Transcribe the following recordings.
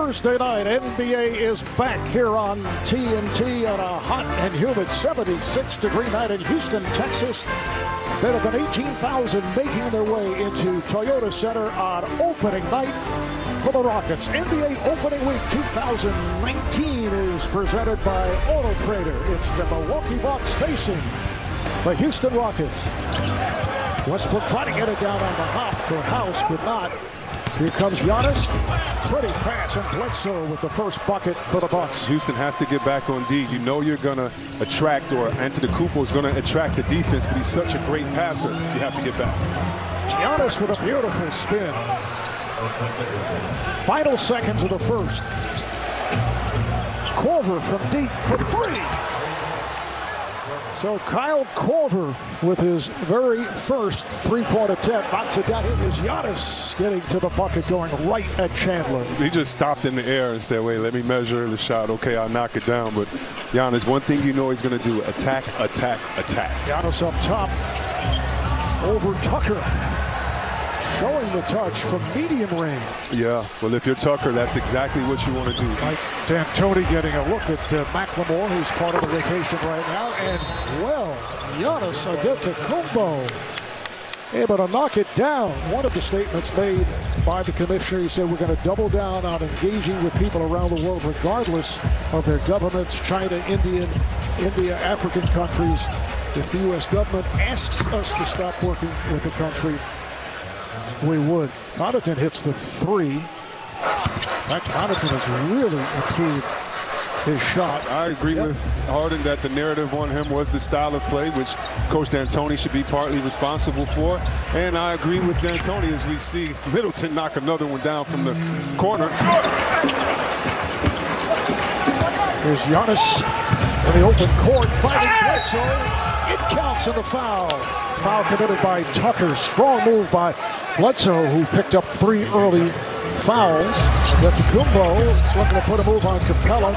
Thursday night, NBA is back here on TNT on a hot and humid 76 degree night in Houston, Texas. Better than 18,000 making their way into Toyota Center on opening night for the Rockets. NBA opening week 2019 is presented by Auto Trader. It's the Milwaukee Bucks facing the Houston Rockets. Westbrook trying to get it down on the hop for House, could not. Here comes Giannis. Pretty pass and Bledsoe with the first bucket for the Bucks. Houston has to get back on D. You know you're going to attract, or Antetokounmpo is going to attract the defense, but he's such a great passer. You have to get back. Giannis with a beautiful spin. Final seconds of the first. Korver from deep for three. So Kyle Korver with his very first three-point attempt knocks it down. It was Giannis getting to the bucket going right at Chandler. He just stopped in the air and said, wait, let me measure the shot. Okay, I'll knock it down. But Giannis, one thing you know he's going to do, attack, attack, attack. Giannis up top over Tucker showing the touch from medium range. Yeah, well, if you're Tucker, that's exactly what you want to do. Mike D'Antoni getting a look at uh, McLemore, who's part of the vacation right now. And, well, Giannis Antetokounmpo able to knock it down. One of the statements made by the commissioner, he said, we're going to double down on engaging with people around the world, regardless of their governments, China, Indian, India, African countries. If the U.S. government asks us to stop working with the country, we would. Connaughton hits the three. That Connaughton has really improved his shot. I agree yep. with Harden that the narrative on him was the style of play, which Coach D'Antoni should be partly responsible for. And I agree with D'Antoni as we see Middleton knock another one down from the corner. Here's Giannis in the open court fighting Bledsoe. It counts in the foul. Foul committed by Tucker. Strong move by Bledsoe, who picked up three early fouls. Kumbo looking to put a move on Capela.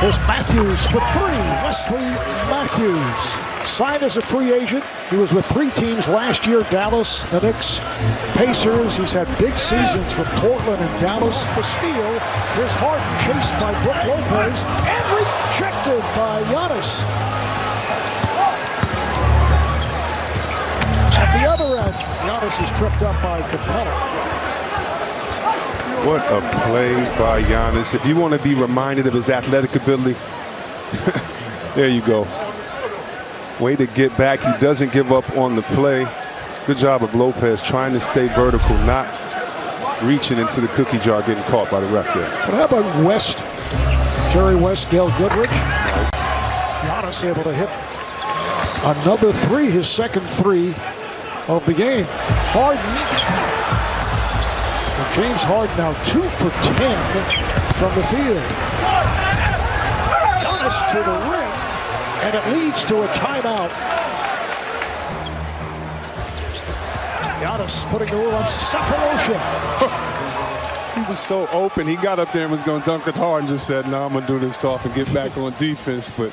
Here's Matthews for three. Wesley Matthews. Signed as a free agent. He was with three teams last year, Dallas, the Knicks, Pacers. He's had big seasons for Portland and Dallas. The steal. Here's Harden chased by Brook Lopez and rejected by Giannis. At other end, Giannis is tripped up by Capela. What a play by Giannis. If you want to be reminded of his athletic ability, there you go. Way to get back. He doesn't give up on the play. Good job of Lopez trying to stay vertical, not reaching into the cookie jar, getting caught by the ref there. But how about West? Jerry West, Gail Goodrich. Nice. Giannis able to hit another three, his second three of the game. Harden. And James Harden now two for 10 from the field. Giannis to the rim, and it leads to a timeout. Giannis putting the move on Sefolosha. he was so open. He got up there and was going to dunk it hard and just said, no, I'm going to do this off and get back on defense. But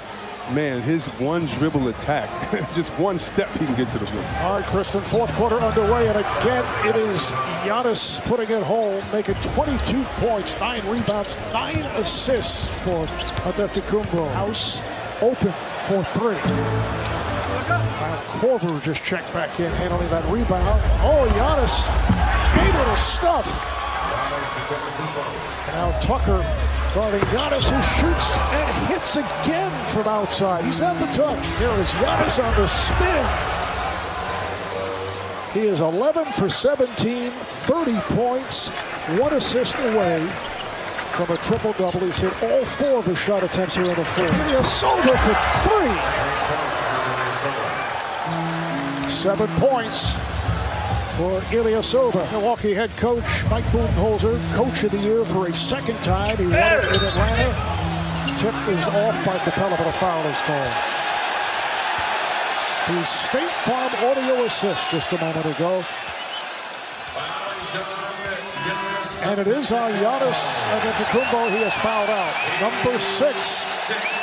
man, his one dribble attack, just one step, he can get to the rim. All right, Kristen, fourth quarter underway, and again, it is Giannis putting it home, making 22 points, nine rebounds, nine assists for Antetokounmpo. House open for three. Now Korver just checked back in, handling that rebound. Oh, Giannis able to stuff. Now Tucker guarding Giannis who shoots and hits again from outside. He's had the touch. Here is Giannis on the spin. He is 11 for 17, 30 points, one assist away from a triple-double. He's hit all four of his shot attempts here in the fourth. A Ilyasova for three. Seven points for Ilyasova. Milwaukee head coach Mike Budenholzer, coach of the year for a second time. He won it in Atlanta. Tip is off by Capela, but a foul is called. The State Farm audio assist just a moment ago. And it is on Giannis Antetokounmpo. He has fouled out. Number six.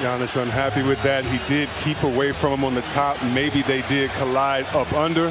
Giannis unhappy with that. He did keep away from him on the top. Maybe they did collide up under.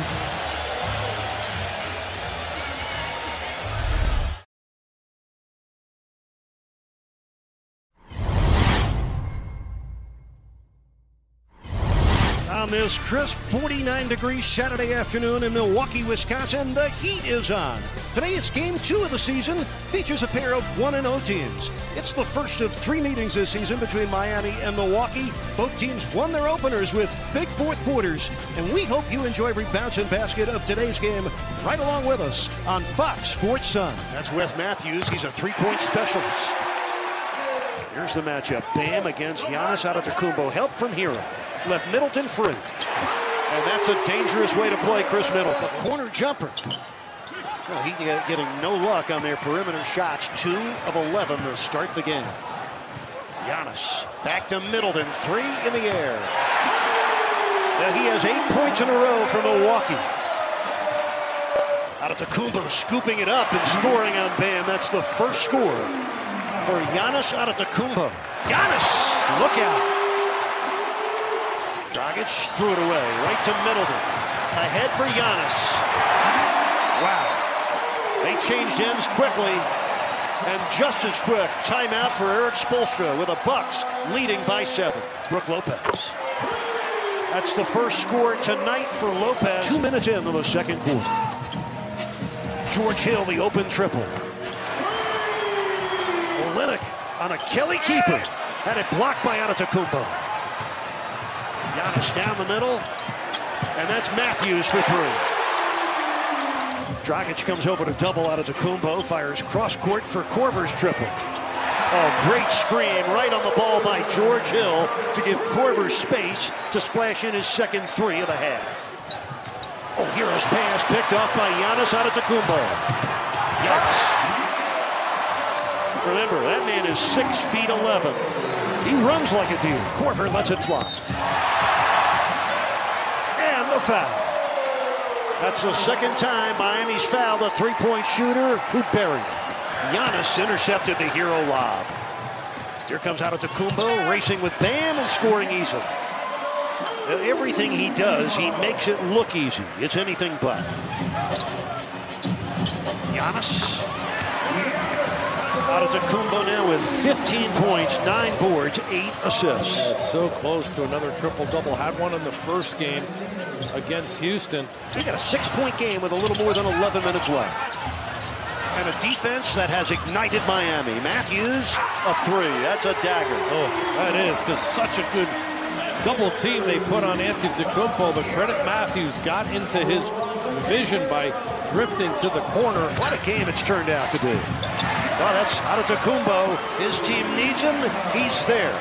This crisp 49 degree Saturday afternoon in Milwaukee, Wisconsin, the heat is on. Today it's game two of the season, features a pair of 1 0 teams. It's the first of three meetings this season between Miami and Milwaukee. Both teams won their openers with big fourth quarters, and we hope you enjoy every bounce and basket of today's game right along with us on Fox Sports Sun. That's Wes Matthews. He's a three point specialist. Here's the matchup. Bam against Giannis Antetokounmpo. Help from Herro. Left Middleton free. And that's a dangerous way to play Khris Middleton. A corner jumper. Well, he getting no luck on their perimeter shots. Two of 11 to start the game. Giannis back to Middleton. Three in the air. Now he has eight points in a row for Milwaukee. Out of Antetokounmpo scooping it up and scoring on Bam. That's the first score for Giannis out of Antetokounmpo. Giannis, look out. Dragic threw it away, right to Middleton. Ahead for Giannis. Wow. They changed ends quickly. And just as quick, timeout for Erik Spoelstra with the Bucks leading by seven. Brook Lopez. That's the first score tonight for Lopez. Two minutes into the second quarter. George Hill, the open triple. Olynyk on a Kelly keeper. Had it blocked by Antetokounmpo. Giannis down the middle. And that's Matthews for three. Dragic comes over to double out of the Tacumbo. Fires cross court for Korver's triple. A great screen right on the ball by George Hill to give Korver space to splash in his second three of the half. Oh, Herro's pass picked off by Giannis out of Antetokounmpo. Yikes. Remember, that man is 6 feet 11. He runs like a deer. Corver lets it fly. And foul. That's the second time Miami's fouled a three-point shooter who buried it. Giannis intercepted the Herro lob. Here comes out of Tacumbo, racing with Bam and scoring easily. Everything he does, he makes it look easy. It's anything but. Giannis out of Tacumbo now with 15 points, 9 boards, 8 assists. Yeah, so close to another triple-double. Had one in the first game against Houston. He got a six-point game with a little more than 11 minutes left. And a defense that has ignited Miami. Matthews, a three. That's a dagger. Oh, that is, because such a good double team they put on Antetokounmpo, but credit Matthews got into his vision by drifting to the corner. What a game it's turned out to be. Well, that's Antetokounmpo. His team needs him. He's there.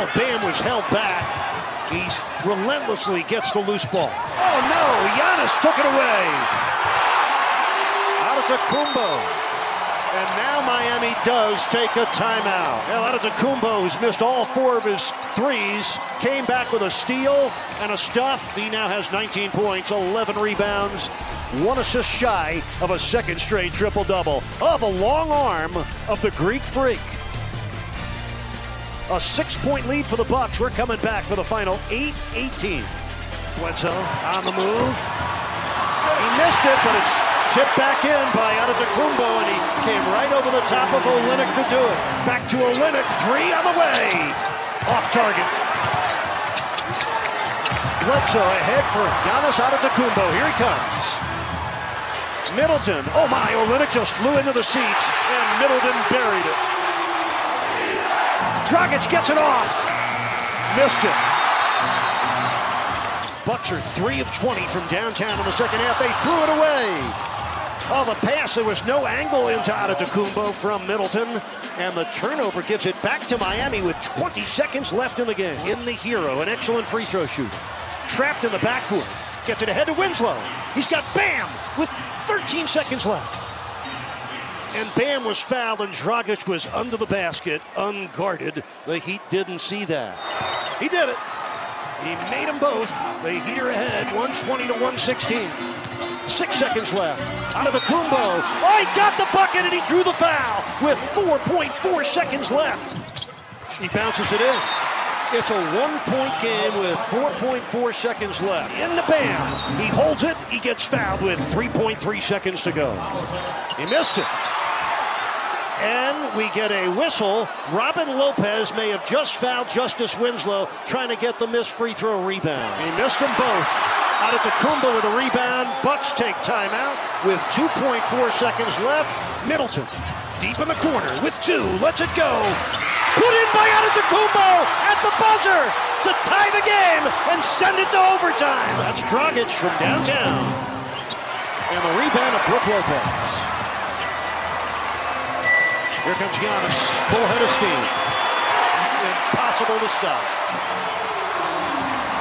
Oh, Bam was held back. He relentlessly gets the loose ball. Oh, no. Giannis took it away. Antetokounmpo. And now Miami does take a timeout. El Antetokounmpo, who's missed all four of his threes, came back with a steal and a stuff. He now has 19 points, 11 rebounds, one assist shy of a second straight triple-double of a long arm of the Greek freak. A six-point lead for the Bucks. We're coming back for the final 8-18. Bledsoe on the move. He missed it, but it's tipped back in by Antetokounmpo, and he came right over the top of Olynyk to do it. Back to Olynyk, three on the way. Off target. Bledsoe ahead for Giannis Antetokounmpo. Here he comes. Middleton. Oh my, Olynyk just flew into the seats, and Middleton buried it. Dragic gets it off. Missed it. Are 3 of 20 from downtown in the second half. They threw it away. Oh, the pass, there was no angle into Antetokounmpo from Middleton. And the turnover gives it back to Miami with 20 seconds left in the game. In the Herro, an excellent free throw shooter. Trapped in the backcourt. Gets it ahead to Winslow. He's got Bam with 13 seconds left. And Bam was fouled and Dragic was under the basket, unguarded. The Heat didn't see that. He did it. He made them both. The Heat are ahead, 120 to 116. Six seconds left. Out of the Kumbo. Oh, he got the bucket and he drew the foul with 4.4 seconds left. He bounces it in. It's a one-point game with 4.4 seconds left. In the bam. he holds it. He gets fouled with 3.3 seconds to go. He missed it. And we get a whistle. Robin Lopez may have just fouled Justice Winslow trying to get the missed free throw rebound. He missed them both. Out at the Kumba with a rebound. Bucks take timeout with 2.4 seconds left. Middleton deep in the corner with two. Lets it go. Put in by Antetokounmpo at the buzzer to tie the game and send it to overtime. That's Dragic from downtown. And the rebound of Brook Lopez. Here comes Giannis, full head of steam. Impossible to stop.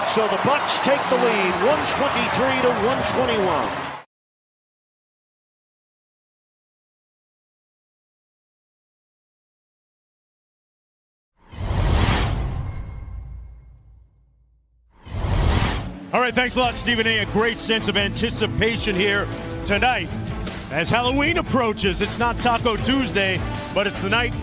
So the Bucks take the lead, 123 to 121. All right, thanks a lot, Stephen A. A great sense of anticipation here tonight as Halloween approaches. It's not Taco Tuesday, but it's the night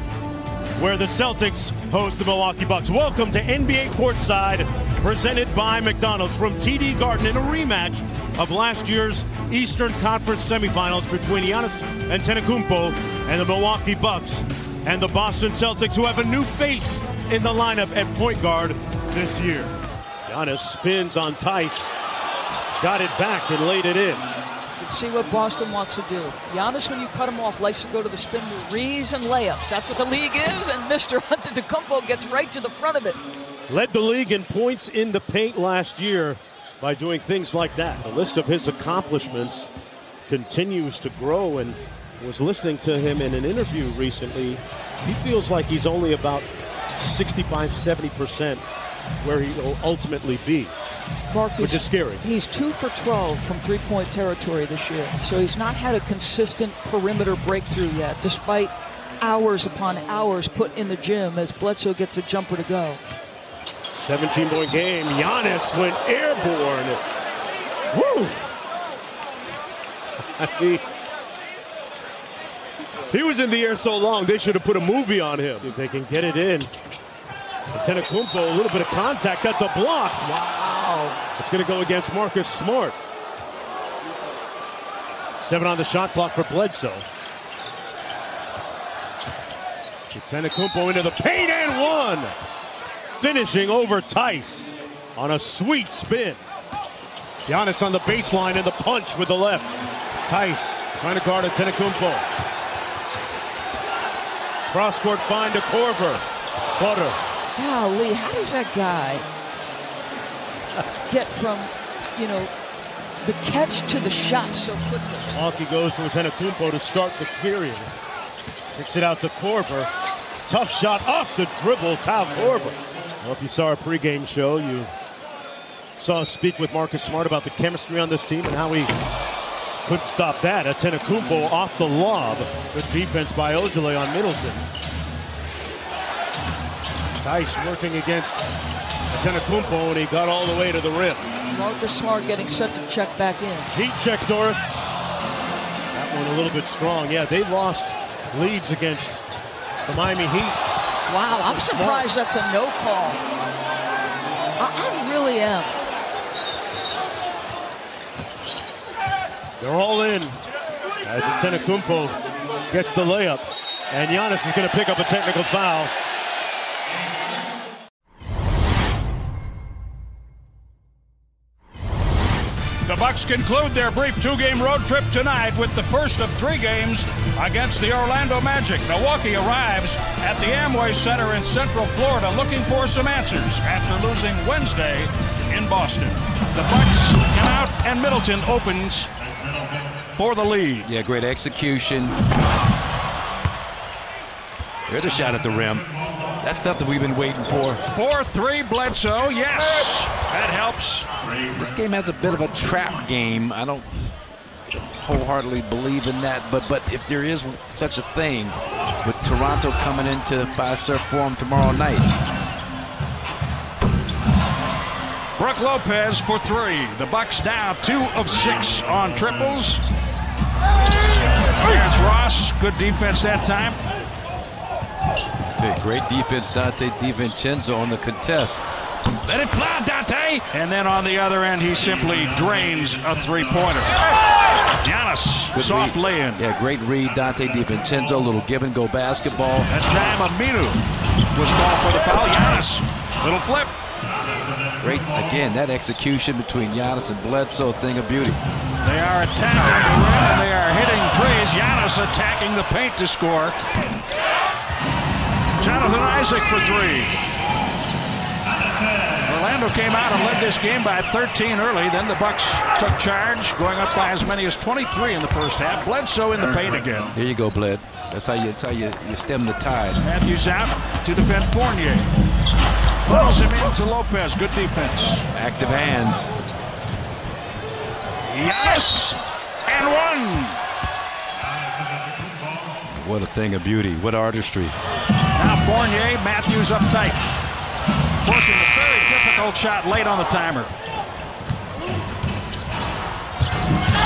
where the Celtics host the Milwaukee Bucks. Welcome to NBA Courtside, presented by McDonald's from TD Garden in a rematch of last year's Eastern Conference semifinals between Giannis and Antetokounmpo and the Milwaukee Bucks and the Boston Celtics, who have a new face in the lineup at point guard this year. Giannis spins on Theis, got it back and laid it in. See what Boston wants to do. Giannis, when you cut him off, likes to go to the spin threes and layups. That's what the league is, and Mr. Antetokounmpo gets right to the front of it. Led the league in points in the paint last year by doing things like that. The list of his accomplishments continues to grow, and was listening to him in an interview recently. He feels like he's only about 65, 70 percent where he'll ultimately be. Marcus, which is scary. He's two for 12 from three point territory this year. So he's not had a consistent perimeter breakthrough yet, despite hours upon hours put in the gym as Bledsoe gets a jumper to go. 17 point game. Giannis went airborne. Woo! I mean, he was in the air so long, they should have put a movie on him. If they can get it in. Antetokounmpo, a little bit of contact. That's a block. Wow. It's going to go against Marcus Smart. Seven on the shot clock for Bledsoe. Antetokounmpo into the paint and one. Finishing over Theis on a sweet spin. Giannis on the baseline and the punch with the left. Theis trying to guard Antetokounmpo. Cross court find to Korver. Butter Golly, how does that guy get from, you know, the catch to the shot so quickly? Milwaukee goes to Antetokounmpo to start the period. Kicks it out to Korver. Tough shot off the dribble, Kyle Korver. Well, if you saw our pregame show, you saw us speak with Marcus Smart about the chemistry on this team and how he couldn't stop that. Antetokounmpo off the lob. Good defense by Ojeleye on Middleton. Theis working against Antetokounmpo, and he got all the way to the rim. Marcus Smart getting set to check back in. Heat check, Doris. That one a little bit strong. Yeah, they lost leads against the Miami Heat. Wow, I'm surprised that's a no call. I, I really am. They're all in as Antetokounmpo gets the layup. And Giannis is going to pick up a technical foul. Bucks conclude their brief two-game road trip tonight with the first of three games against the Orlando Magic. Milwaukee arrives at the Amway Center in Central Florida looking for some answers after losing Wednesday in Boston. The Bucks come out and Middleton opens for the lead. Yeah, great execution. There's a shot at the rim. That's something we've been waiting for. 4-3 Bledsoe, yes. That helps. This game has a bit of a trap game. I don't wholeheartedly believe in that, but but if there is such a thing with Toronto coming into Fiserv Forum tomorrow night. Brook Lopez for three. The Bucks now two of six on triples. Terrence Ross, good defense that time. Okay, great defense, Dante DiVincenzo on the contest. Let it fly, Dante! And then on the other end, he simply drains a three-pointer. Giannis, Good soft read. lay-in. Yeah, great read, Dante DiVincenzo. Little give and go basketball. That time, Aminu was called for the foul. Giannis, little flip. Great, again, that execution between Giannis and Bledsoe, thing of beauty. They are attacking the rim, they are hitting threes. Giannis attacking the paint to score. Jonathan Isaac for three. Orlando came out and led this game by 13 early. Then the Bucks took charge, going up by as many as 23 in the first half. Bledsoe in the paint again. Here you go, Bled. That's how you, that's how you, you stem the tide. Matthews out to defend Fournier. Funnels him into Lopez. Good defense. Active hands. Yes! and one. What a thing of beauty. What artistry. Fournier, Matthews up tight. Forcing a very difficult shot late on the timer.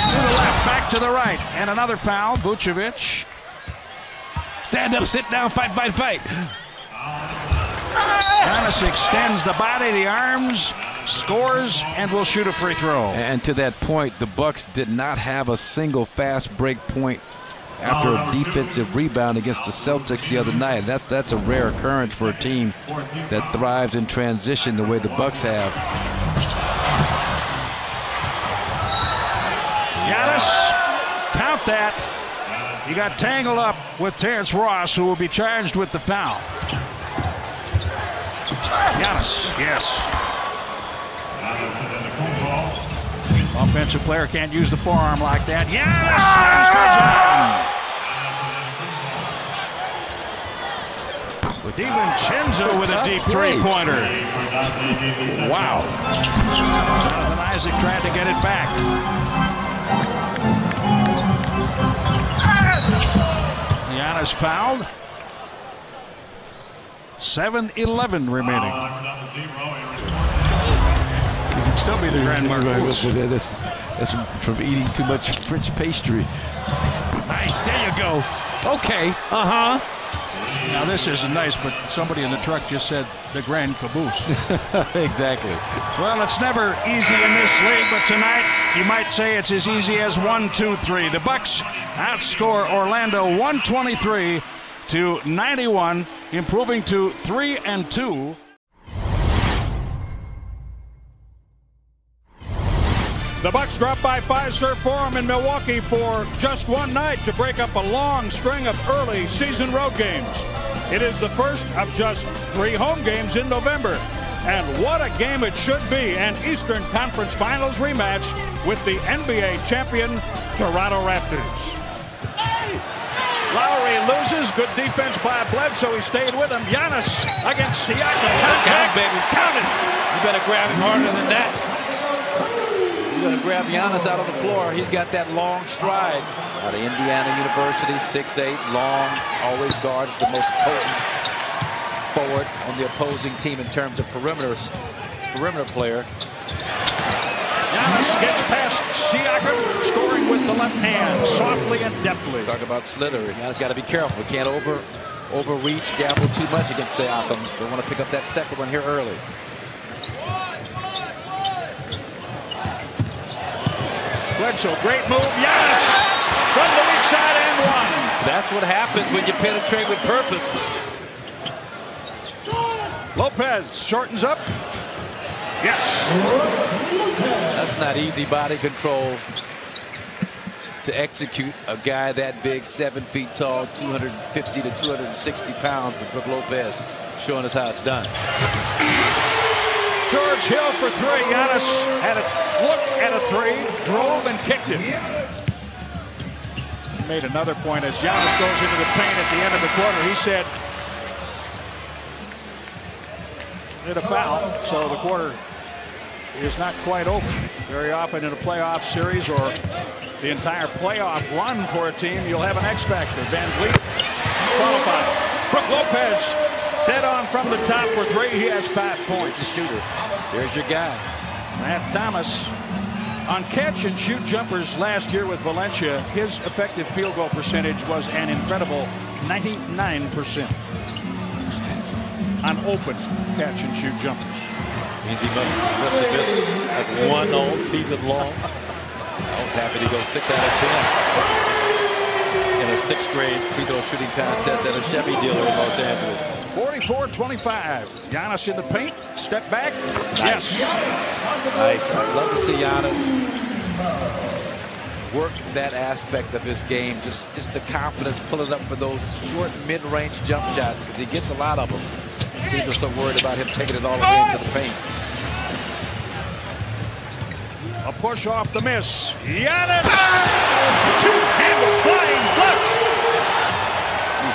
To the left, back to the right. And another foul. Vucevic. Stand up, sit down, fight, fight, fight. Giannis extends the body, the arms, scores, and will shoot a free throw. And to that point, the Bucks did not have a single fast break point after a defensive rebound against the Celtics the other night. That, that's a rare occurrence for a team that thrives in transition the way the Bucks have. Giannis, count that. He got tangled up with Terrence Ross, who will be charged with the foul. Giannis, yes. Offensive player can't use the forearm like that. For John. With DiVincenzo with a deep three-pointer. Wow. Jonathan Isaac tried to get it back. Giannis fouled. 7-11 remaining. Still be the Grand Marquis. That's, that's from, from eating too much French pastry. Nice, there you go. Okay, uh-huh. Now this isn't nice, but somebody in the truck just said the Grand Caboose. exactly. Well, it's never easy in this league, but tonight you might say it's as easy as one, two, three. The Bucks outscore Orlando 123 to 91, improving to three and two. The Bucks dropped by Fiserv Forum in Milwaukee for just one night to break up a long string of early season road games. It is the first of just three home games in November. And what a game it should be an Eastern Conference Finals rematch with the NBA champion Toronto Raptors. Lowry loses. Good defense by Bledsoe. He stayed with him. Giannis against Siakam. Contact. baby. Count it. You better grab him harder than that. You gotta grab Giannis out on the floor. He's got that long stride. Out of Indiana University, 6'8", long, always guards the most potent forward on the opposing team in terms of perimeters, perimeter player. Giannis gets past Siakam, scoring with the left hand, softly and deftly. Talk about slither. Giannis got to be careful. Can't over overreach, gamble too much against Siakam. They want to pick up that second one here early. Bledsoe, great move. Yes! from the weak side and one. That's what happens when you penetrate with purpose. Lopez shortens up. Yes. That's not easy body control to execute a guy that big, seven feet tall, 250 to 260 pounds with Brook Lopez showing us how it's done. George Hill for three. Giannis had a look at a three, drove and kicked it. Made another point as Giannis goes into the paint at the end of the quarter. He said, did a foul, so the quarter is not quite over. Very often in a playoff series or the entire playoff run for a team, you'll have an X factor. Van Vliet qualified. Brook Lopez dead on from the top for three. He has five points. Shooter. There's your guy. Matt Thomas on catch and shoot jumpers last year with Valencia, his effective field goal percentage was an incredible 99%. on open catch and shoot jumpers. Means he must, must have missed like one all season long. I was happy to go six out of 10 in a sixth grade free throw shooting contest at a Chevy dealer in Los Angeles. 44-25. Giannis in the paint. Step back. Nice. Yes. Nice. I'd love to see Giannis work that aspect of his game. Just, just the confidence pulling up for those short mid-range jump shots because he gets a lot of them. People are so worried about him taking it all the way into the paint. A push off the miss. Giannis! Two-handle flying flush.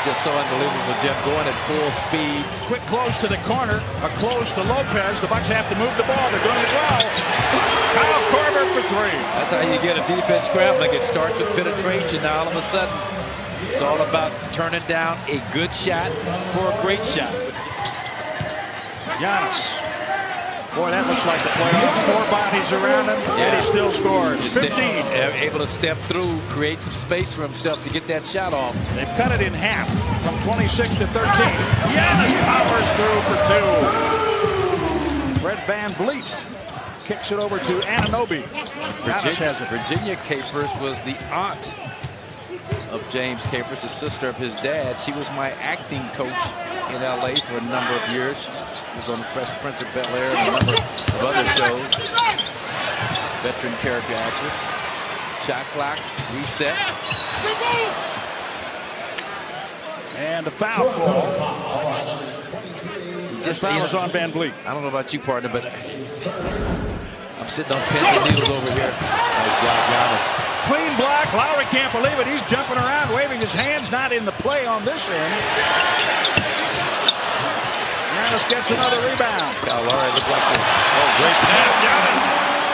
Just so unbelievable, Jim. Going at full speed. Quick close to the corner. A close to Lopez. The Bucks have to move the ball. They're doing it well. Kyle Korver for three. That's how you get a defense scrambling. It starts with penetration. Now all of a sudden, it's all about turning down a good shot for a great shot. Giannis. Boy, that looks like the playoffs. Four bodies around him, and he still scores. 15. Uh, able to step through, create some space for himself to get that shot off. They've cut it in half from 26 to 13. Giannis powers through for two. Fred VanVleet kicks it over to Anunoby. Virginia, has it. Virginia Capers was the aunt of James Capers, the sister of his dad. She was my acting coach in L.A. for a number of years. She was on the Fresh Prince of Bel-Air and a number of other shows. Veteran character actress. Shot clock, reset. And a foul call. Just foul is on VanVleet. I don't know about you, partner, but I'm sitting on pins and needles over here. Nice job, Giannis. Clean block. Lowry can't believe it. He's jumping around, waving his hands, not in the play on this end. Giannis gets another rebound. Kyle Lowry looked like a oh, great pass. Giannis.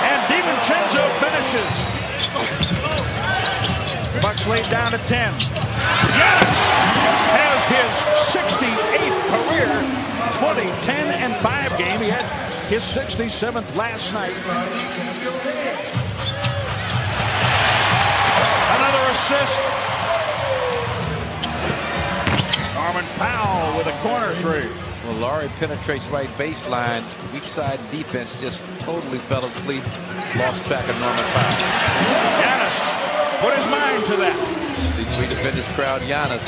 And DiVincenzo finishes. The Bucks laid down at 10. Giannis has his 68th career 20, 10, and 5 game. He had his 67th last night. Assist. Norman Powell with a corner three. Well, Lowry penetrates right baseline. Weak side defense just totally fell asleep. Lost track of Norman Powell. Giannis put his mind to that. The three defenders crowd Giannis.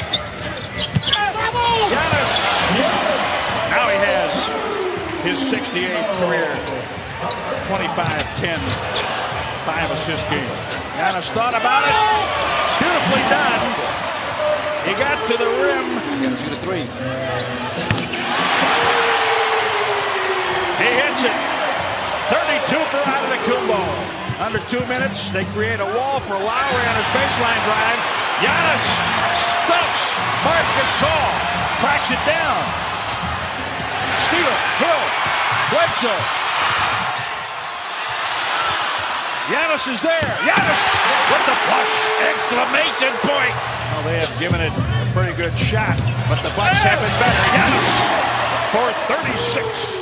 Giannis. Now he has his 68th career 25-10 five assist game. Giannis thought about it. Beautifully done. He got to the rim. Got to shoot a three. He hits it. 32 for Antetokounmpo. Under two minutes, they create a wall for Lowry on his baseline drive. Giannis stuffs Marc Gasol. Tracks it down. Steal, Hill, Bledsoe. Giannis is there. Giannis with the push. Exclamation point. Well, they have given it a pretty good shot, but the Bucks have been better. Giannis for 36.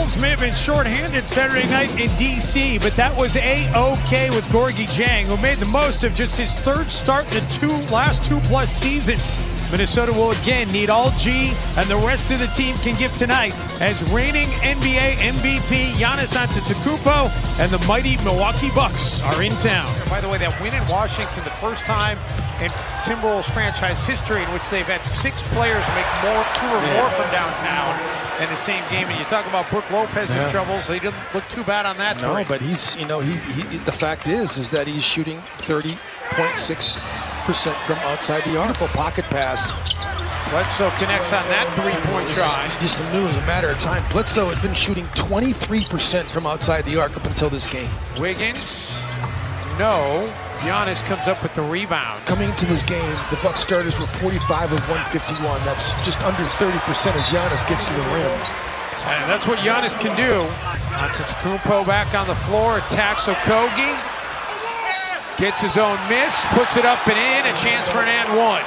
Wolves may have been shorthanded Saturday night in D.C., but that was A-OK with Gorgui Dieng, who made the most of just his third start in the two last two-plus seasons. Minnesota will again need all G and the rest of the team can give tonight as reigning NBA MVP Giannis Antetokounmpo and the mighty Milwaukee Bucks are in town. By the way, that win in Washington, the first time in Timberwolves franchise history in which they've had six players make more, two or more from downtown in the same game. And you talk about Brook Lopez's Yeah. troubles; he didn't look too bad on that. No, three. but he's, you know, he, he the fact is, is that he's shooting 30.6% from outside the arc. A pocket pass. Bledsoe connects on that three-point try. Just knew it was a matter of time. Bledsoe had been shooting 23% from outside the arc up until this game. Wiggins, no. Giannis comes up with the rebound. Coming into this game, the Bucks starters were 45 of 151. That's just under 30% as Giannis gets to the rim. And that's what Giannis can do. Antetokounmpo back on the floor, attacks Okogie. Gets his own miss, puts it up and in, a chance for an and one.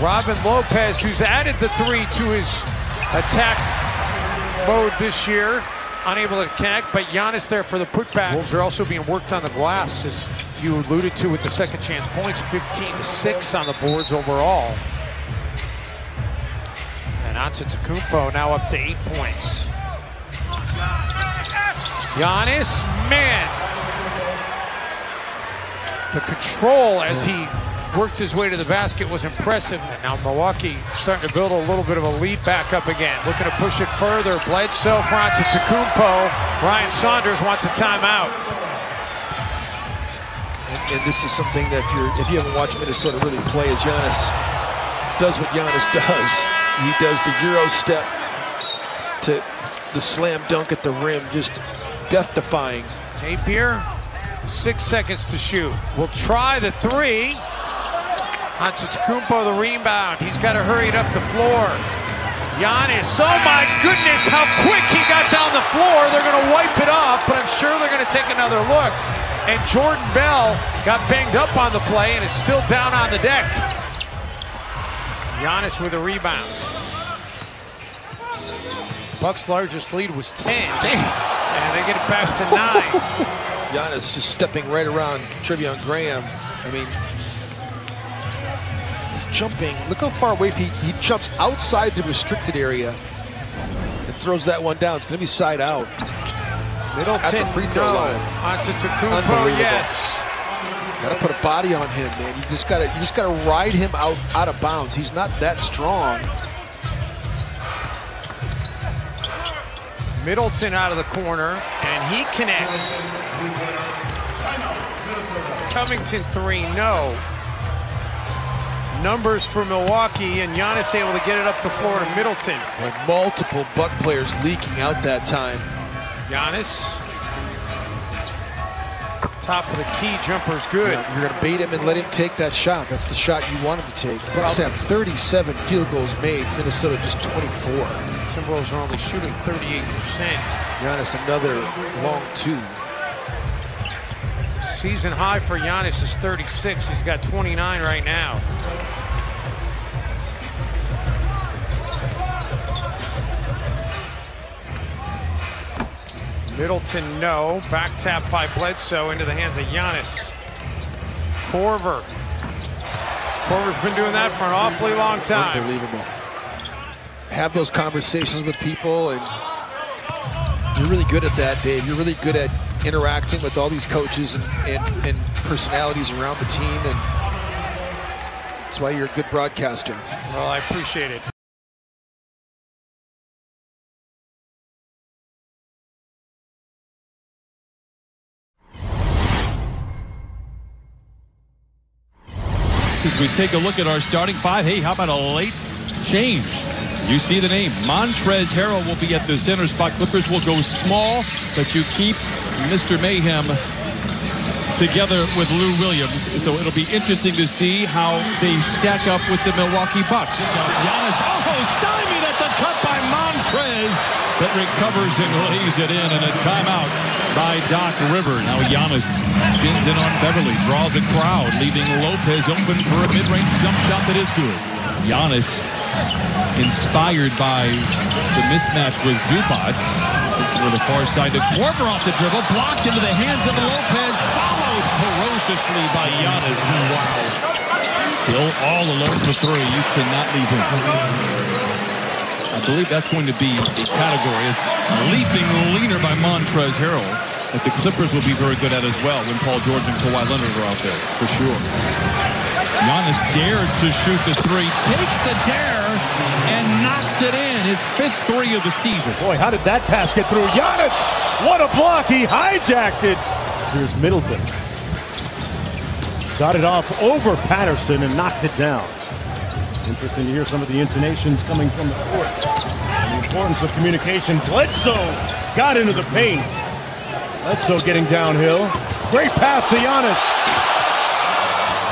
Robin Lopez, who's added the three to his attack mode this year, unable to connect, but Giannis there for the putback. Wolves are also being worked on the glass, as you alluded to with the second chance points, 15 to 6 on the boards overall. And Antetokounmpo now up to eight points. Giannis, man. The control as he worked his way to the basket was impressive. And now Milwaukee starting to build a little bit of a lead back up again. Looking to push it further. Bledsoe front to Tacumpo. Ryan Saunders wants a timeout. And, this is something that if you're if you haven't watched Minnesota really play as Giannis does what Giannis does. He does the Euro step to the slam dunk at the rim, just death-defying. Napier, six seconds to shoot. Will try the three. Antetokounmpo the rebound. He's got to hurry it up the floor. Giannis, oh my goodness, how quick he got down the floor. They're going to wipe it off, but I'm sure they're going to take another look. And Jordan Bell got banged up on the play and is still down on the deck. Giannis with a rebound. Bucks' largest lead was 10. Damn. And they get it back to nine. Giannis just stepping right around Treveon Graham. I mean, he's jumping. Look how far away he, he jumps outside the restricted area and throws that one down. It's going to be side out. Middleton, At the free throw no. line. Antetokounmpo, yes. Got to put a body on him, man. You just got to you just got to ride him out out of bounds. He's not that strong. Middleton out of the corner, and he connects. Covington three, no. Numbers for Milwaukee, and Giannis able to get it up the floor to Middleton. Like multiple Buck players leaking out that time. Giannis. Top of the key, jumper's good. You're going to bait him and let him take that shot. That's the shot you want him to take. Bucks have 37 field goals made. Minnesota just 24. Timberwolves are only shooting 38%. Giannis another long two. Season high for Giannis is 36. He's got 29 right now. Middleton, no. Back tap by Bledsoe into the hands of Giannis. Korver. Korver's been doing that for an awfully long time. Unbelievable. Have those conversations with people, and you're really good at that, Dave. You're really good at interacting with all these coaches and, and, and personalities around the team, and that's why you're a good broadcaster. Well, I appreciate it. As we take a look at our starting five, hey, how about a late change? You see the name. Montrez Harrell will be at the center spot. Clippers will go small, but you keep Mr. Mayhem together with Lou Williams. So it'll be interesting to see how they stack up with the Milwaukee Bucks. Giannis, oh, stymied at the cut by Montrez, but recovers and lays it in, and a timeout by Doc River. Now Giannis spins in on Beverley, draws a crowd, leaving Lopez open for a mid-range jump shot that is good. Giannis inspired by the mismatch with Zubac. For the far side to Korver off the dribble, blocked into the hands of Lopez, followed ferociously by Giannis. Wow. Bill all alone for three. You cannot leave him. I believe that's going to be a category as leaping leaner by Montrez Harrell that the Clippers will be very good at as well when Paul George and Kawhi Leonard are out there, for sure. Giannis dared to shoot the three, takes the dare, and knocks it in. His fifth three of the season. Boy, how did that pass get through? Giannis, what a block. He hijacked it. Here's Middleton. Got it off over Patterson and knocked it down. Interesting to hear some of the intonations coming from the court. And the importance of communication. Bledsoe got into the paint. Bledsoe getting downhill. Great pass to Giannis.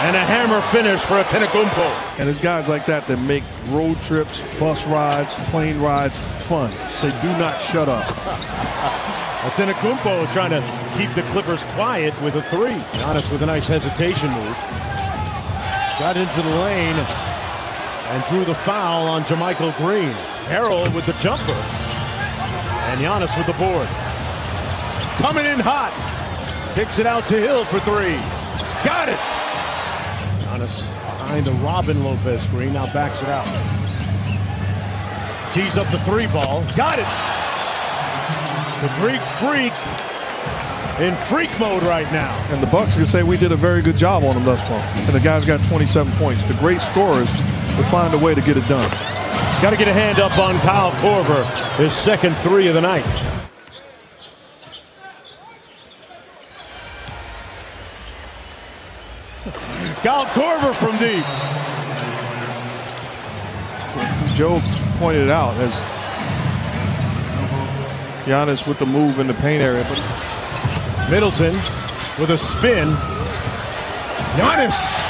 And a hammer finish for Antetokounmpo. And it's guys like that that make road trips, bus rides, plane rides fun. They do not shut up. Antetokounmpo trying to keep the Clippers quiet with a three. Giannis with a nice hesitation move. Got into the lane and drew the foul on JaMychal Green. Harrell with the jumper. And Giannis with the board. Coming in hot. Kicks it out to Hill for three. Got it. Giannis behind the Robin Lopez screen. Now backs it out. Tees up the three ball. Got it. The Greek freak in freak mode right now. And the Bucks can say we did a very good job on them thus far. And the guy's got 27 points. The great scorers will find a way to get it done. Got to get a hand up on Kyle Korver, his second three of the night. Kyle Korver from deep. Joe pointed out as Giannis with the move in the paint area. But Middleton with a spin. Giannis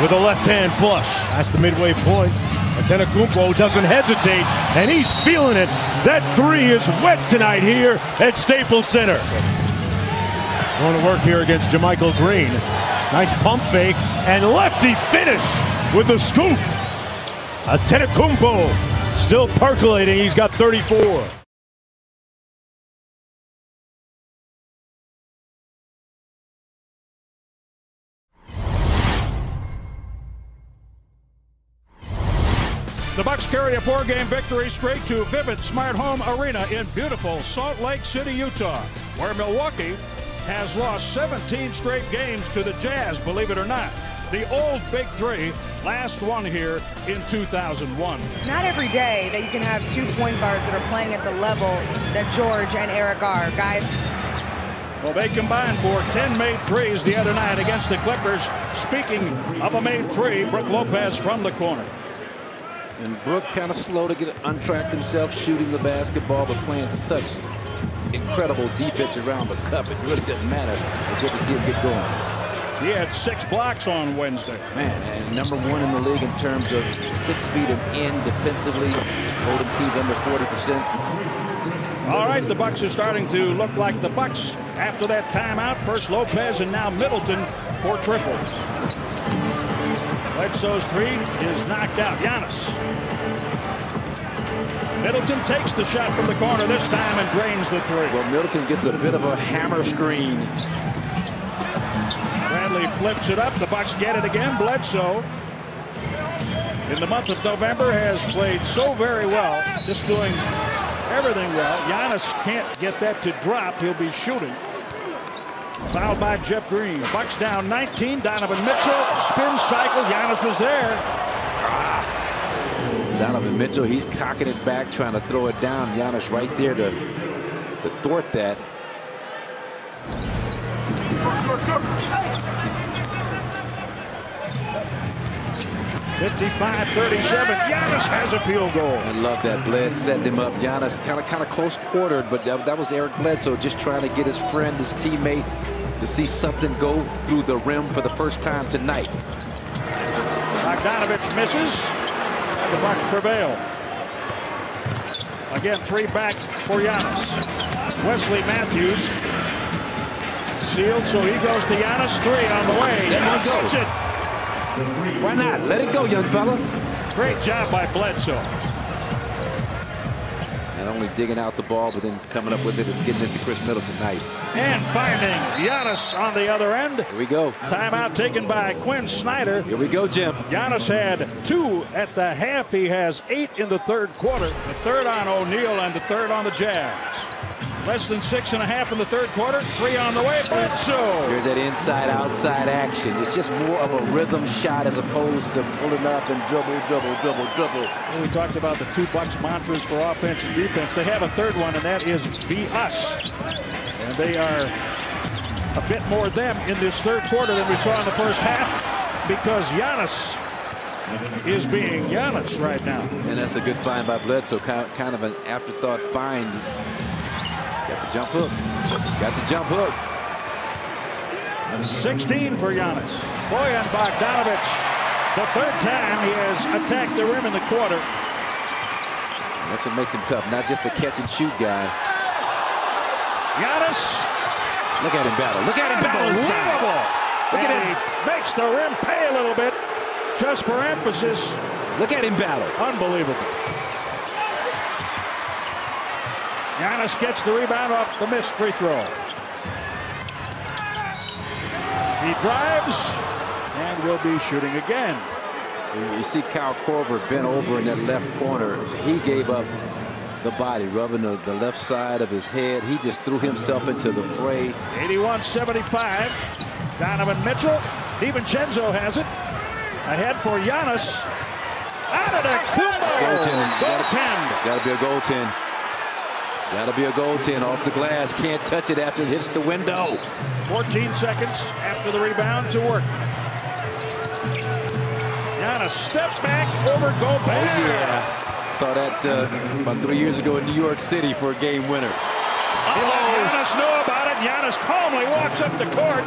with a left-hand flush. That's the midway point. Antetokounmpo doesn't hesitate, and he's feeling it. That three is wet tonight here at Staples Center. Going to work here against JaMychal Green. Nice pump fake and lefty finish with the scoop. Antetokounmpo still percolating. He's got 34. The Bucks carry a four-game victory straight to Vivint Smart Home Arena in beautiful Salt Lake City, Utah, where Milwaukee has lost 17 straight games to the Jazz, believe it or not. The old Big Three, last one here in 2001. Not every day that you can have two point guards that are playing at the level that George and Eric are. Guys, Well, they combined for 10 made threes the other night against the Clippers. Speaking of a made three, Brook Lopez from the corner. And Brook kind of slow to get untracked himself, shooting the basketball, but playing such incredible defense around the cup. It really doesn't matter. It's good to see him get going. He had six blocks on Wednesday. Man, and number one in the league in terms of six feet of in defensively, holding teams under 40%. All right, the Bucks are starting to look like the Bucks after that timeout. First Lopez and now Middleton for triples. Bledsoe's three is knocked out. Giannis. Middleton takes the shot from the corner this time and drains the three. Well, Middleton gets a bit of a hammer screen. Bradley flips it up. The Bucks get it again. Bledsoe in the month of November has played so very well, just doing everything well. Giannis can't get that to drop. He'll be shooting. Fouled by Jeff Green. Bucks down 19. Donovan Mitchell spin cycle. Giannis was there. Donovan Mitchell, he's cocking it back, trying to throw it down. Giannis right there to, to thwart that. 55-37. Giannis has a field goal. I love that. Bled set him up. Giannis kind of kind of close quartered, but that, that was Eric Bledsoe just trying to get his friend, his teammate, to see something go through the rim for the first time tonight. Bogdanovich misses. The Bucks prevail. Again, three back for Giannis. Wesley Matthews sealed, so he goes to Giannis. Three on the way. Let He him go. puts it. Why not? Let it go, young fella. Great job by Bledsoe. Only digging out the ball, but then coming up with it and getting it to Khris Middleton. Nice. And finding Giannis on the other end. Here we go. Timeout taken by Quin Snyder. Here we go, Jim. Giannis had two at the half. He has eight in the third quarter. The third on O'Neale and the third on the Jazz. Less than six and a half in the third quarter. Three on the way. Bledsoe. Here's that inside-outside action. It's just more of a rhythm shot as opposed to pulling up and dribble, dribble, dribble, dribble. Well, we talked about the two Bucks mantras for offense and defense. They have a third one, and that is be us. And they are a bit more them in this third quarter than we saw in the first half because Giannis is being Giannis right now. And that's a good find by Bledsoe. Kind kind of an afterthought find. Got the jump hook. Got the jump hook. 16 for Giannis. Bojan Bogdanovich. The third time he has attacked the rim in the quarter. That's what makes him tough. Not just a catch and shoot guy. Giannis. Look at him battle. Look at him battle. Unbelievable. Look at him. He makes the rim pay a little bit just for emphasis. Look at him battle. Unbelievable. Giannis gets the rebound off the missed free throw. He drives and will be shooting again. You see Kyle Korver bent over in that left corner. He gave up the body, rubbing the, the left side of his head. He just threw himself into the fray. 81-75. Donovan Mitchell. DiVincenzo has it. Ahead for Giannis. Antetokounmpo. Goaltend. Got to be a goaltend. Got to be a goaltend off the glass. Can't touch it after it hits the window. 14 seconds after the rebound to work. Giannis step back over Gobert. Oh, yeah. Saw that uh, about three years ago in New York City for a game winner. He let Giannis know about it. Giannis calmly walks up the court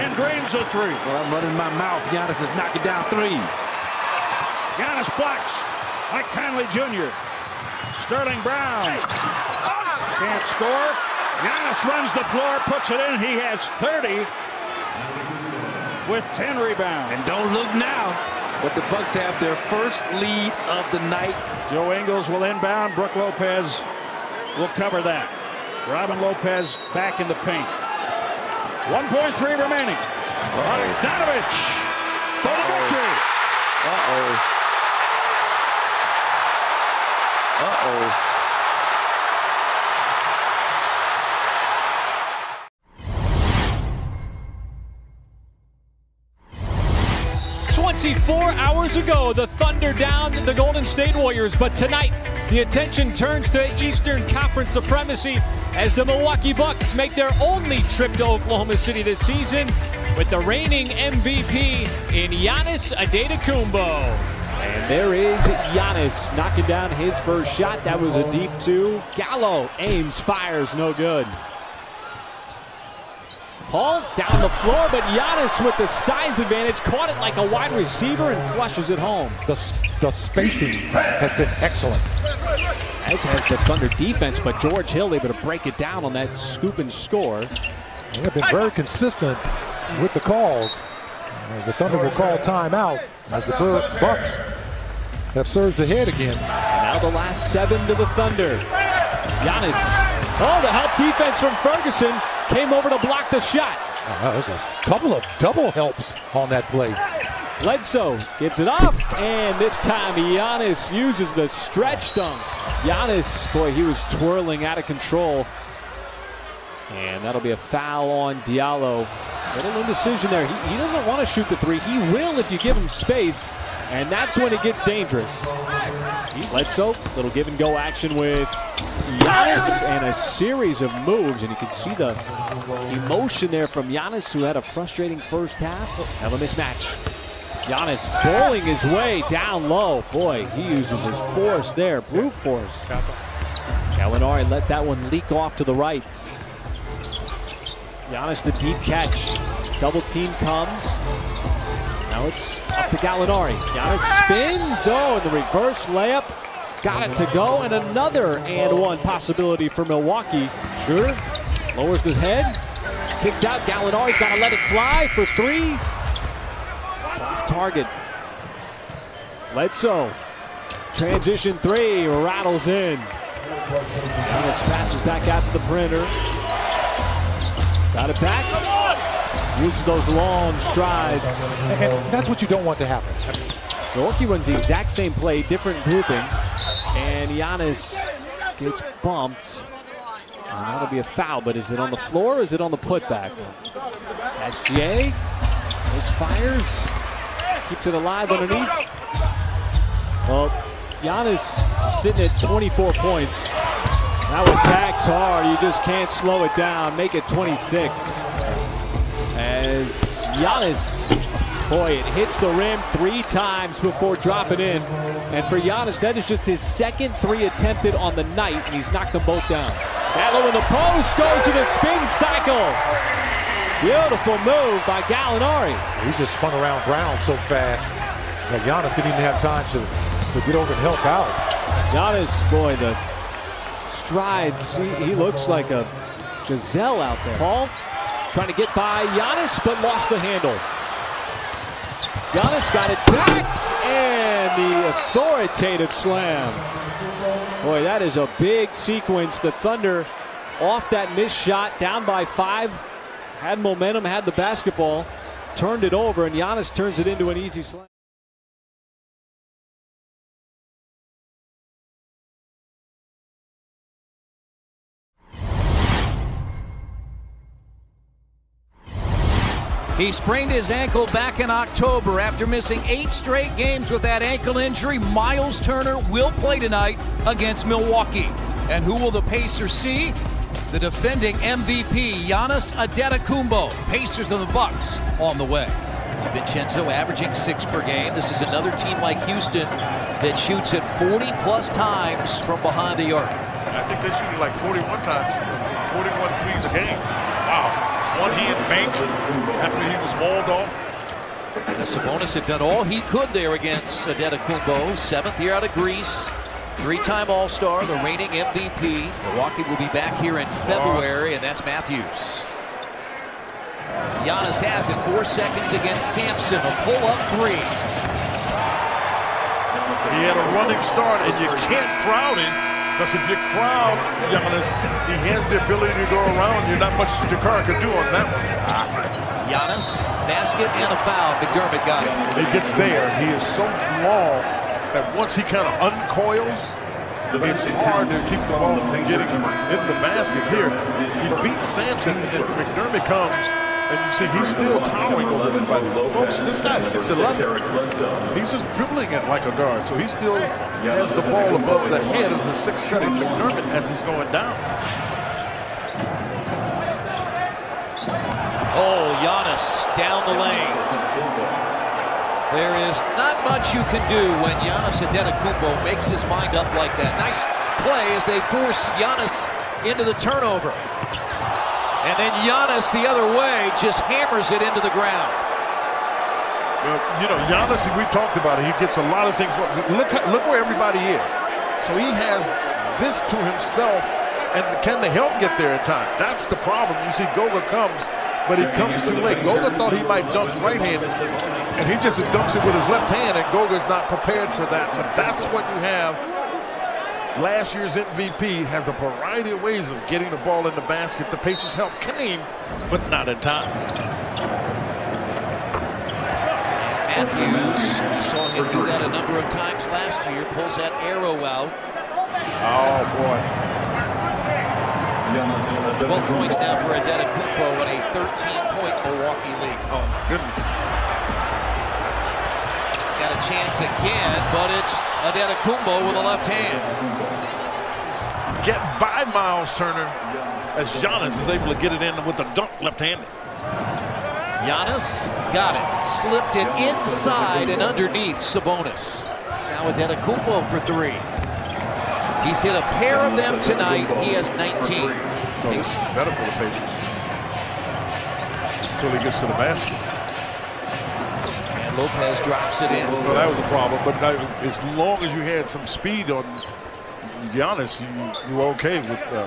and drains a three. Well, I'm running my mouth. Giannis is knocking down threes. Giannis blocks. Mike Conley Jr. Sterling Brown. Can't score. Giannis runs the floor, puts it in. He has 30 with 10 rebounds. And don't look now. But the Bucks have their first lead of the night. Joe Ingles will inbound. Brook Lopez will cover that. Robin Lopez back in the paint. 1.3 remaining. Bogdanovich for the victory. Uh-oh. Uh-oh. 24 hours ago, the Thunder downed the Golden State Warriors, but tonight the attention turns to Eastern Conference supremacy as the Milwaukee Bucks make their only trip to Oklahoma City this season with the reigning MVP in Giannis Antetokounmpo. And there is Giannis knocking down his first shot. That was a deep two. Gallo aims, fires, no good. Paul down the floor, but Giannis with the size advantage caught it like a wide receiver and flushes it home. The, the spacing has been excellent. As has the Thunder defense, but George Hill able to break it down on that scoop and score. They have been very consistent with the calls. As the Thunder will call timeout as the Bucks have surged ahead again. And now the last seven to the Thunder. Giannis. Oh, the help defense from Ferguson came over to block the shot. Uh, there's a couple of double helps on that play. Bledsoe gives it up, and this time Giannis uses the stretch dunk. Giannis, boy, he was twirling out of control. And that'll be a foul on Diallo. Little indecision there. He, he doesn't want to shoot the three. He will if you give him space, and that's when it gets dangerous. Bledsoe, little give and go action with Giannis and a series of moves, and you can see the emotion there from Giannis, who had a frustrating first half. Have a mismatch. Giannis bowling his way down low. Boy, he uses his force there, brute force. Gallinari let that one leak off to the right. Giannis the deep catch. Double team comes. Now it's up to Gallinari. Giannis spins. Oh, and the reverse layup. Got it to go. And another and one possibility for Milwaukee. Sure. Lowers the head. Kicks out. Gallinari's got to let it fly for three. Off target. Bledsoe. Transition three. Rattles in. Giannis passes back out to the perimeter. Got it back. Uses those long strides. And that's what you don't want to happen. Milwaukee runs the exact same play, different grouping. And Giannis gets bumped. And that'll be a foul, but is it on the floor or is it on the putback? SGA fires. Keeps it alive underneath. Well, Giannis sitting at 24 points. That attacks hard. You just can't slow it down. Make it 26. As Giannis, boy, it hits the rim three times before dropping in. And for Giannis, that is just his second three attempted on the night, and he's knocked them both down. Battle in the post, goes to the spin cycle. Beautiful move by Gallinari. He just spun around Brown so fast that Giannis didn't even have time to, to get over and help out. Giannis, boy, the strides. He, he, looks like a gazelle out there. Paul trying to get by Giannis, but lost the handle. Giannis got it back, and the authoritative slam. Boy, that is a big sequence. The Thunder off that missed shot, down by five, had momentum, had the basketball, turned it over, and Giannis turns it into an easy slam. He sprained his ankle back in October after missing eight straight games with that ankle injury. Miles Turner will play tonight against Milwaukee. And who will the Pacers see? The defending MVP, Giannis Antetokounmpo. Pacers and the Bucks on the way. Vincenzo averaging six per game. This is another team like Houston that shoots it 40 plus times from behind the arc. I think they shoot it like 41 times, 41 threes a game. Wow. One he had banked after he was walled off. And Sabonis had done all he could there against Antetokounmpo. Seventh year out of Greece. Three-time All-Star, the reigning MVP. Milwaukee will be back here in February, and that's Matthews. Giannis has it. Four seconds against Sampson. A pull-up three. He had a running start, and you can't crowd him because if you crowd Giannis, he has the ability to go around you. Not much JaKarr could do on that one. Ah. Giannis, basket and a foul. McDermott got it. When he gets there, he is so long that once he kind of uncoils, it's hard to keep the ball from getting in the basket here. He beats Sampson, and McDermott comes, and you see he's still towering over everybody. Folks, this guy's 6'11". He's just dribbling it like a guard, so he still has the ball above the head of the 6'7 McDermott as he's going down. Oh, Giannis down the lane. There is not much you can do when Giannis Antetokounmpo makes his mind up like that. Nice play as they force Giannis into the turnover. And then Giannis the other way just hammers it into the ground. Well, you know, Giannis, we talked about it. He gets a lot of things. Look, look where everybody is. So he has this to himself, and can the help get there in time? That's the problem. You see, Goga comes, but he comes too late. Goga thought he might dunk right-handed, and he just dunks it with his left hand, and Goga's not prepared for that. But that's what you have. Last year's MVP has a variety of ways of getting the ball in the basket. The Pacers' help came, but not in time. Matthews, saw him do that a number of times last year, pulls that arrow out. Oh, boy. 12 points now for Antetokounmpo in a 13-point Milwaukee lead. Oh, my goodness. He's got a chance again, but it's Antetokounmpo with a left hand. Get by Miles Turner as Giannis is able to get it in with the dunk left-handed. Giannis got it. Slipped it inside and underneath Sabonis. Now Antetokounmpo for three. He's hit a pair of them tonight. He has 19. Oh, this is better for the Pacers. Until he gets to the basket. And Lopez drops it in. Well, that was a problem. But now, as long as you had some speed on Giannis, you, you were okay with uh,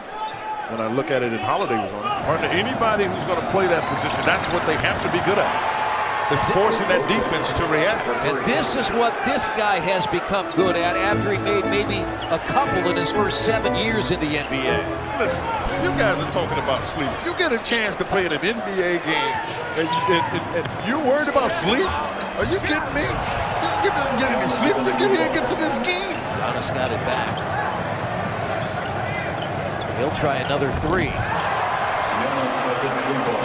when I look at it and Holiday was on it. Partner, anybody who's going to play that position, that's what they have to be good at. It's forcing that defense to react. And this is what this guy has become good at after he made maybe a couple in his first seven years in the NBA. Listen, you guys are talking about sleep. You get a chance to play in an NBA game, and, and, and, and you're worried about sleep? Are you kidding me? You get, get any sleep to get here and get to this game? Giannis got it back. He'll try another three.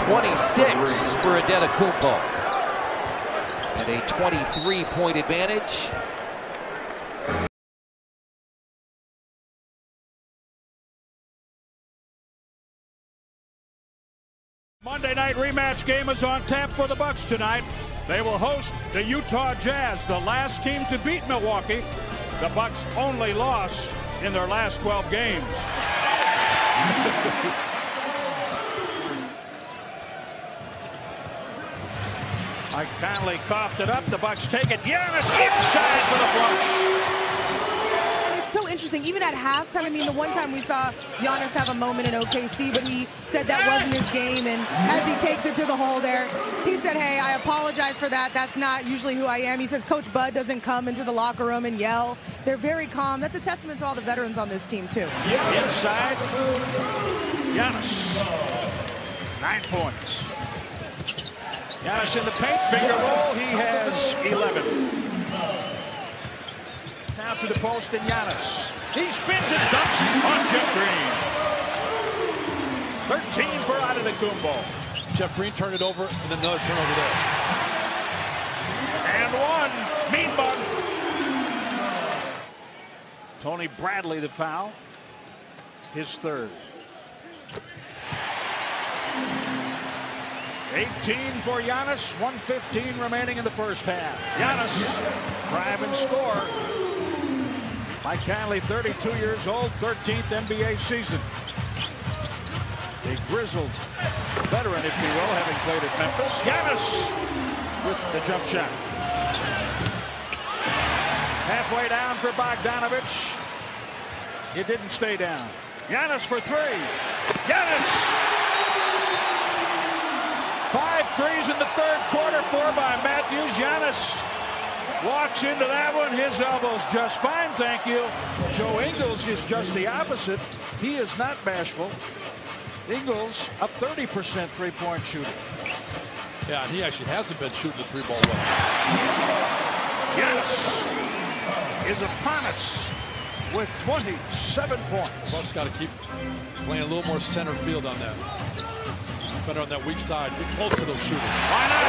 26 for Antetokounmpo. And a 23-point advantage. Monday night rematch game is on tap for the Bucks tonight. They will host the Utah Jazz, the last team to beat Milwaukee. The Bucks' only loss in their last 12 games. Mike Conley coughed it up. The Bucks take it. Giannis inside for the flush. So interesting. interesting. Even at halftime, I mean, the one time we saw Giannis have a moment in OKC, but he said that wasn't his game. And as he takes it to the hole there, he said, hey, I apologize for that. That's not usually who I am. He says Coach Bud doesn't come into the locker room and yell. They're very calm. That's a testament to all the veterans on this team, too. Inside, Giannis. Nine points. Giannis in the paint, finger roll. He has 11. Now to the post and Giannis. He spins and dunks on Jeff Green. 13 for Antetokounmpo. Jeff Green turned it over and another turnover there. And one. Mean bug. Tony Bradley the foul. His third. 18 for Giannis, 115 remaining in the first half. Giannis, drive and score. Mike Conley, 32 years old, 13th NBA season. A grizzled veteran, if you will, having played at Memphis. Giannis with the jump shot. Halfway down for Bogdanovich. It didn't stay down. Giannis for three. Giannis Five threes in the third quarter, four by Matthews. Giannis walks into that one. His elbow's just fine, thank you. Joe Ingles is just the opposite. He is not bashful. Ingles, a 30% three-point shooter. Yeah, and he actually hasn't been shooting the three ball well. Giannis is upon us with 27 points. Bucks got to keep playing a little more center field on that. Better on that weak side. Get close to those shooters. Why not?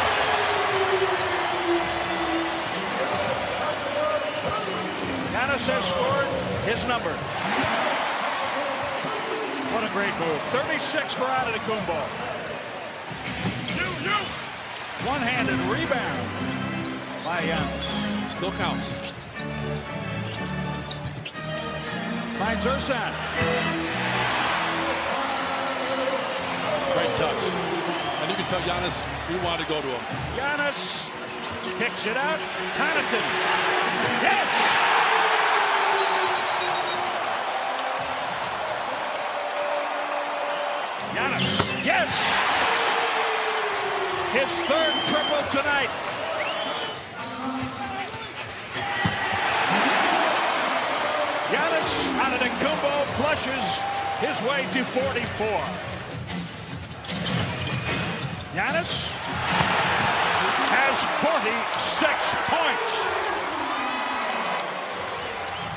Giannis has scored his number. What a great move. 36 for Antetokounmpo. One-handed rebound by Giannis. Still counts. Finds Ersan. Great touch. And you can tell Giannis he wanted to go to him. Giannis kicks it out. Connaughton. Yes! Giannis. Yes! His third triple tonight. Giannis Antetokounmpo flushes his way to 44. Giannis has 46 points.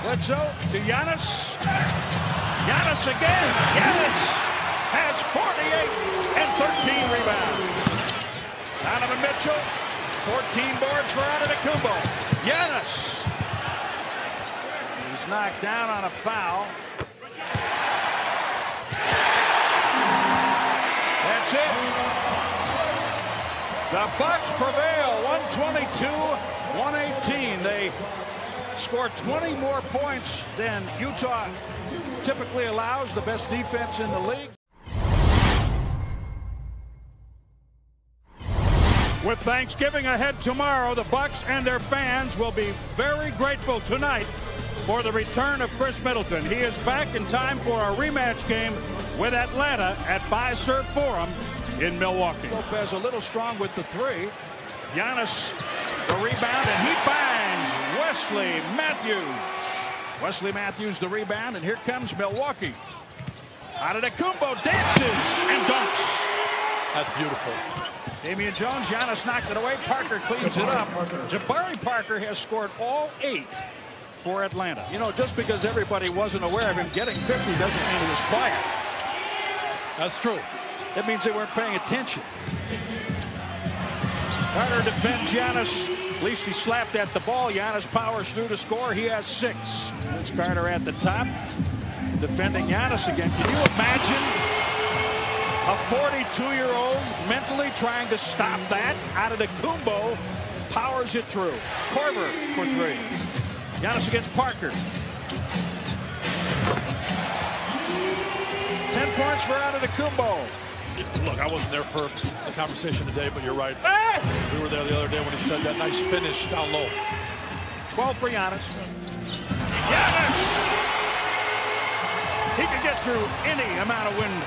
Bledsoe to Giannis. Giannis again. Giannis has 48 and 13 rebounds. Donovan Mitchell, 14 boards for Antetokounmpo. Giannis. He's knocked down on a foul. That's it. The Bucks prevail 122-118. They score 20 more points than Utah typically allows, the best defense in the league. With Thanksgiving ahead tomorrow, the Bucks and their fans will be very grateful tonight for the return of Khris Middleton. He is back in time for a rematch game with Atlanta at Fiserv Forum in Milwaukee. Lopez a little strong with the three. Giannis the rebound, and he finds Wesley Matthews. Wesley Matthews the rebound, and here comes Milwaukee. Antetokounmpo dances and dunks. That's beautiful. Damian Jones, Giannis knocked it away. Parker cleans it up. Jabari Parker has scored all eight for Atlanta. You know, just because everybody wasn't aware of him getting 50 doesn't mean he was quiet. That's true. That means they weren't paying attention. Carter defends Giannis. At least he slapped at the ball. Giannis powers through to score. He has six. It's Carter at the top. Defending Giannis again. Can you imagine a 42-year-old mentally trying to stop that? Antetokounmpo powers it through. Korver for three. Giannis against Parker. 10 points for Antetokounmpo. Look, I wasn't there for the conversation today, but you're right. We were there the other day when he said that nice finish down low. 12 for Giannis. Giannis He can get through any amount of wind.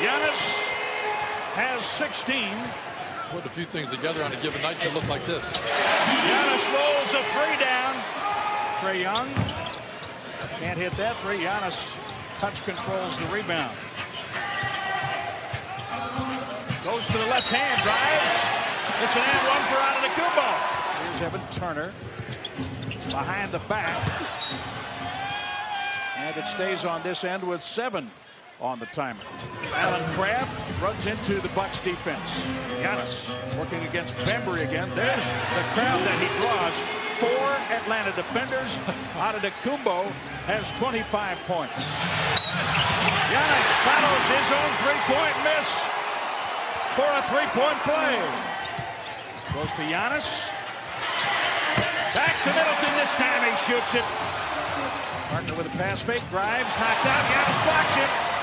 Giannis has 16. Put a few things together on a given night to look like this. Giannis rolls a three down. Trae Young can't hit that three. Giannis touch controls the rebound. Goes to the left hand, drives. It's an and one for Out of the Antetokounmpo. Here's Evan Turner behind the back. And it stays on this end with seven on the timer. Allen Crabbe runs into the Bucks defense. Giannis working against Bembry again. There's the crowd that he draws. Four Atlanta defenders. Antetokounmpo has 25 points. Giannis follows his own three-point miss for a three-point play. Goes to Giannis. Back to Middleton this time. He shoots it. Partner with a pass fake. Drives. Knocked out. Giannis blocks it.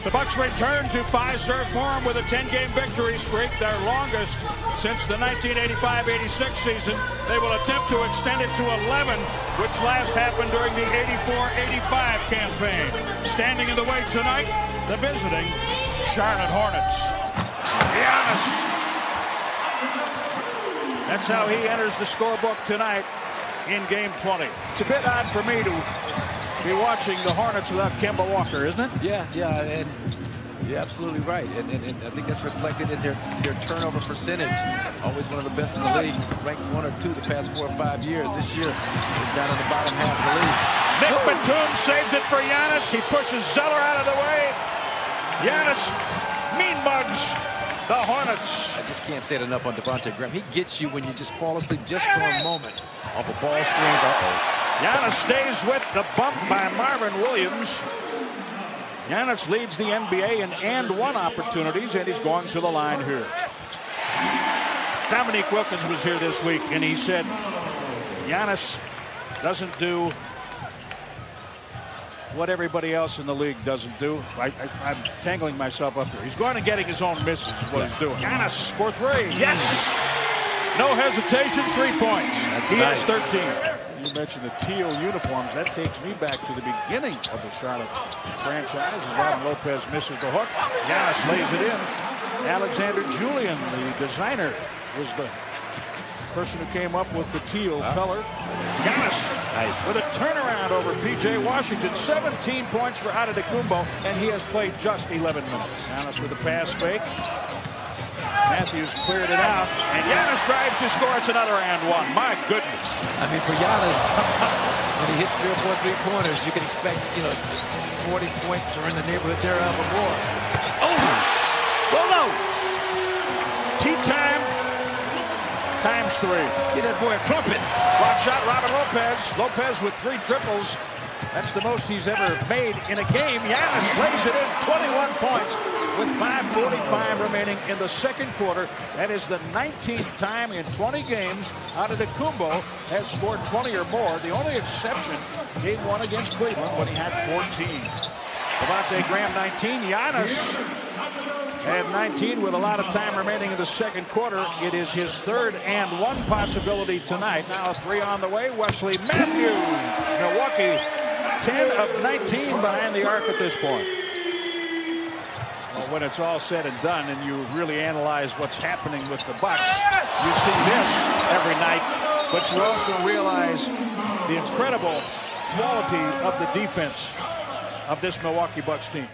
The Bucks return to Fiserv form with a 10-game victory streak, their longest since the 1985-86 season. They will attempt to extend it to 11, which last happened during the 84-85 campaign. Standing in the way tonight, the visiting Charlotte Hornets. Giannis. That's how he enters the scorebook tonight in Game 20. It's a bit odd for me to be watching the Hornets without Kemba Walker, isn't it? Yeah, yeah, and you're absolutely right. And, and, and, I think that's reflected in their, their turnover percentage. Always one of the best in the league, ranked one or two the past four or five years. This year, they're down in the bottom half of the league. Nick Batum saves it for Giannis. He pushes Zeller out of the way. Giannis mean mugs the Hornets. I just can't say it enough on Devontae Graham. He gets you when you just fall asleep just for a moment off of ball screens. Uh-oh. Giannis stays with the bump by Marvin Williams. Giannis leads the NBA in and one opportunities, and he's going to the line here. Dominique Wilkins was here this week, and he said Giannis doesn't do what everybody else in the league doesn't do. I, am tangling myself up here. He's going and getting his own misses is what yeah. he's doing. Giannis for three. Yes! No hesitation, three points. That's he nice. has 13. You mentioned the teal uniforms. That takes me back to the beginning of the Charlotte franchise. As Robin Lopez misses the hook. Giannis lays it in. Alexander Julian, the designer, was the person who came up with the teal wow. color. Giannis nice. with a turnaround over P.J. Washington. 17 points for Antetokounmpo, and he has played just 11 minutes. Giannis with a pass fake. Matthews cleared it out, and Giannis drives to score. It's another and one. My goodness. I mean, for Giannis, when he hits three or four three-pointers, you can expect, you know, 40 points or in the neighborhood there or more. Oh! Well, no! Tea time times three. Get that boy a trumpet. Block shot, Robin Lopez. Lopez with three triples. That's the most he's ever made in a game. Giannis lays it in, 21 points with 5.45 remaining in the second quarter. That is the 19th time in 20 games Antetokounmpo has scored 20 or more. The only exception, game one against Cleveland when he had 14. Devontae Graham 19, Giannis had 19 with a lot of time remaining in the second quarter. It is his third and one possibility tonight. Now three on the way. Wesley Matthews, Milwaukee 10 of 19 behind the arc at this point. When it's all said and done and you really analyze what's happening with the Bucks, you see this every night, but you also realize the incredible quality of the defense of this Milwaukee Bucks team.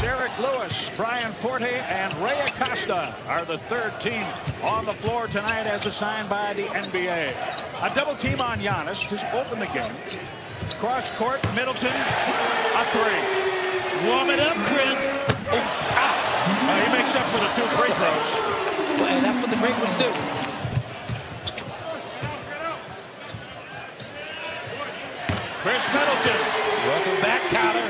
Derek Lewis, Brian Forte, and Ray Acosta are the third team on the floor tonight as assigned by the NBA. A double team on Giannis to open the game. Cross court, Middleton, a three. Warm it up, Khris. Oh, uh, he makes up for the two free throws. Well, that's what the great ones do. Khris Middleton. Welcome back, counter.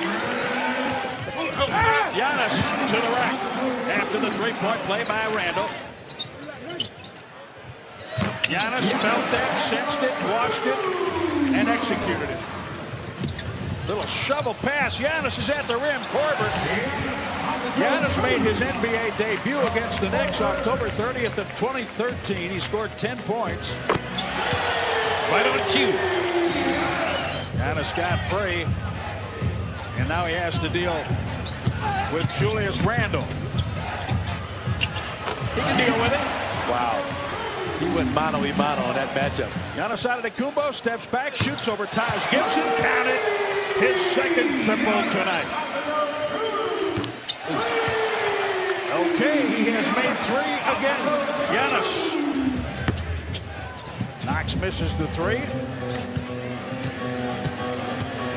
Giannis to the rack after the three-point play by Randle. Giannis felt that, sensed it, watched it, and executed it. Little shovel pass. Giannis is at the rim. Corbett Giannis made his NBA debut against the Knicks October 30th of 2013. He scored 10 points. Right on cue. Giannis got free. And now he has to deal with Julius Randle. He can deal with it. Wow. He went mano a mano on that matchup. Giannis Antetokounmpo steps back, shoots over Taj Gibson, counted his second triple tonight. Okay, he has made three again. Giannis. Knox misses the three.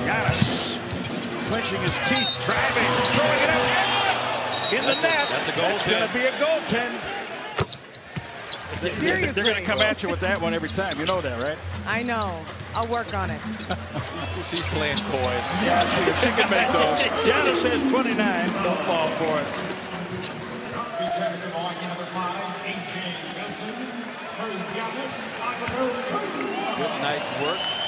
Giannis clenching his teeth, driving, throwing it up in the That's a- net. that's a That's goaltend. going to be a goaltend. Seriously. They're going to come at you with that one every time. You know that, right? I know. I'll work on it. She's playing coy. Yeah, she, she can make those. Giannis says 29. Don't fall for it. Good night's work.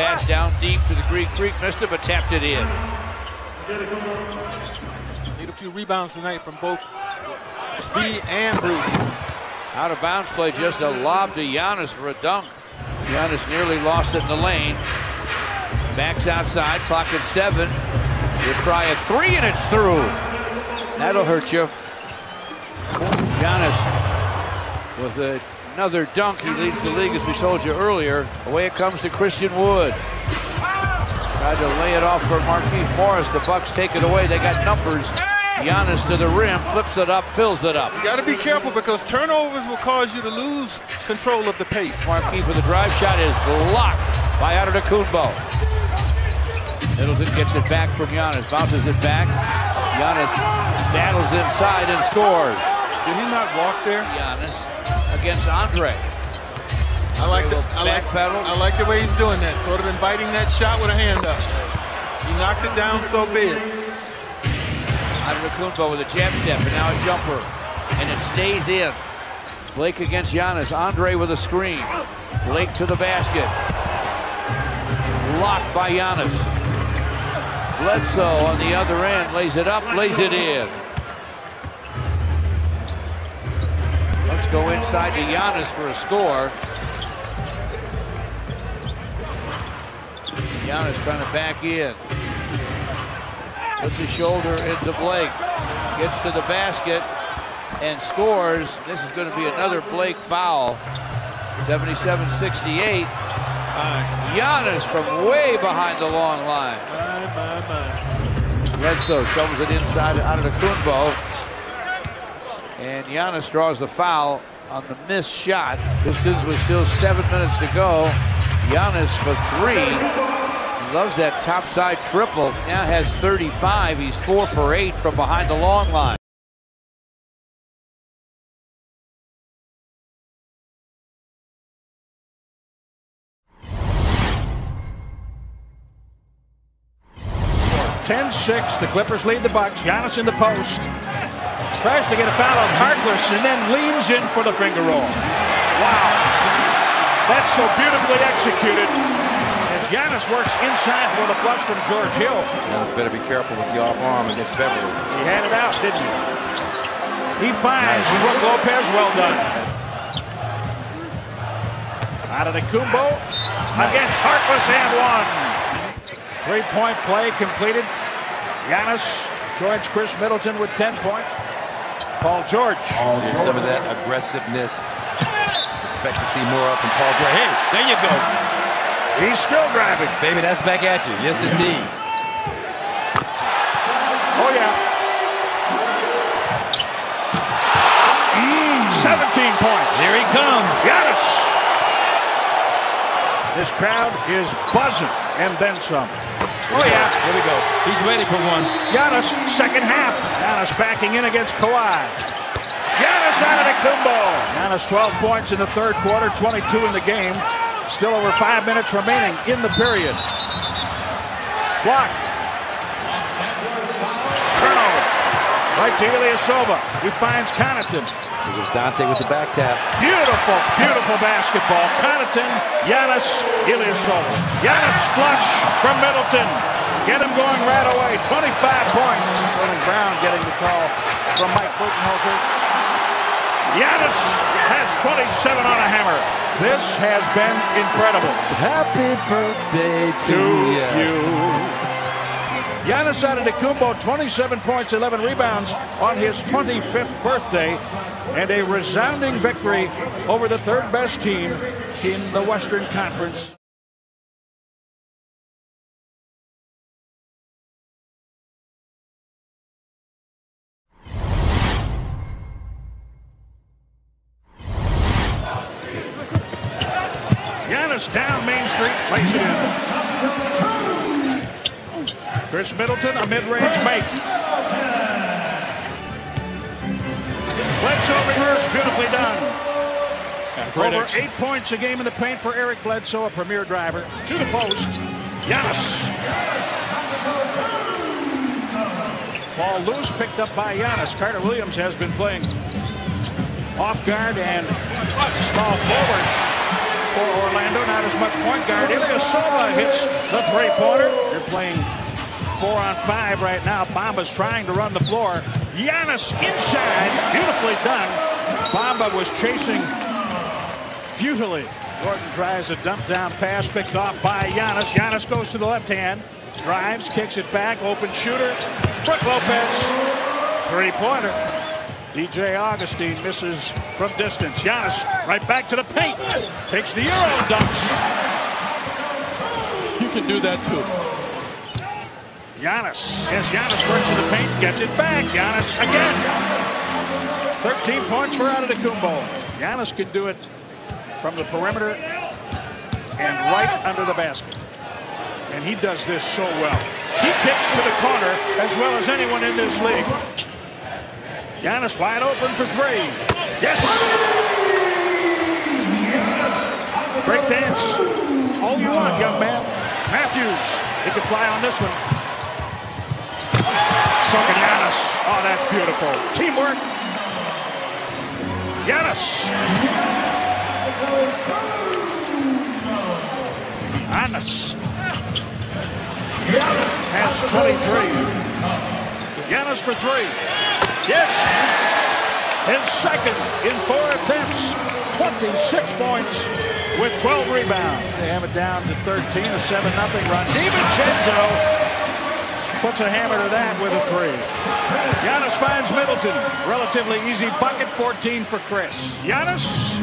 Pass down deep to the Greek Freak. Missed it, but tapped it in. Need a few rebounds tonight from both Steve and Bruce. Out of bounds play, just a lob to Giannis for a dunk. Giannis nearly lost it in the lane. Backs outside, clock at seven. You try a three and it's through. That'll hurt you. Giannis with another dunk. He leads the league, as we told you earlier. Away it comes to Christian Wood. Tried to lay it off for Markieff Morris. The Bucks take it away. They got numbers. Giannis to the rim, flips it up, fills it up. You got to be careful because turnovers will cause you to lose control of the pace. Markieff with a drive shot is blocked by Antetokounmpo. Middleton gets it back from Giannis, bounces it back. Giannis battles inside and scores. Did he not walk there? Giannis against Andre. I like the I like, Backpedal. I like the way he's doing that. Sort of inviting that shot with a hand up. He knocked it down, so be it. Antetokounmpo with a jab step and now a jumper, and it stays in. Blake against Giannis. Andre with a screen. Blake to the basket. Locked by Giannis. Bledsoe on the other end lays it up, lays it in. Let's go inside to Giannis for a score. Giannis trying to back in. Puts his shoulder into Blake. Gets to the basket and scores. This is going to be another Blake foul. 77-68. Giannis from way behind the long line. Bledsoe shovels it inside out of the Kunbo. And Giannis draws the foul on the missed shot. Pistons with still seven minutes to go. Giannis for three. He loves that topside triple. Now has 35. He's four for eight from behind the long line. Six. The Clippers lead the Bucks. Giannis in the post. Tries to get a foul on Harkless and then leans in for the finger roll. Wow. That's so beautifully executed. As Giannis works inside for the flush from George Hill. Giannis better be careful with the off arm against Beverley. He had it out, didn't he? He finds Brook Lopez. Well done. Out of the Kumbo against Harkless and one. Three-point play completed. Giannis joins Chris Middleton with 10 points. Paul George. See some of that aggressiveness. Expect to see more up from Paul George. Hey, there you go. He's still driving. Baby, that's back at you. Yes, indeed. Oh, yeah. Mm, 17 points. Here he comes. Giannis. This crowd is buzzing and then some. Oh, yeah. Here we go. He's ready for one. Giannis, second half. Giannis backing in against Kawhi. Giannis out of the Kumbo. Giannis 12 points in the third quarter, 22 in the game. Still over five minutes remaining in the period. Block. Turnover. Right to Ilyasova. He finds Connaughton. It was Donte with the back tap. Beautiful, beautiful basketball. Connaughton, Giannis, Ilyasova. Giannis flush from Middleton. Get him going right away. 25 points. Sterling Brown getting the call from Mike Budenholzer. Giannis has 27 on a hammer. This has been incredible. Happy birthday to, to you. Giannis Antetokounmpo, 27 points, 11 rebounds on his 25th birthday, and a resounding victory over the third best team in the Western Conference. Khris Middleton, a mid-range make. Bledsoe reverse, beautifully done. Over eight points a game in the paint for Eric Bledsoe, a premier driver. To the post, Giannis. Ball loose, picked up by Giannis. Carter Williams has been playing off guard and small forward for Orlando. Not as much point guard. Ilyasova hits the three-pointer. They're playing four on five right now. Bamba's trying to run the floor. Giannis inside. Beautifully done. Bamba was chasing futilely. Gordon tries a dump down pass picked off by Giannis. Giannis goes to the left hand. Drives, kicks it back. Open shooter. Brook Lopez. Three-pointer. D.J. Augustin misses from distance. Giannis right back to the paint. Takes the Euro dunks. You can do that too. Giannis. As Giannis works in the paint, gets it back. Giannis again. 13 points for Antetokounmpo. Giannis can do it from the perimeter and right under the basket. And he does this so well. He kicks to the corner as well as anyone in this league. Giannis wide open for three. Yes! Break dance. All you want, young man. Matthews. He could fly on this one. Sunken Giannis. Oh, that's beautiful. Teamwork. Giannis. Giannis. Has 23. Giannis for three. Yes. His second in four attempts. 26 points with 12 rebounds. They have it down to 13, a 7 nothing run. DiVincenzo puts a hammer to that with a three. Giannis finds Middleton. Relatively easy bucket, 14 for Khris. Giannis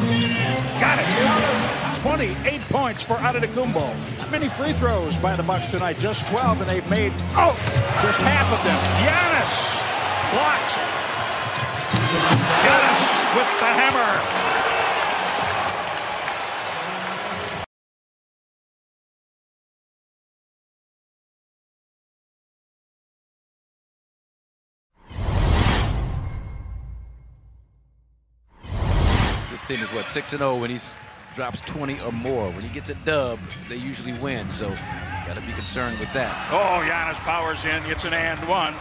got it. 28 points for Antetokounmpo. Many free throws by the Bucks tonight, just 12, and they've made, oh, just half of them. Giannis blocks. Giannis with the hammer. Team is what, 6 and 0 when he drops 20 or more. When he gets a dub, they usually win. So, got to be concerned with that. Oh, Giannis powers in. It's an and one.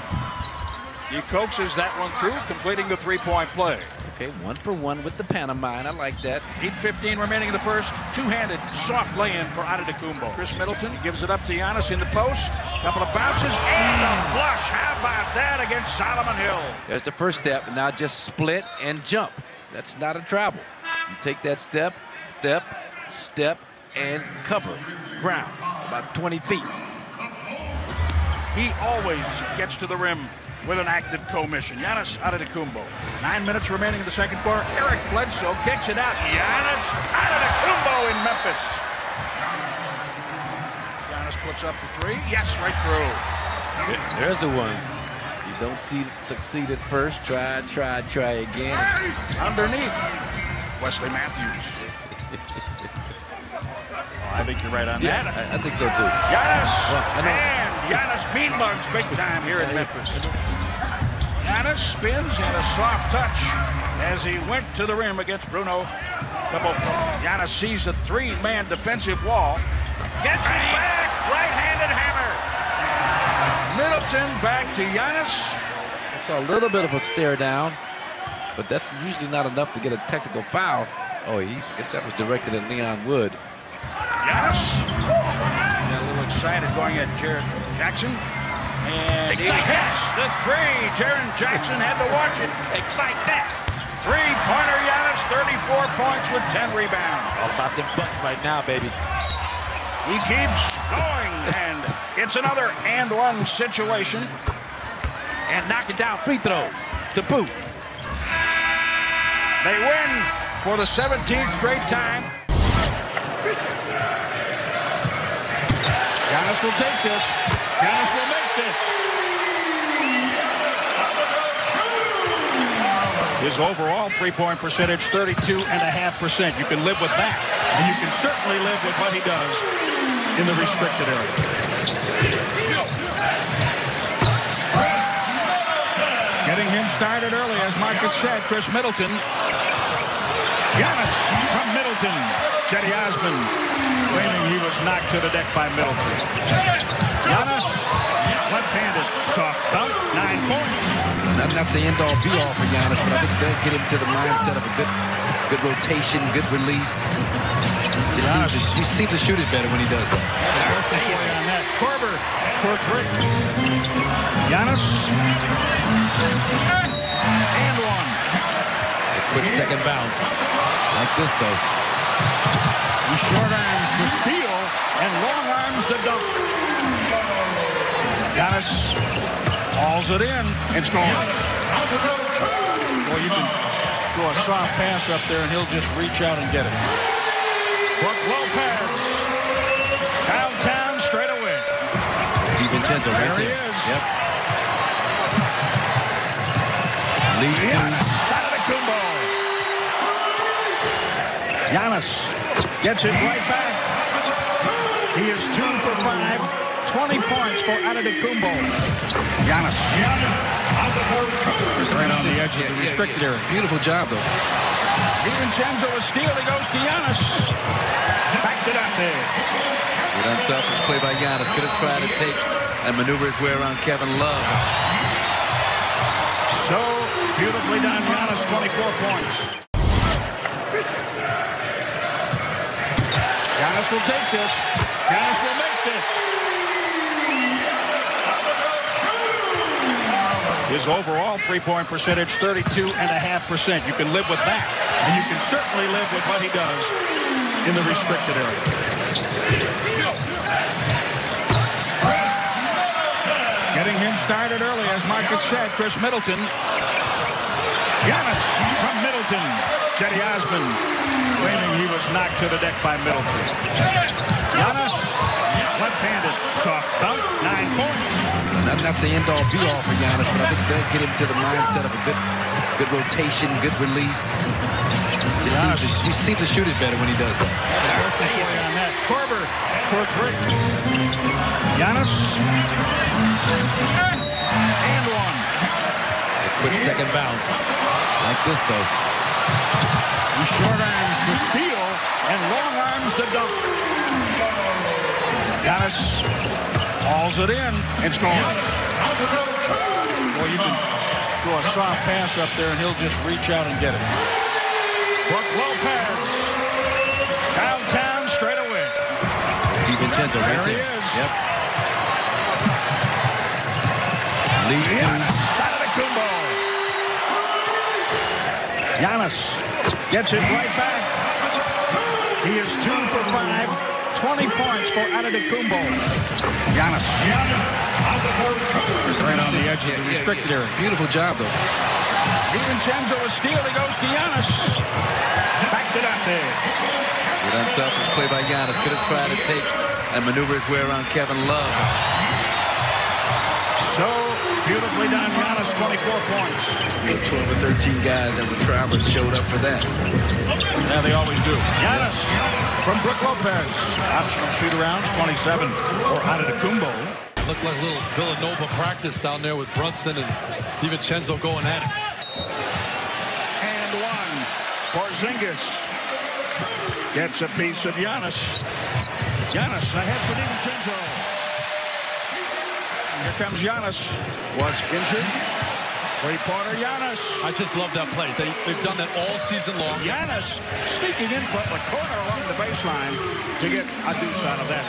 He coaxes that one through, completing the three-point play. Okay, one for one with the Panamine. I like that. 8.15 remaining in the first. Two-handed, soft lay-in for Antetokounmpo. Khris Middleton gives it up to Giannis in the post. Couple of bounces and a flush. How about that against Solomon Hill? There's the first step. Now just split and jump. That's not a travel. You take that step, step, step, and cover ground about 20 feet. He always gets to the rim with an active commission. Giannis Antetokounmpo. Nine minutes remaining in the second quarter. Eric Bledsoe kicks it out. Giannis Antetokounmpo in Memphis. Giannis puts up the three. Yes, right through. There's the one. Don't see succeed at first. Try, try, try again. Underneath. Wesley Matthews. oh, I think you're right on yeah, that. I, I, think so too. Giannis well, and Giannis mean mugs big time here in Memphis. Giannis spins and a soft touch as he went to the rim against Bruno. Couple. Giannis sees the three-man defensive wall. Gets it back. Right-handed hammer. Middle Middleton back to Giannis. I saw a little bit of a stare down, but that's usually not enough to get a technical foul. Oh, he's, I guess that was directed at Leon Wood. Giannis. Got a little excited going at Jaren Jackson. And he hits the three. Jaren Jackson had to watch it. Excite that. Three-pointer Giannis, 34 points with 10 rebounds. All about them bucks right now, baby. He keeps going, and it's another and one situation. And knock it down free throw to boot. They win for the 17th straight time. Giannis will take this. Giannis will make this. His overall three-point percentage, 32.5%. You can live with that. And you can certainly live with what he does in the restricted area. Getting him started early, as Marcus said, Khris Middleton. Giannis from Middleton. Cedi Osman claiming he was knocked to the deck by Middleton. Giannis, left-handed, soft dunk, nine points. Not, not the end-all, be-all for Giannis, but I think it does get him to the mindset of a good, good rotation, good release. Just seems to, he seems to shoot it better when he does that. on that. Korver for three. Giannis. And one. A quick second bounce. Like this, though. He short arms the steal and long arms the dunk. Giannis hauls it in and scores. Boy, you can throw a soft pass up there and he'll just reach out and get it. Brook Lopez. Downtown straight away. DiVincenzo right There he there. is. Yep. Leads. Giannis Antetokounmpo. Giannis gets it right back. He is two for five. 20 points for Antetokounmpo. Giannis. Right on the edge of the restricted area. Beautiful job, though. DiVincenzo a steal. He goes to Giannis. Back to Donte. Good unselfish play by Giannis. Could have tried to take and maneuver his way around Kevin Love. So beautifully done. Giannis, 24 points. Giannis will take this. Giannis will make this. His overall three-point percentage, 32.5%. You can live with that. And you can certainly live with what he does in the restricted area. Getting him started early, as Marcus said, Khris Middleton. Giannis from Middleton. Cedi Osman claiming he was knocked to the deck by Middleton. Giannis, left-handed, soft dunk, nine points. Not, not the end-all, be-all for Giannis, but I think it does get him to the mindset of a good, good rotation, good release. Just seems to, he seems to shoot it better when he does that. on that. For three. Giannis. And one. A quick second bounce. Like this, though. He short arms the steal and long arms the dunk. Giannis hauls it in and scores. Boy, you can throw a soft pass up there and he'll just reach out and get it. Brook Lopez. Downtown straight away. DiVincenzo right There he there. is. Yep. Leads. Giannis Antetokounmpo. Giannis gets it right back. He is two for five. 20 points for Antetokounmpo. Giannis. Right on the edge of the restricted area. Beautiful job, though. DiVincenzo a steal. He goes to Giannis. Back to Donte. Good unselfish play by Giannis. Could have tried to take and maneuver his way around Kevin Love. So beautifully done. Giannis, 24 points. So 12 or 13 guys that were traveling showed up for that. Yeah, they always do. Giannis from Brook Lopez. Optional shoot-arounds, 27 for Antetokounmpo. Looked like a little Villanova practice down there with Brunson and DiVincenzo going at it. And one. Porzingis gets a piece of Giannis. Giannis ahead for DiVincenzo. Here comes Giannis. Was injured. Three-pointer Giannis. I just love that play. They, they've done that all season long. Giannis sneaking in from the corner along the baseline to get a deuce out of that.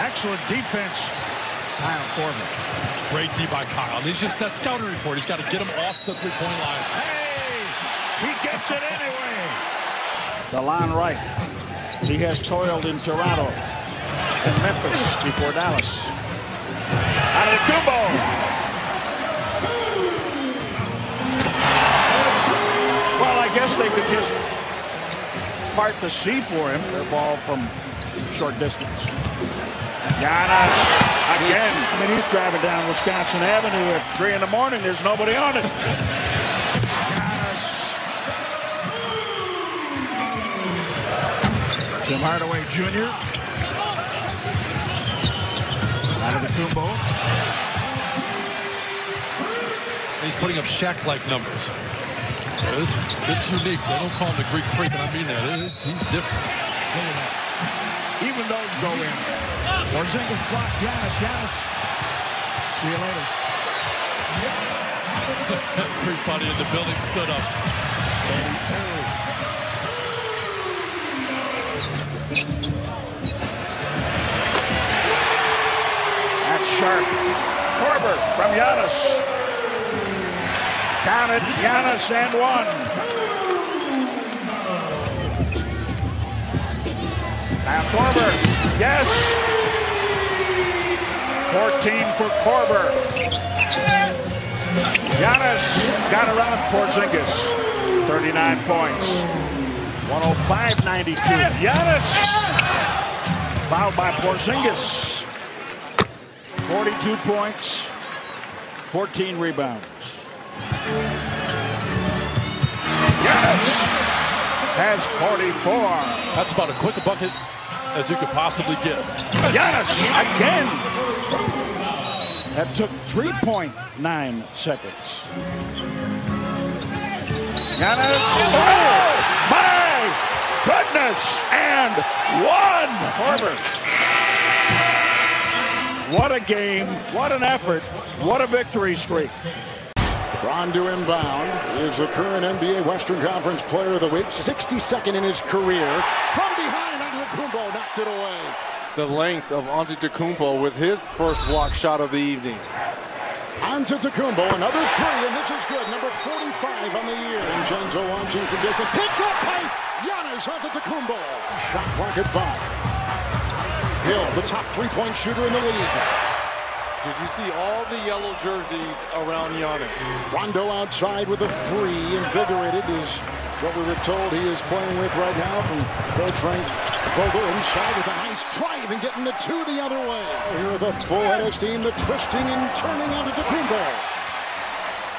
Excellent defense. Kyle Korver. Great D by Kyle. He's just that scouting report. He's got to get him off the three-point line. Hey, he gets it anyway. Delon Wright. He has toiled in Toronto and Memphis before Dallas. Out of the. I guess they could just part the sea for him. Their ball from short distance. Giannis again. I mean, he's driving down Wisconsin Avenue at 3 in the morning. There's nobody on it. Tim Hardaway Jr. Antetokounmpo. He's putting up Shaq-like numbers. It's, it's unique. They don't call him the Greek freak, and I mean that. It's, he's different. Even those go in. Porzingis blocked Giannis. Giannis. See you later. Everybody in the building stood up. That's sharp. Korver from Giannis. Counted Giannis and one. Now Korver. Yes. 14 for Korver. Giannis got around Porzingis. 39 points. 105-92. Giannis. Fouled by Porzingis. 42 points, 14 rebounds. Giannis has 44. That's about as quick a bucket as you could possibly get. Giannis again. That took 3.9 seconds. Giannis. Oh, my goodness. And one. Korver. What a game. What an effort. What a victory streak. Rondo inbound is the current NBA Western Conference Player of the Week, 62nd in his career. From behind, Antetokounmpo knocked it away. The length of Antetokounmpo with his first block shot of the evening. Antetokounmpo, another three, and this is good. Number 45 on the year. Vincenzo launching from distance, picked up by Giannis Antetokounmpo. Shot clock at five. Hill, the top three-point shooter in the league. Did you see all the yellow jerseys around Giannis? Rondo outside with a three, invigorated is what we were told he is playing with right now from Coach Frank Vogel inside with a nice drive and getting the two the other way. Here with a full head of steam, the twisting and turning out of Kumbo.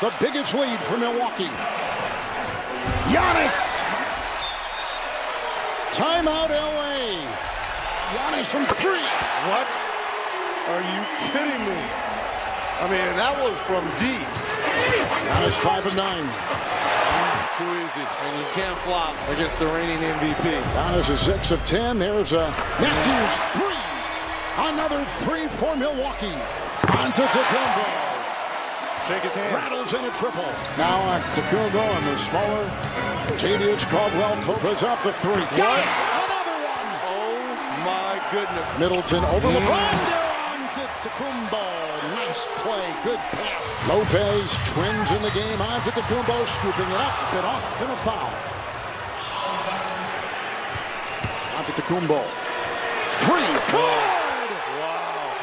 The biggest lead for Milwaukee. Giannis. Timeout LA. Giannis from three. What? Are you kidding me? I mean, that was from deep. Giannis five of nine. Too easy, and you can't flop against the reigning MVP. Giannis is six of ten. There's a Matthews three. Another three for Milwaukee. Antetokounmpo. Shake his hand. Rattles in a triple. Now Antetokounmpo and the smaller Tavius Caldwell puts up the three. Got it. Another one. Oh my goodness. Middleton over mm-hmm. LeBron. Antetokounmpo. Nice play. Good pass. Lopez twins in the game. Antetokounmpo scooping it up. Bit off and a foul. Antetokounmpo. Three. Good. Wow.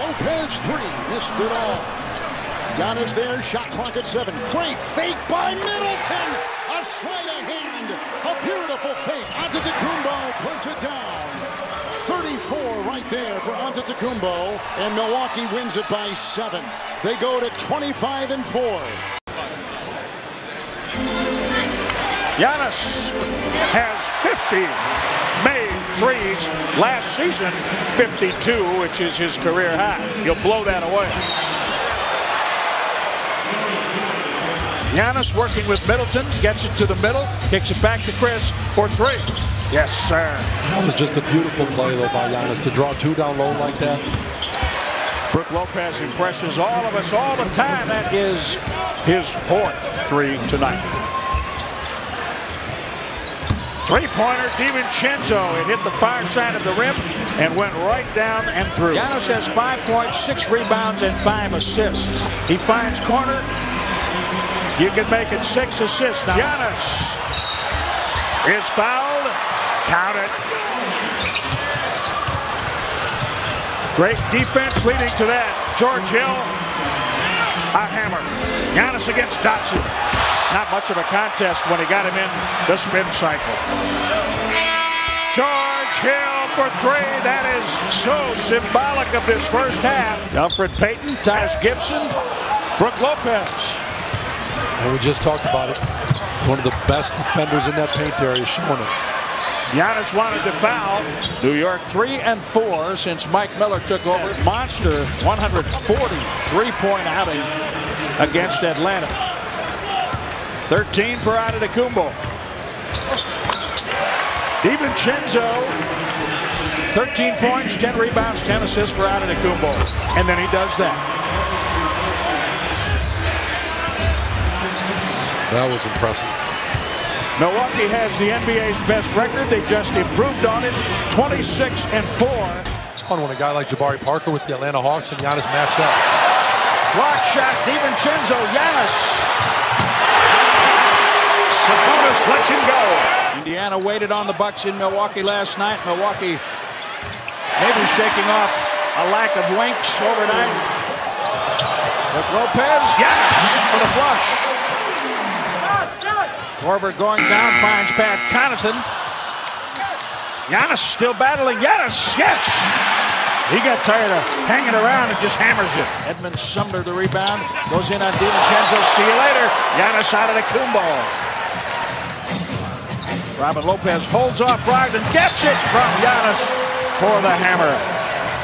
Lopez three. Missed it all. Giannis there. Shot clock at seven. Great fake by Middleton. A sleight of hand. A beautiful fake. Antetokounmpo puts it down. 34 right there for Antetokounmpo, and Milwaukee wins it by seven. They go to 25 and four. Giannis has 50 made threes. Last season, 52, which is his career high. He'll blow that away. Giannis working with Middleton, gets it to the middle, kicks it back to Khris for three. Yes, sir. That was just a beautiful play, though, by Giannis to draw two down low like that. Brook Lopez impresses all of us all the time. That is his fourth three tonight. Three-pointer, DiVincenzo. It hit the far side of the rim and went right down and through. Giannis has five points, six rebounds, and five assists. He finds corner. You can make it six assists. Now, Giannis is fouled. Count it. Great defense leading to that. George Hill, a hammer. Giannis against Dotson. Not much of a contest when he got him in the spin cycle. George Hill for three. That is so symbolic of this first half. Elfrid Payton, Taj Gibson, Brook Lopez. And we just talked about it. One of the best defenders in that paint area showing it. Giannis wanted to foul. New York three and four since Mike Miller took over. Monster 143 point outing against Atlanta. 13 for Antetokounmpo. DiVincenzo 13 points, 10 rebounds, 10 assists for Antetokounmpo. And then he does that. That was impressive. Milwaukee has the NBA's best record. They just improved on it, 26 and 4. It's Fun when a guy like Jabari Parker with the Atlanta Hawks and Giannis match up. Block shot, DiVincenzo, Giannis. Sabonis lets him go. Indiana waited on the Bucks in Milwaukee last night. Milwaukee maybe shaking off a lack of winks overnight. With Lopez, yes, for the flush. Korver going down, finds Pat Connaughton. Giannis still battling. Giannis, yes! He got tired of hanging around and just hammers it. Edmond Sumner the rebound. Goes in on DiVincenzo. See you later. Giannis Antetokounmpo. Robin Lopez holds off Brogdon. Gets it from Giannis for the hammer.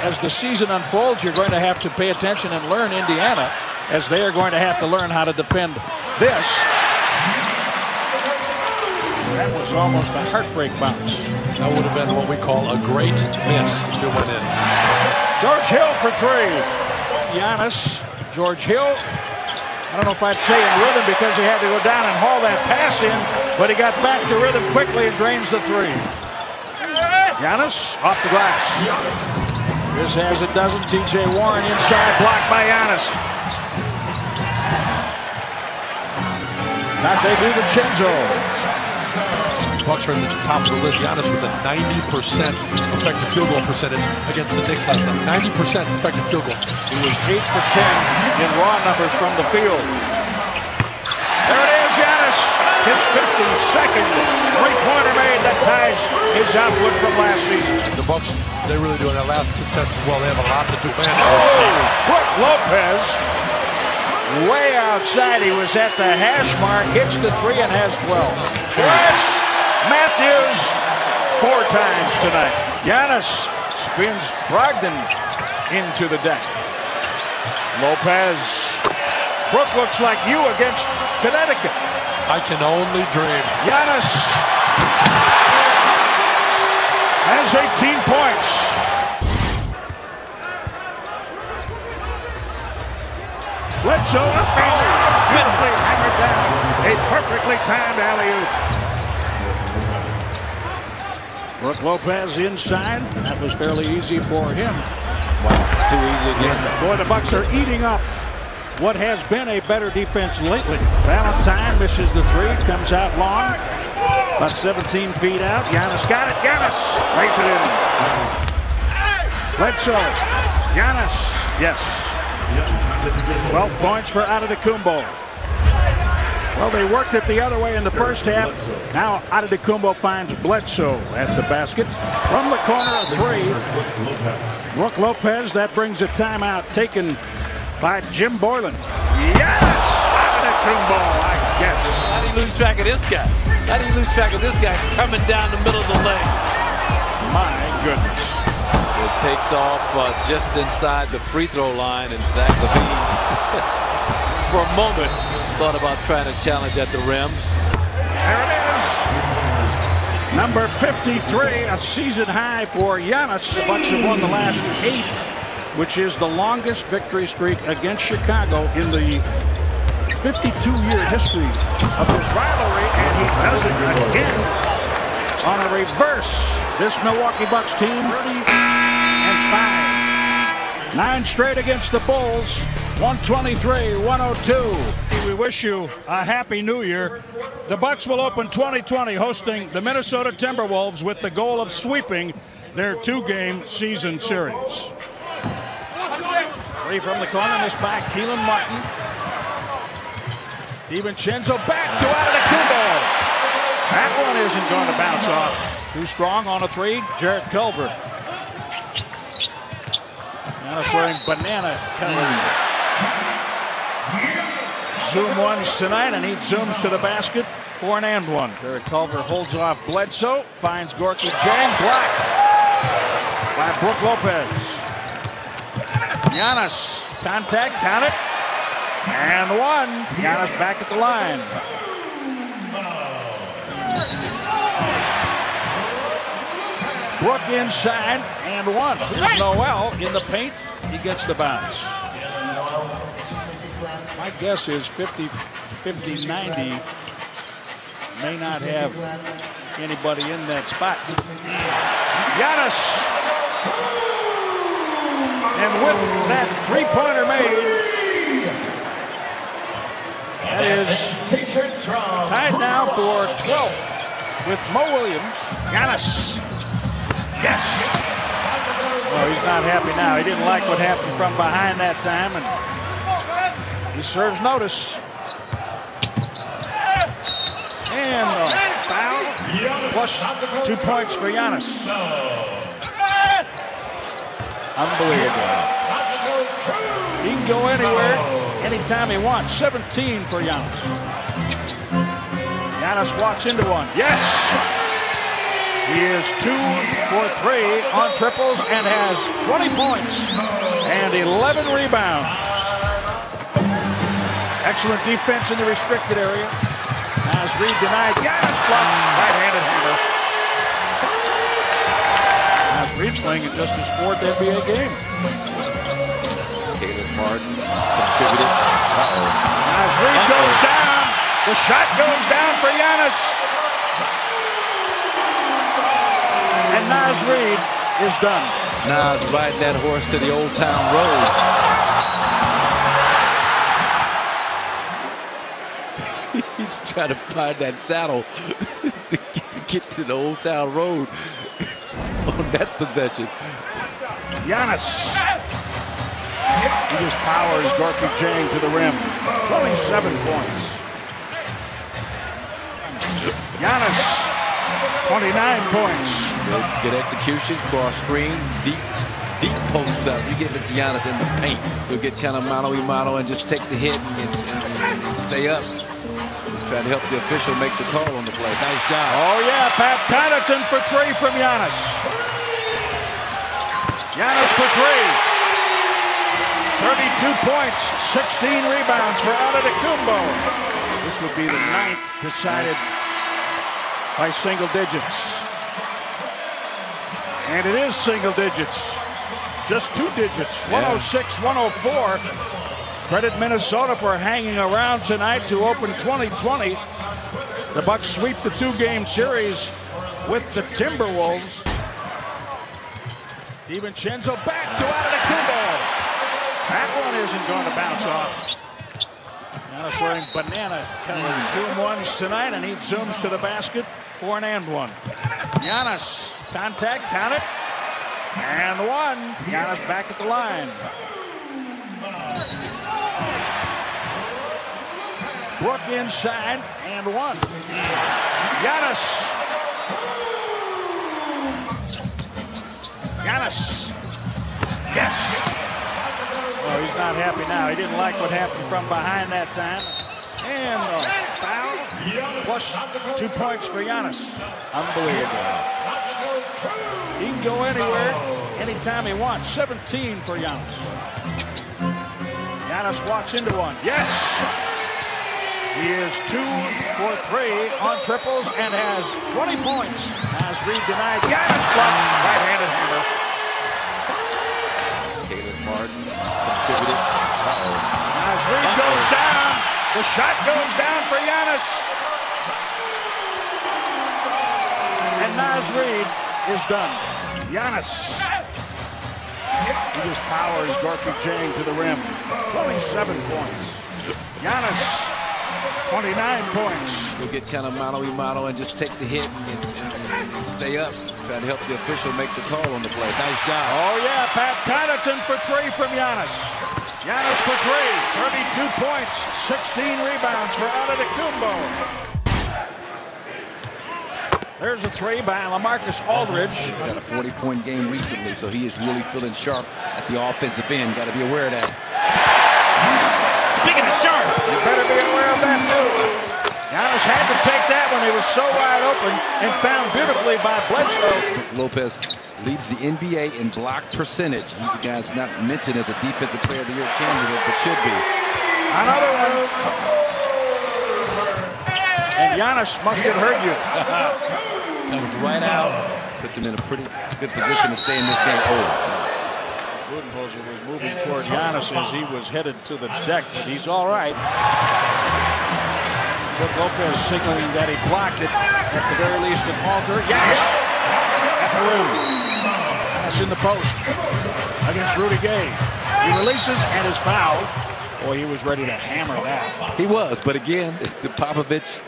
As the season unfolds, you're going to have to pay attention and learn Indiana as they are going to have to learn how to defend this. That was almost a heartbreak bounce. That would have been what we call a great miss if it went in. George Hill for three. Giannis, George Hill. I don't know if I'd say in rhythm because he had to go down and haul that pass in, but he got back to rhythm quickly and drains the three. Giannis off the glass. This has it doesn't. TJ Warren inside, blocked by Giannis. Not they do the Chenzo. Bucks are in the top of the list. Giannis with a 90% effective field goal percentage against the Knicks last night. 90% effective field goal. He was 8 for 10 in raw numbers from the field. There it is, Giannis. His 52nd three-pointer made that ties his output from last season. The Bucks, they really do. In that last contest as well, they have a lot to do. Man, oh, Brook Lopez way outside. He was at the hash mark, hits the three and has 12. Wes Matthews four times tonight. Giannis spins Brogdon into the deck. Lopez. Brook looks like you against Connecticut. I can only dream. Giannis has 18 points. Bledsoe up and beautifully hammered down. A perfectly timed alley-oop. Brook Lopez inside. That was fairly easy for him. Wow, too easy again. Boy, the Bucks are eating up what has been a better defense lately. Valentine misses the three, comes out long. About 17 feet out. Giannis got it. Giannis lays it in. Bledsoe. Giannis. Yes. 12 points for Antetokounmpo. Well, they worked it the other way in the first half. Now Antetokounmpo finds Bledsoe at the basket. From the corner of three. Brook Lopez, that brings a timeout taken by Jim Boylen. Yes! Antetokounmpo, I guess. How do you lose track of this guy? How do you lose track of this guy coming down the middle of the lane? My goodness. It takes off uh, just inside the free throw line, and Zach LaVine, for a moment, thought about trying to challenge at the rim. There it is. Number 53, a season high for Giannis. The Bucks have won the last eight which is the longest victory streak against Chicago in the 52-year history of this rivalry, and he does it again on a reverse. This Milwaukee Bucks team, 30 and 5. Nine straight against the Bulls, 123-102. We wish you a happy new year. The Bucks will open 2020 hosting the Minnesota Timberwolves with the goal of sweeping their two-game season series. Three from the corner, this back, Kelan Martin. DiVincenzo back to Antetokounmpo. That one isn't going to bounce off. Too strong on a three, Jarrett Culver. Wearing banana color. Zoom ones tonight, and he zooms to the basket for an and one. Jarrett Culver holds off Bledsoe, finds Gorgui Dieng, blocked by Brook Lopez. Giannis, contact, count it. And one. Giannis back at the line. Brook inside and one. Here's Noel in the paint. He gets the bounce. My guess is 50, 50, 90 may not have anybody in that spot. Giannis. And with that three-pointer made, that is tied now for 12th with Mo Williams. Giannis. Yes. Oh, he's not happy now. He didn't like what happened from behind that time, and he serves notice. And a foul plus two points for Giannis. Unbelievable. He can go anywhere, anytime he wants. 17 for Giannis. Giannis walks into one. Yes! He is two for three on triples and has 20 points and 11 rebounds. Excellent defense in the restricted area. Naz Reid denied, Giannis flush, right-handed hammer. Naz Reid's playing in just his fourth NBA game. Caleb Martin contributed. Uh-oh. Naz Reid goes down, the shot goes down for Giannis. And Naz Reid is done. Nas riding that horse to the Old Town Road. He's trying to find that saddle to, get, to get to the Old Town Road on that possession. Giannis. He just powers Gorgui Dieng to the rim. 27 points. Giannis, 29 points. Good, good execution, cross screen, deep, deep post up. You get to Giannis in the paint. He'll get kind of mano y mano and just take the hit and, stay up. Try to help the official make the call on the play. Nice job. Oh yeah, Pat Connaughton for three from Giannis. Giannis for three. 32 points, 16 rebounds for Antetokounmpo. This would be the ninth decided by single digits. And it is single digits. Just two digits, 106, 104. Credit Minnesota for hanging around tonight to open 2020. The Bucks sweep the two-game series with the Timberwolves. DiVincenzo back to out of the Antetokounmpo. That one isn't going to bounce off. Giannis wearing banana color mm. zoom ones tonight, and he zooms to the basket for an and one. Giannis, contact, count it. And one. Giannis back at the line. Brook inside and one. Giannis. Giannis. Yes. Oh, he's not happy now. He didn't like what happened from behind that time. And a foul. Plus two points for Giannis. Unbelievable. He can go anywhere, anytime he wants. 17 for Giannis. Giannis walks into one. Yes! He is two for three on triples and has 20 points. Naz Reid denied. Giannis flush. Right-handed hammer. Caleb Martin contributed. Uh-oh. Naz Reid goes down, the shot goes down for Giannis. And Naz Reid is done. Giannis. He just powers Gorgui Dieng to the rim. 27 points. Giannis, 29 points. We'll get kind of mano a mano and just take the hit and, and, and stay up. Try to help the official make the call on the play. Nice job. Oh, yeah, Pat Connaughton for three from Giannis. Giannis for three, 32 points, 16 rebounds for Antetokounmpo. There's a three by LaMarcus Aldridge. He's had a 40-point game recently, so he is really feeling sharp at the offensive end. Got to be aware of that. Speaking of sharp, you better be aware of that too. Giannis had to take that when he was so wide open and found beautifully by Bledsoe. Lopez leads the NBA in block percentage. He's a guy that's not mentioned as a defensive player of the year candidate, but should be. Another one. And Giannis must have heard you. Comes right out. Puts him in a pretty good position to stay in this game. Oh. Budenholzer was moving toward Giannis as he was headed to the deck, but he's all right. Brook Lopez signaling that he blocked it at the very least an alter. Yes! at the rim. Giannis in the post against Rudy Gay. He releases and is fouled. Boy, he was ready to hammer that. He was, but again, it's the Popovich,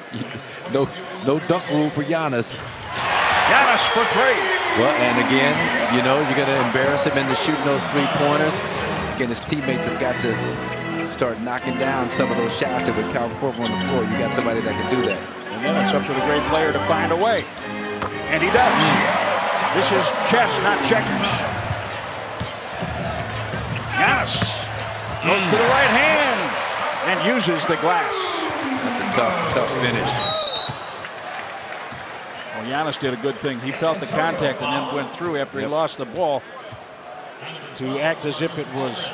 no, no dunk rule for Giannis. Giannis for three. Well, and again, you know, you're going to embarrass him into shooting those three-pointers. Again, his teammates have got to start knocking down some of those shots that with Kyle Korver on the floor. You got somebody that can do that. And then it's up to the great player to find a way. And he does. This is chess, not checkers. Giannis goes to the right hand and uses the glass. That's a tough, tough finish. Well, Giannis did a good thing. He felt the contact and then went through after he lost the ball to act as if it was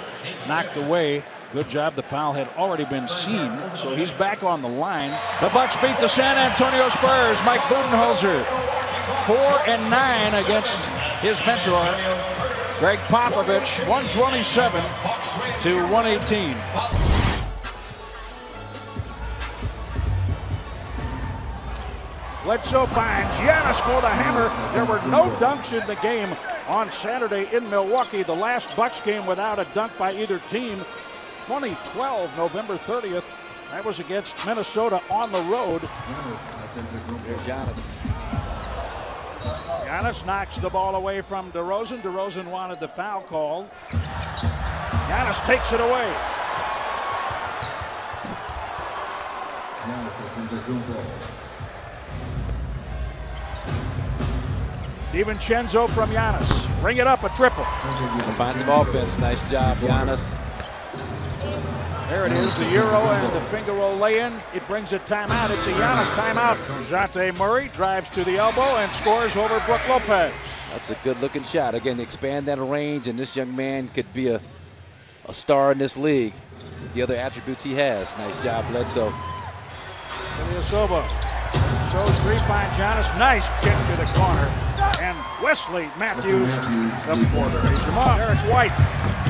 knocked away. Good job. The foul had already been seen, so he's back on the line. The Bucks beat the San Antonio Spurs. Mike Budenholzer, four and nine against his mentor, Gregg Popovich, 127 to 118. Bledsoe finds Giannis for the hammer. There were no dunks in the game on Saturday in Milwaukee. The last Bucks game without a dunk by either team. 2012, November 30th. That was against Minnesota on the road. There's Giannis. Giannis knocks the ball away from DeRozan. DeRozan wanted the foul call. Giannis takes it away. DiVincenzo from Giannis. Bring it up, a triple. Finds some offense. Nice job, Giannis. There it is, the Euro and the finger roll lay-in. It brings a timeout. It's a Giannis timeout. Dejounte Murray drives to the elbow and scores over Brook Lopez. That's a good-looking shot. Again, expand that range, and this young man could be a, a star in this league with the other attributes he has. Nice job, Bledsoe. Ilyasova shows three, finds Giannis. Nice kick to the corner. And Wesley Matthews, the quarter. Derrick White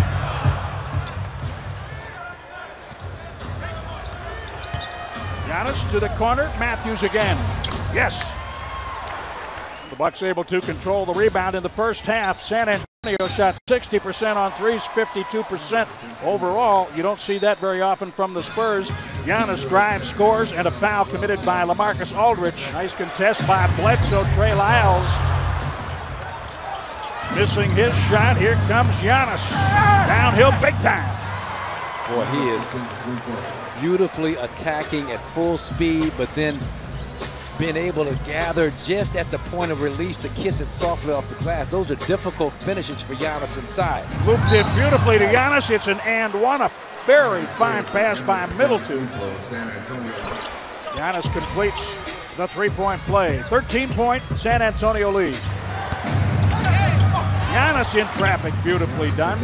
Giannis to the corner. Matthews again. Yes. The Bucks able to control the rebound in the first half. San Antonio shot 60% on threes, 52% overall. You don't see that very often from the Spurs. Giannis drives, scores, and a foul committed by LaMarcus Aldridge. Nice contest by Bledsoe. Trey Lyles missing his shot. Here comes Giannis. Downhill big time. Boy, he is beautifully attacking at full speed, but then being able to gather just at the point of release to kiss it softly off the glass. Those are difficult finishes for Giannis inside. Looped it beautifully to Giannis. It's an and one. A very fine pass by Middleton. Giannis completes the three-point play. 13-point San Antonio lead. Giannis in traffic, beautifully done.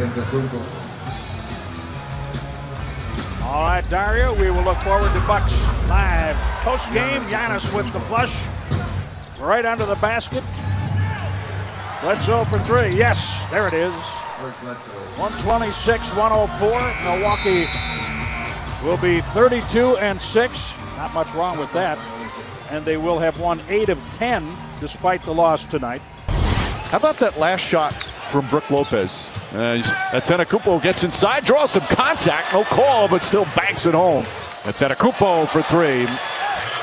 All right, Dario, we will look forward to Bucks live post game. Giannis with the flush right under the basket. Bledsoe for three. Yes, there it is. 126 104. Milwaukee will be 32 and 6. Not much wrong with that. And they will have won 8 of 10 despite the loss tonight. How about that last shot from Brook Lopez? Uh, Antetokounmpo gets inside, draws some contact, no call, but still banks it home. Antetokounmpo for three.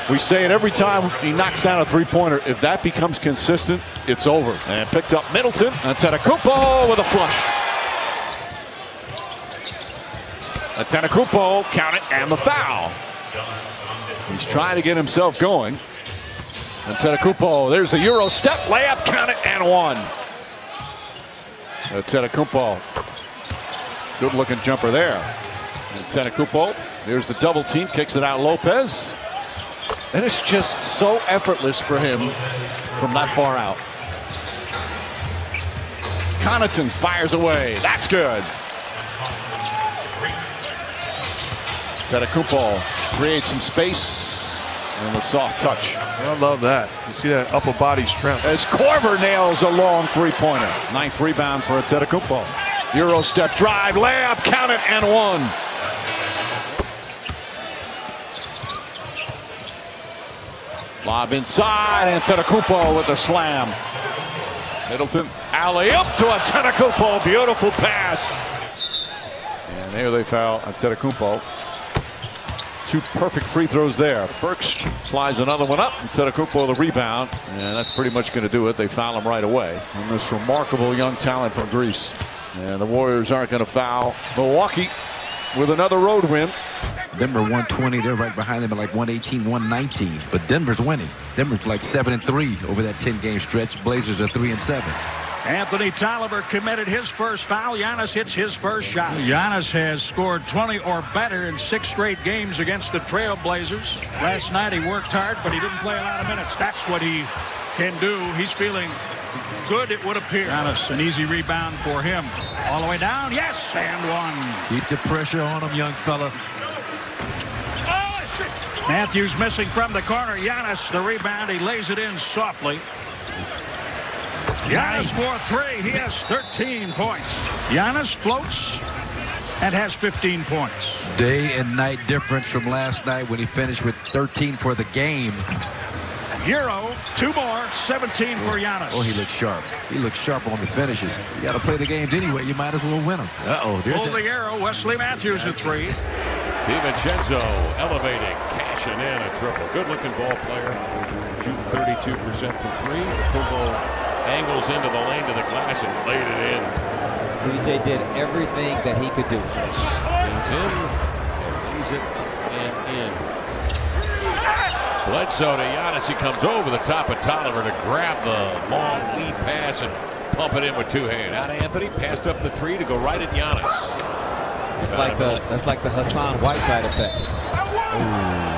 We say it every time he knocks down a three-pointer. If that becomes consistent, it's over. And picked up Middleton. Antetokounmpo with a flush. Antetokounmpo, count it, and the foul. He's trying to get himself going. Antetokounmpo, there's the Euro step, layup, count it, and one. Antetokounmpo, good looking jumper there. Antetokounmpo, here's the double team, kicks it out Lopez. And it's just so effortless for him from that far out. Connaughton fires away, that's good. Antetokounmpo creates some space and a soft touch. I love that. You see that upper body strength. As Korver nails a long three-pointer. Ninth rebound for Antetokounmpo. Euro step drive, layup, count it, and one. Lob inside, and Antetokounmpo with a slam. Middleton, alley up to Antetokounmpo, beautiful pass. And there they foul Antetokounmpo. Two perfect free throws there. Burks flies another one up. Antetokounmpo the rebound, and that's pretty much going to do it. They foul him right away. And this remarkable young talent from Greece. And the Warriors aren't going to foul. Milwaukee with another road win. Denver 120. They're right behind them at like 118, 119. But Denver's winning. Denver's like seven and three over that 10 game stretch. Blazers are three and seven. Anthony Tolliver committed his first foul. Giannis hits his first shot. Giannis has scored 20 or better in six straight games against the Trailblazers. Last night he worked hard, but he didn't play a lot of minutes. That's what he can do. He's feeling good, it would appear. Giannis, an easy rebound for him. All the way down. Yes, and one. Keep the pressure on him, young fella. Matthews missing from the corner. Giannis, the rebound. He lays it in softly. Giannis for three. He has 13 points. Giannis floats and has 15 points. Day and night difference from last night when he finished with 13 for the game. Euro, two more, 17 for oh, Giannis. Oh, he looks sharp. He looks sharp on the finishes. You got to play the games anyway. You might as well win them. Uh-oh. Pull the arrow. Wesley Matthews at three. DiVincenzo elevating, cashing in a triple. Good-looking ball player. Shooting 32% from three. Kumbo angles into the lane to the glass and laid it in. CJ did everything that he could do. Leans in, leaves it, and in. Bledsoe to Giannis. He comes over the top of Tolliver to grab the long lead pass and pump it in with two hands. Out Anthony passed up the three to go right at Giannis. It's like the that's like the Hassan Whiteside effect.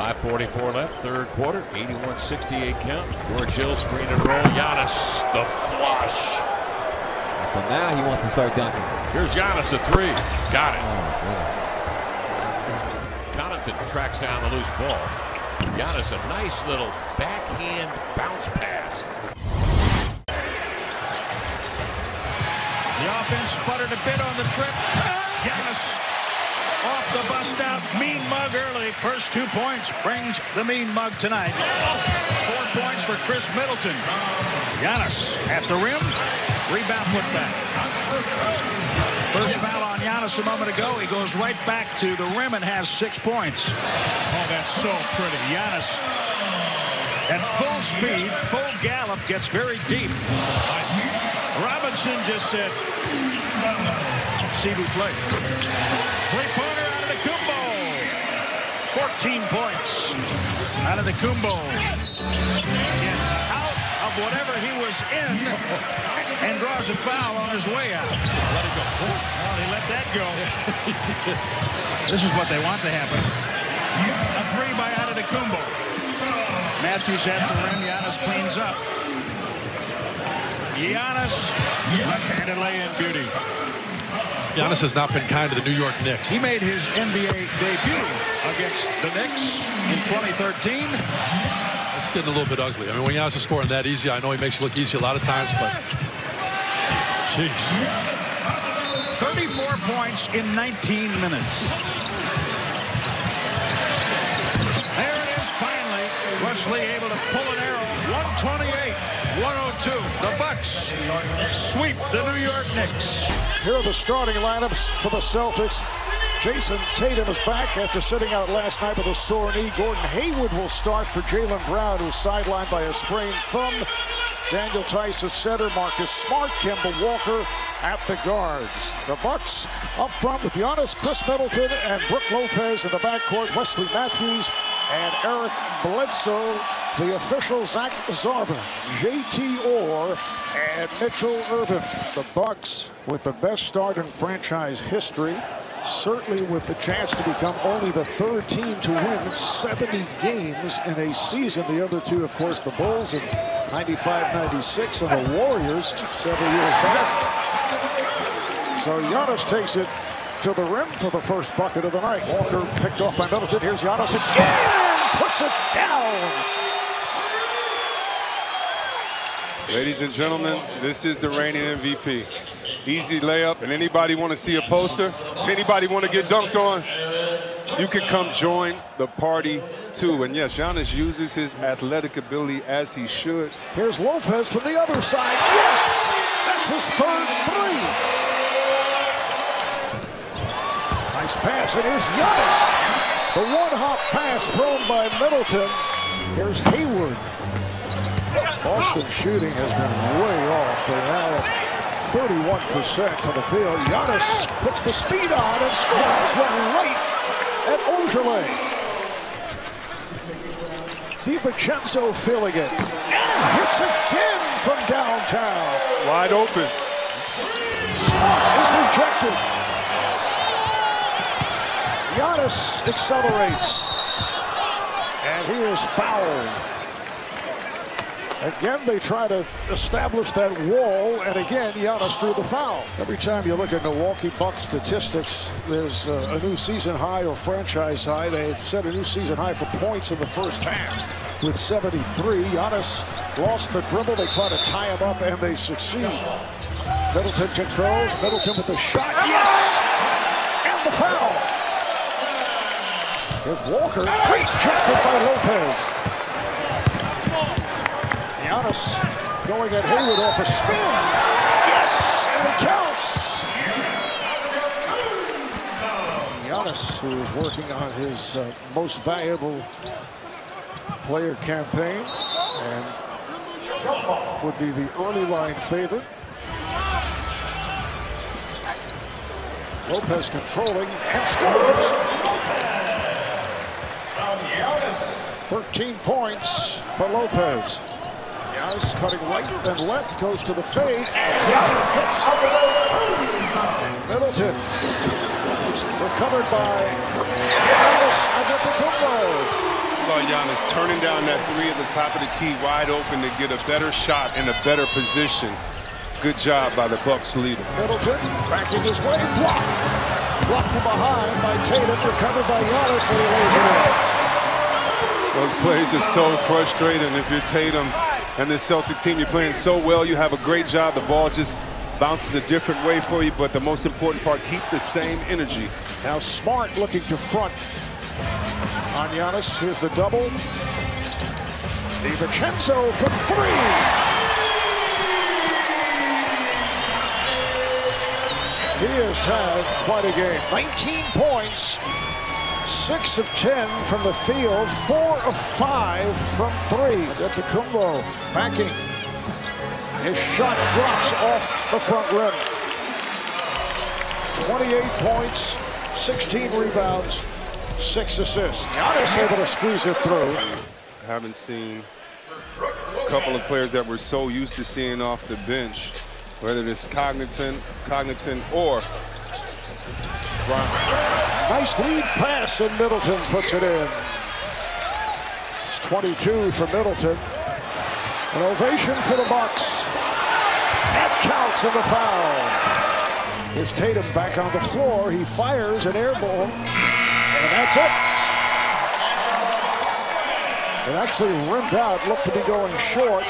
5.44 left, third quarter, 81-68 count. George Hill screen and roll. Giannis, the flush. So now he wants to start dunking. Here's Giannis, a three. Got it. Oh, Connaughton tracks down the loose ball. Giannis, a nice little backhand bounce pass. The offense sputtered a bit on the trip. Giannis off the bust out. Mean mug early. First two points brings the mean mug tonight. Four points for Khris Middleton. Giannis at the rim. Rebound put back. First foul on Giannis a moment ago. He goes right back to the rim and has six points. Oh, that's so pretty. Giannis at full speed, full gallop, gets very deep. Robinson just said, see who played. Three-pointer out of the Kumbo. 14 points out of the Kumbo. Gets out of whatever he was in and draws a foul on his way out. Let it go. Well, he let that go. this is what they want to happen. A three by Antetokounmpo. Matthews at the rim. Giannis cleans up. Giannis, left-handed lay-in beauty. Giannis has not been kind to the New York Knicks. He made his NBA debut against the Knicks in 2013. It's getting a little bit ugly. I mean, when Giannis is scoring that easy, I know he makes it look easy a lot of times, but Jeez. 34 points in 19 minutes. There it is finally. Wesley able to pull an arrow. 128, 102. The Bucks sweep the New York Knicks. Here are the starting lineups for the Celtics. Jayson Tatum is back after sitting out last night with a sore knee. Gordon Hayward will start for Jaylen Brown, who's sidelined by a sprained thumb. Daniel Theis at center, Marcus Smart, Kemba Walker at the guards. The Bucks up front with Giannis, Khris Middleton, and Brook Lopez in the backcourt, Wesley Matthews and Eric Bledsoe. The official Zach Zarba, JT Orr, and Mitchell Ervin. The Bucks with the best start in franchise history certainly with the chance to become only the third team to win 70 games in a season. The other two, of course, the Bulls in 95-96 and the Warriors several years back. So Giannis takes it to the rim for the first bucket of the night. Walker picked off by Middleton. Here's Giannis again and puts it down. Ladies and gentlemen, this is the reigning MVP. Easy layup, and anybody want to see a poster? Anybody want to get dunked on? You can come join the party too. And yes, Giannis uses his athletic ability as he should. Here's Lopez from the other side. Yes! That's his third three. Nice pass, and here's Giannis. The one-hop pass thrown by Middleton. Here's Hayward. Boston shooting has been way off. They're now at 31% from the field. Giannis puts the speed on and scores one right at Ojeleye. DiVincenzo filling it. And hits again from downtown. Wide open. Smart is rejected. Giannis accelerates. And he is fouled. Again, they try to establish that wall, and again, Giannis drew the foul. Every time you look at Milwaukee Bucks statistics, there's a, a new season high or franchise high. They've set a new season high for points in the first half with 73. Giannis lost the dribble. They try to tie him up, and they succeed. Middleton controls. Middleton with the shot. Yes! And the foul. Here's Walker. Rejected by Lopez. Giannis going at Hayward off a spin. Yes, and it counts. Giannis, who is working on his uh, most valuable player campaign and would be the early line favorite. Lopez controlling and scores. 13 points for Lopez. Giannis cutting right, then left, goes to the fade, and hits. Middleton recovered by Giannis Antetokounmpo. Saw Giannis turning down that three at the top of the key, wide open to get a better shot in a better position. Good job by the Bucks leader. Middleton backing his way, blocked. Blocked from behind by Tatum, recovered by Giannis, and he lays it in. Those plays are so frustrating if you're Tatum and this Celtics team. You're playing so well. You have a great job. The ball just bounces a different way for you. But the most important part, keep the same energy. Now Smart looking to front on Giannis. Here's the double. DiVincenzo from three. He has had quite a game. 19 points. Six of 10 from the field, four of five from three. Antetokounmpo backing. His shot drops off the front rim. 28 points, 16 rebounds, six assists. Giannis able to squeeze it through. Haven't seen a couple of players that we're so used to seeing off the bench, whether it's Connaughton, Connaughton or. Nice lead pass, and Middleton puts it in. It's 22 for Middleton. An ovation for the Bucks. That counts in the foul. Here's Tatum back on the floor. He fires an air ball, and that's it. It actually rimmed out, looked to be going short.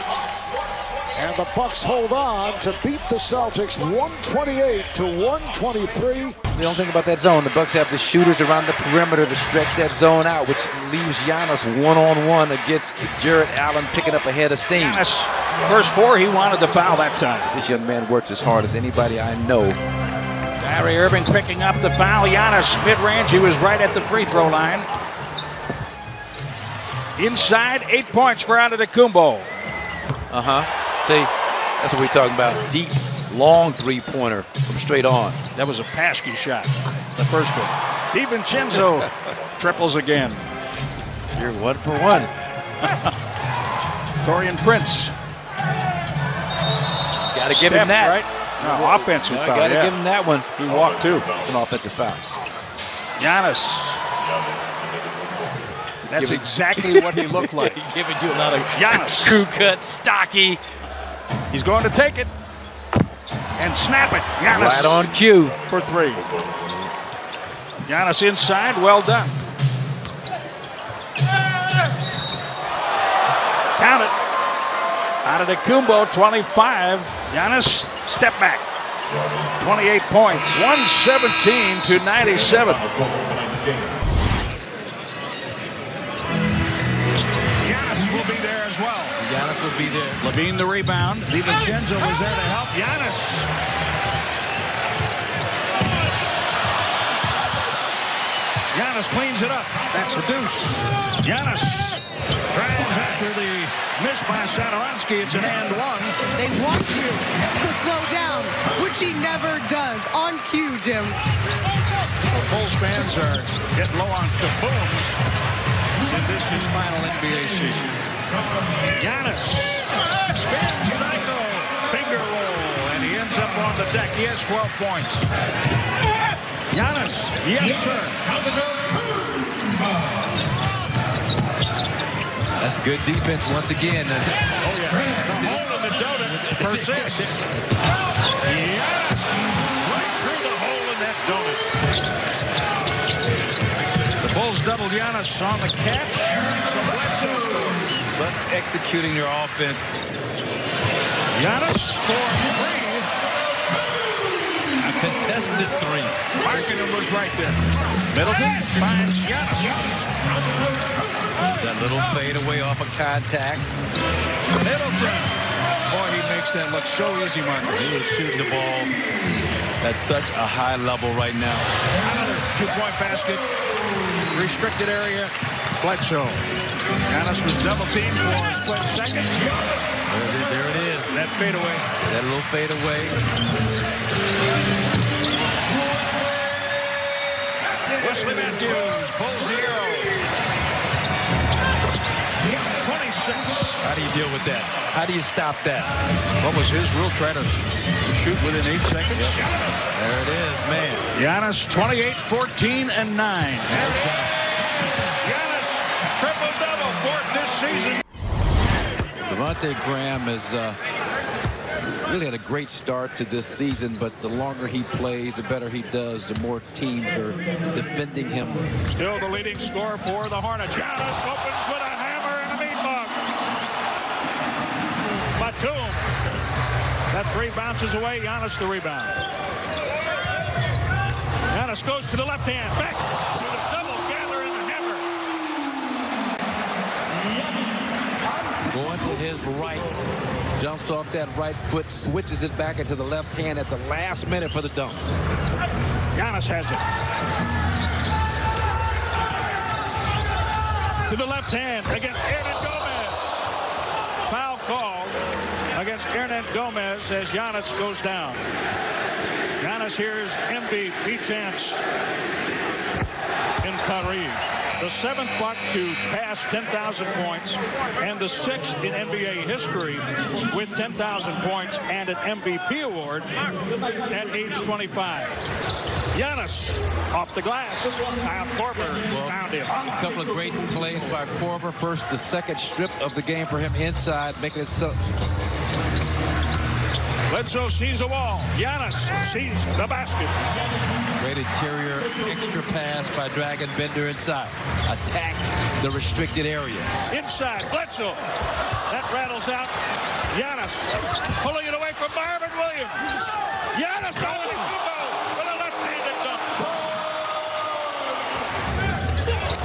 And the Bucks hold on to beat the Celtics 128 to 123. The only thing about that zone, the Bucks have the shooters around the perimeter to stretch that zone out, which leaves Giannis one-on-one -on -one against Jarrett Allen picking up ahead of steam. Giannis, first four, he wanted the foul that time. This young man works as hard as anybody I know. Kyrie Irving picking up the foul. Giannis mid-range. He was right at the free throw line. Inside, eight points for Antetokounmpo. Uh-huh. See, that's what we're talking about. Deep, long three-pointer from straight on. That was a Paskey shot, the first one. DiVincenzo triples again. You're one for one. Taurean Prince. Got to give him that. right? No, offensive No, foul. Got to yeah. give him that one. He walked too. It's an offensive foul. Giannis. That's giving- exactly what he looked like. Giving you another lot of Giannis. crew cut, stocky. He's going to take it and snap it. Giannis. Right on cue. For three. Giannis inside. Well done. Count it. Out of the Kumbo, 25. Giannis, step back. 28 points. 117 to 97. Be there as well. Giannis will be there. LaVine the rebound. DiVincenzo was there to help Giannis. Giannis cleans it up. That's a deuce. Giannis drives after the miss by Satoransky. It's an and one. They want you to slow down, which he never does. On cue, Jim. The Bulls fans are getting low on kabooms in this his final NBA season. Giannis spin cycle finger roll, and he ends up on the deck. He has 12 points. Giannis, yes sir. That's good defense once again. Oh yeah, the hole in the donut persists. Yes, right through the hole in that donut. The Bulls double Giannis on the catch. So Bledsoe scores. Bucks executing their offense. Giannis for three. A contested three. Markkanen was right there. Middleton finds Giannis. That little fade away off of contact. Middleton. Boy, he makes that look so easy, Marcus. He is shooting the ball at such a high level right now. Another two-point basket. Restricted area. Bledsoe. Giannis was double teamed for a split second. There it is. There it is. That fadeaway. That little fade away. Wesley Matthews pulls the arrow. 26. How do you deal with that? How do you stop that? What was his rule? Try to shoot within eight seconds. There it is, man. Giannis 28, 14, and 9. Triple-double fourth this season. Devonte' Graham has uh, really had a great start to this season, but the longer he plays, the better he does, the more teams are defending him. Still the leading scorer for the Hornets. Giannis opens with a hammer and a meatball. Batum. That three bounces away. Giannis the rebound. Giannis goes to the left hand. Back to the double gather in the hammer. Going to his right. Jumps off that right foot, switches it back into the left hand at the last minute for the dunk. Giannis has it. To the left hand against Hernangomez. Foul call against Hernan Gomez as Giannis goes down. Giannis here's MVP chance in Kyrie. The seventh buck to pass 10,000 points and the sixth in NBA history with 10,000 points and an MVP award at age 25. Giannis off the glass. Kyle Korver found him. A couple of great plays by Korver. First, the second strip of the game for him inside, making it so. Bledsoe sees a wall. Giannis sees the basket. Great interior, extra pass by Dragan Bender inside. Attack the restricted area. Inside, Bledsoe. That rattles out. Giannis pulling it away from Marvin Williams. Giannis on the with a left-handed dunk.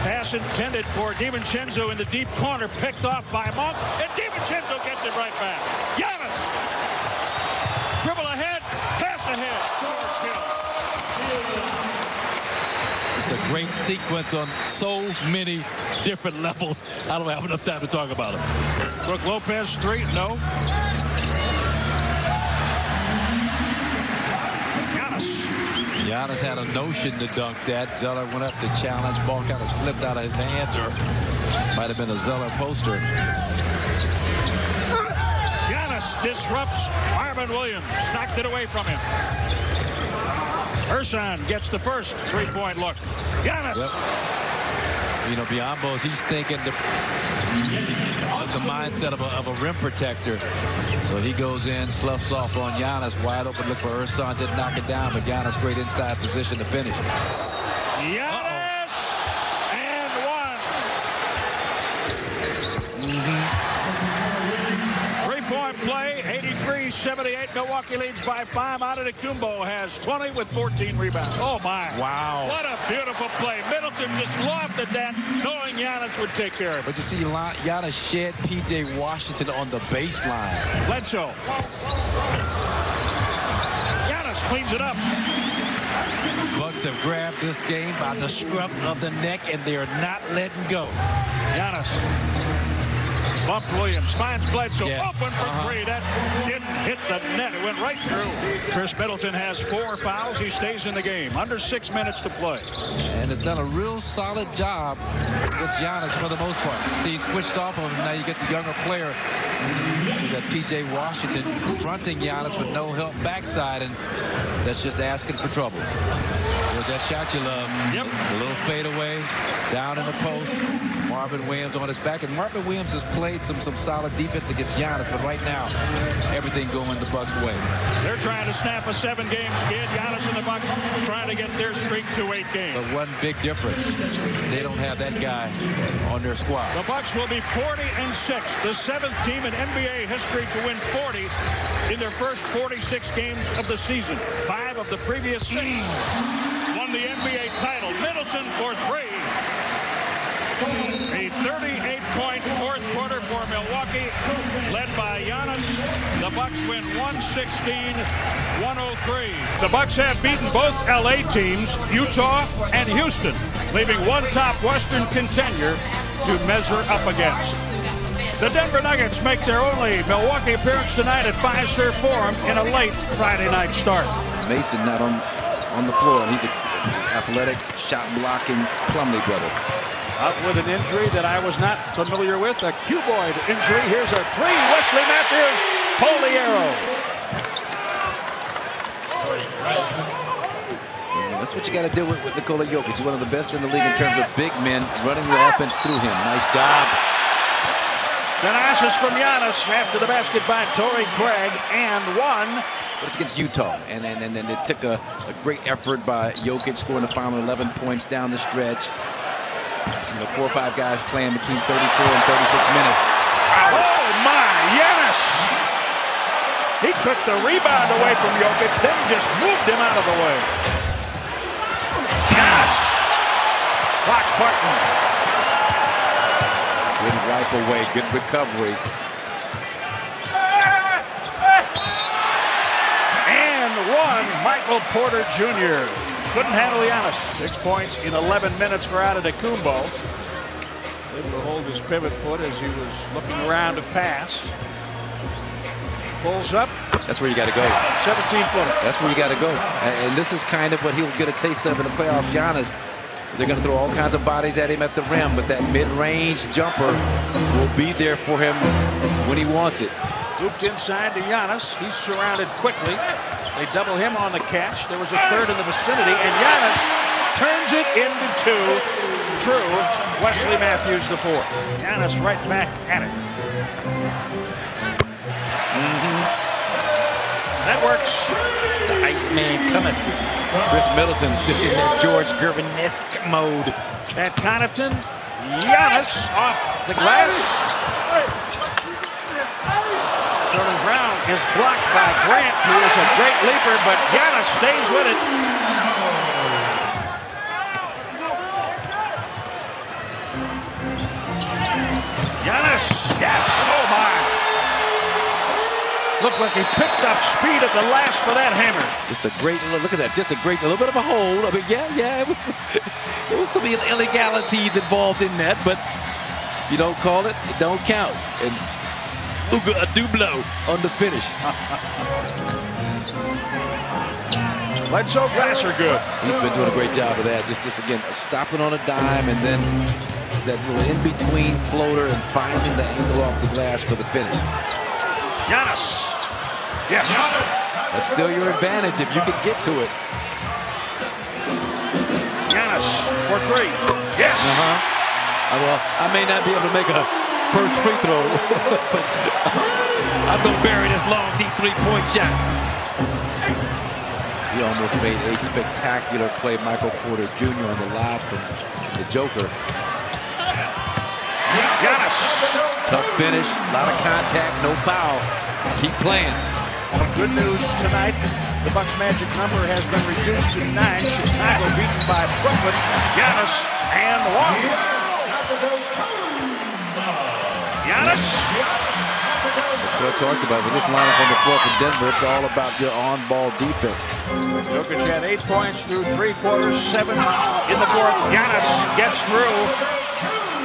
Pass intended for DiVincenzo in the deep corner, picked off by Monk, and DiVincenzo gets it right back. Giannis. Ahead. It's a great sequence on so many different levels. I don't have enough time to talk about it. Brook Lopez, three, no. Giannis had a notion to dunk that. Zeller went up to challenge. Ball kind of slipped out of his hands or might have been a Zeller poster. Disrupts Marvin Williams. Knocked it away from him. Ersan gets the first three-point look. Giannis. Yep. You know, Biyombo's, he's thinking the, the mindset of a, of a rim protector. So he goes in, sloughs off on Giannis, wide open look for Ersan, didn't knock it down, but Giannis great inside position to finish. Giannis and one. Three-point play, 83-78. Milwaukee leads by five. Antetokounmpo has 20 with 14 rebounds. Oh, my. Wow. What a beautiful play. Middleton just lofted that, knowing Giannis would take care of it. But you see Giannis shed P.J. Washington on the baseline. Bledsoe. Giannis cleans it up. Bucks have grabbed this game by the scruff of the neck, and they're not letting go. Giannis. Bumped Williams. Finds Bledsoe. Yeah. Open for Uh-huh. three. That didn't hit the net. It went right through. Khris Middleton has four fouls. He stays in the game. Under six minutes to play. And has done a real solid job against Giannis for the most part. See, he switched off of him. Now you get the younger player. Who's at P.J. Washington confronting Giannis with no help backside, and that's just asking for trouble. There's that shot you love. Yep. A little fadeaway, down in the post. Marvin Williams on his back, and Marvin Williams has played some some solid defense against Giannis, but right now, everything going the Bucks' way. They're trying to snap a seven-game skid. Giannis and the Bucks trying to get their streak to eight games. But one big difference, they don't have that guy on their squad. The Bucks will be 40 and 6, the seventh team in NBA history to win 40 in their first 46 games of the season. Five of the previous six won the NBA title. Middleton for three. A 38-point fourth quarter for Milwaukee, led by Giannis. The Bucks win 116-103. The Bucks have beaten both LA teams, Utah and Houston, leaving one top Western contender to measure up against. The Denver Nuggets make their only Milwaukee appearance tonight at Fiserv Forum in a late Friday night start. Mason not on on the floor, he's an athletic, shot-blocking Plumlee brother. Out with an injury that I was not familiar with, a cuboid injury. Here's a three. Wesley Matthews, arrow. That's what you got to do with, with Nikola Jokic. He's one of the best in the league in terms of big men running the offense through him. Nice job. Then assist from Giannis after the basket by Torrey Craig and one. But it's against Utah, and and, and then it took a, a great effort by Jokic scoring the final 11 points down the stretch. You know, four or five guys playing between 34 and 36 minutes. Oh my, Giannis! He took the rebound away from Jokic, then just moved him out of the way. Giannis! Fox Barton. Good rifle away, good recovery. And one, Michael Porter Jr. Couldn't handle Giannis. Six points in 11 minutes for Antetokounmpo. Able to hold his pivot foot as he was looking around to pass. Pulls up. That's where you got to go. 17 footer. That's where you got to go. And, and this is kind of what he'll get a taste of in the playoff. Giannis, they're going to throw all kinds of bodies at him at the rim, but that mid-range jumper will be there for him when he wants it. Looped inside to Giannis. He's surrounded quickly. They double him on the catch. There was a third in the vicinity, and Giannis turns it into two through Wesley Matthews the fourth. Giannis right back at it. Mm-hmm. That works. The Iceman cometh. Khris Middleton still in that George Gervin-esque mode. At Connaughton, Giannis off the glass. Sterling Brown is blocked by Grant, who is a great leaper, but Giannis stays with it. Giannis, yes, oh my. Looked like he picked up speed at the last for that hammer. Just a great look at that. Just a great, a little bit of a hold. I mean, yeah, yeah, it was, it was some illegalities involved in that, but you don't call it, it don't count. And Uga a Dublo on the finish. Bledsoe Glasser good. He's been doing a great job of that. Just, just again, stopping on a dime and then that little in-between floater and finding the angle off the glass for the finish. Giannis. Yes. That's still your advantage if you can get to it. Giannis for three. Yes. Uh-huh. Well, I may not be able to make a first free throw, but I'm going to bury this long, deep three-point shot. He almost made a spectacular play, Michael Porter Jr. on the lob from the Joker. Giannis. Tough finish, a lot of contact, no foul. Keep playing. Good news tonight. The Bucks magic number has been reduced to nine. Chicago beaten by Brooklyn. Giannis and the Giannis. What I talked about. With this lineup on the floor for Denver, it's all about your on-ball defense. Jokic had eight points through three quarters, seven in the fourth. Giannis gets through.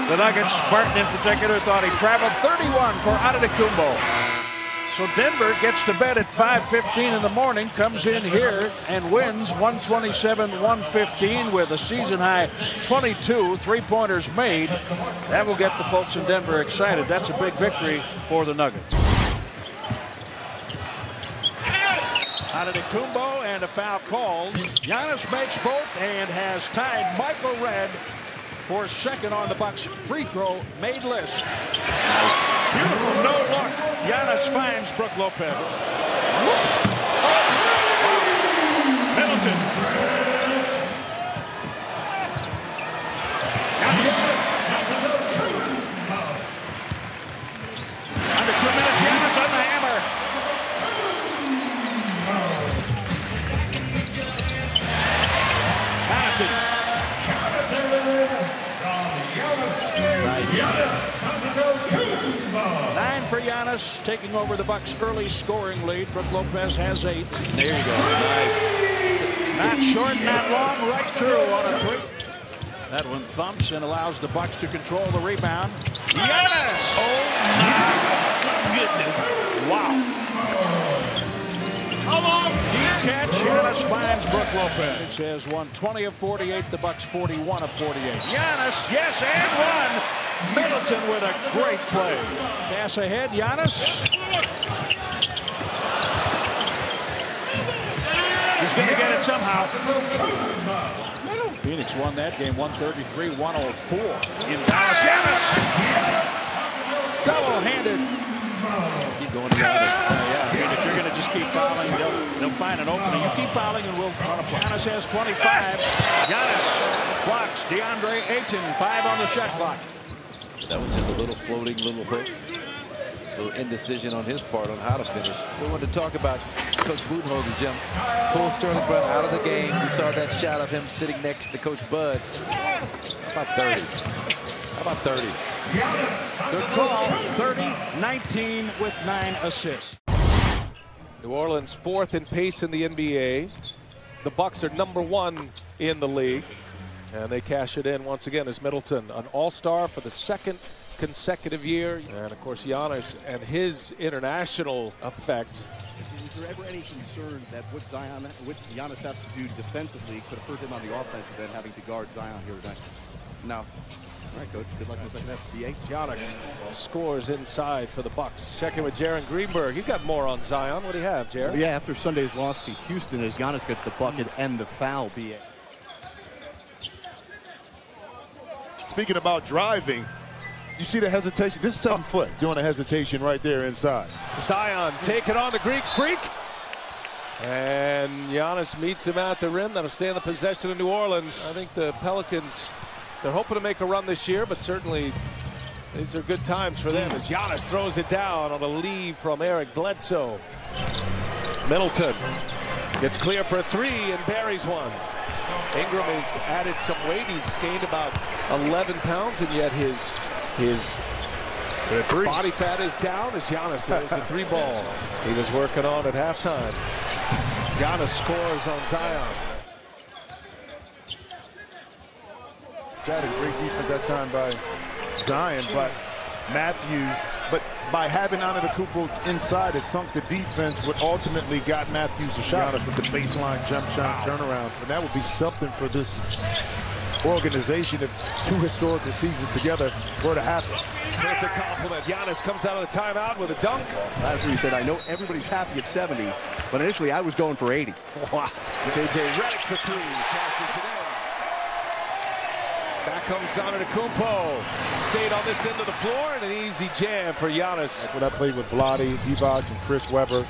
The Nuggets, Spartan in particular, thought he traveled 31 for Antetokounmpo. So Denver gets to bed at 5.15 in the morning, comes in here and wins 127-115 with a season-high 22 three-pointers made. That will get the folks in Denver excited. That's a big victory for the Nuggets. Antetokounmpo and a foul called. Giannis makes both and has tied Michael Redd for second on the Bucks free throw made list. Beautiful no look. Giannis finds Brook Lopez. Whoops. Oops. Nine for Giannis, taking over the Bucks' early scoring lead. Brook Lopez has eight. There you go. Nice. Not short, not long, right through on a three. That one thumps and allows the Bucks to control the rebound. Giannis! Oh my goodness! Wow. Deep catch. Giannis finds Brook Lopez. It says one 20 of 48. The Bucks 41 of 48. Giannis, yes, and one. Middleton with a great play. Pass ahead, Giannis. He's going to get it somehow. Phoenix won that game 133-104 in Dallas. Giannis! Double-handed. Keep going. Yeah, if you're going to just keep fouling, they'll, they'll find an opening. You keep fouling and we'll run a play. Giannis has 25. Giannis blocks DeAndre Ayton. Five on the shot clock. That was just a little floating little hook. A little indecision on his part on how to finish. We wanted to talk about Coach Budenholzer, Jim. Pull Sterling Brown out of the game. We saw that shot of him sitting next to Coach Bud. How about 30? How about 30? Good call. 30, 19 with nine assists. New Orleans fourth in pace in the NBA. The Bucks are number one in the league. And they cash it in once again as Middleton, an all-star for the second consecutive year. And of course, Giannis and his international effect. Is there ever any concern that what Zion, what Giannis has to do defensively could have hurt him on the offensive end, having to guard Zion here tonight? No. All right, coach. Good luck in the second half. BA. Giannis scores inside for the Bucks. Checking with Jaron Greenberg. You got more on Zion. What do you have, Jaron? Yeah, after Sunday's loss to Houston, as Giannis gets the bucket and the foul, BA. Speaking about driving, you see the hesitation? This is seven oh. foot doing a hesitation right there inside. Zion taking on the Greek freak. And Giannis meets him at the rim. That'll stay in the possession of New Orleans. I think the Pelicans, they're hoping to make a run this year, but certainly these are good times for them as Giannis throws it down on a lead from Eric Bledsoe. Middleton gets clear for a three and buries one. Ingram has added some weight. He's gained about 11 pounds, and yet his his body fat is down as Giannis throws the three ball. He was working on at halftime. Giannis scores on Zion. That a great defense that time by Zion, but Matthews, but by having Antetokounmpo inside, it sunk the defense, what ultimately got Matthews a shot with the baseline jump shot turnaround. And that would be something for this organization if two historical seasons together were to happen. Perfect compliment. Giannis comes out of the timeout with a dunk. That's what he said. I know everybody's happy at 70, but initially I was going for 80. Wow. JJ Redick for three. Cashes it in. Back comes Antetokounmpo. Stayed on this end of the floor and an easy jam for Giannis. When I played with Vlade, Divac, and Chris Webber,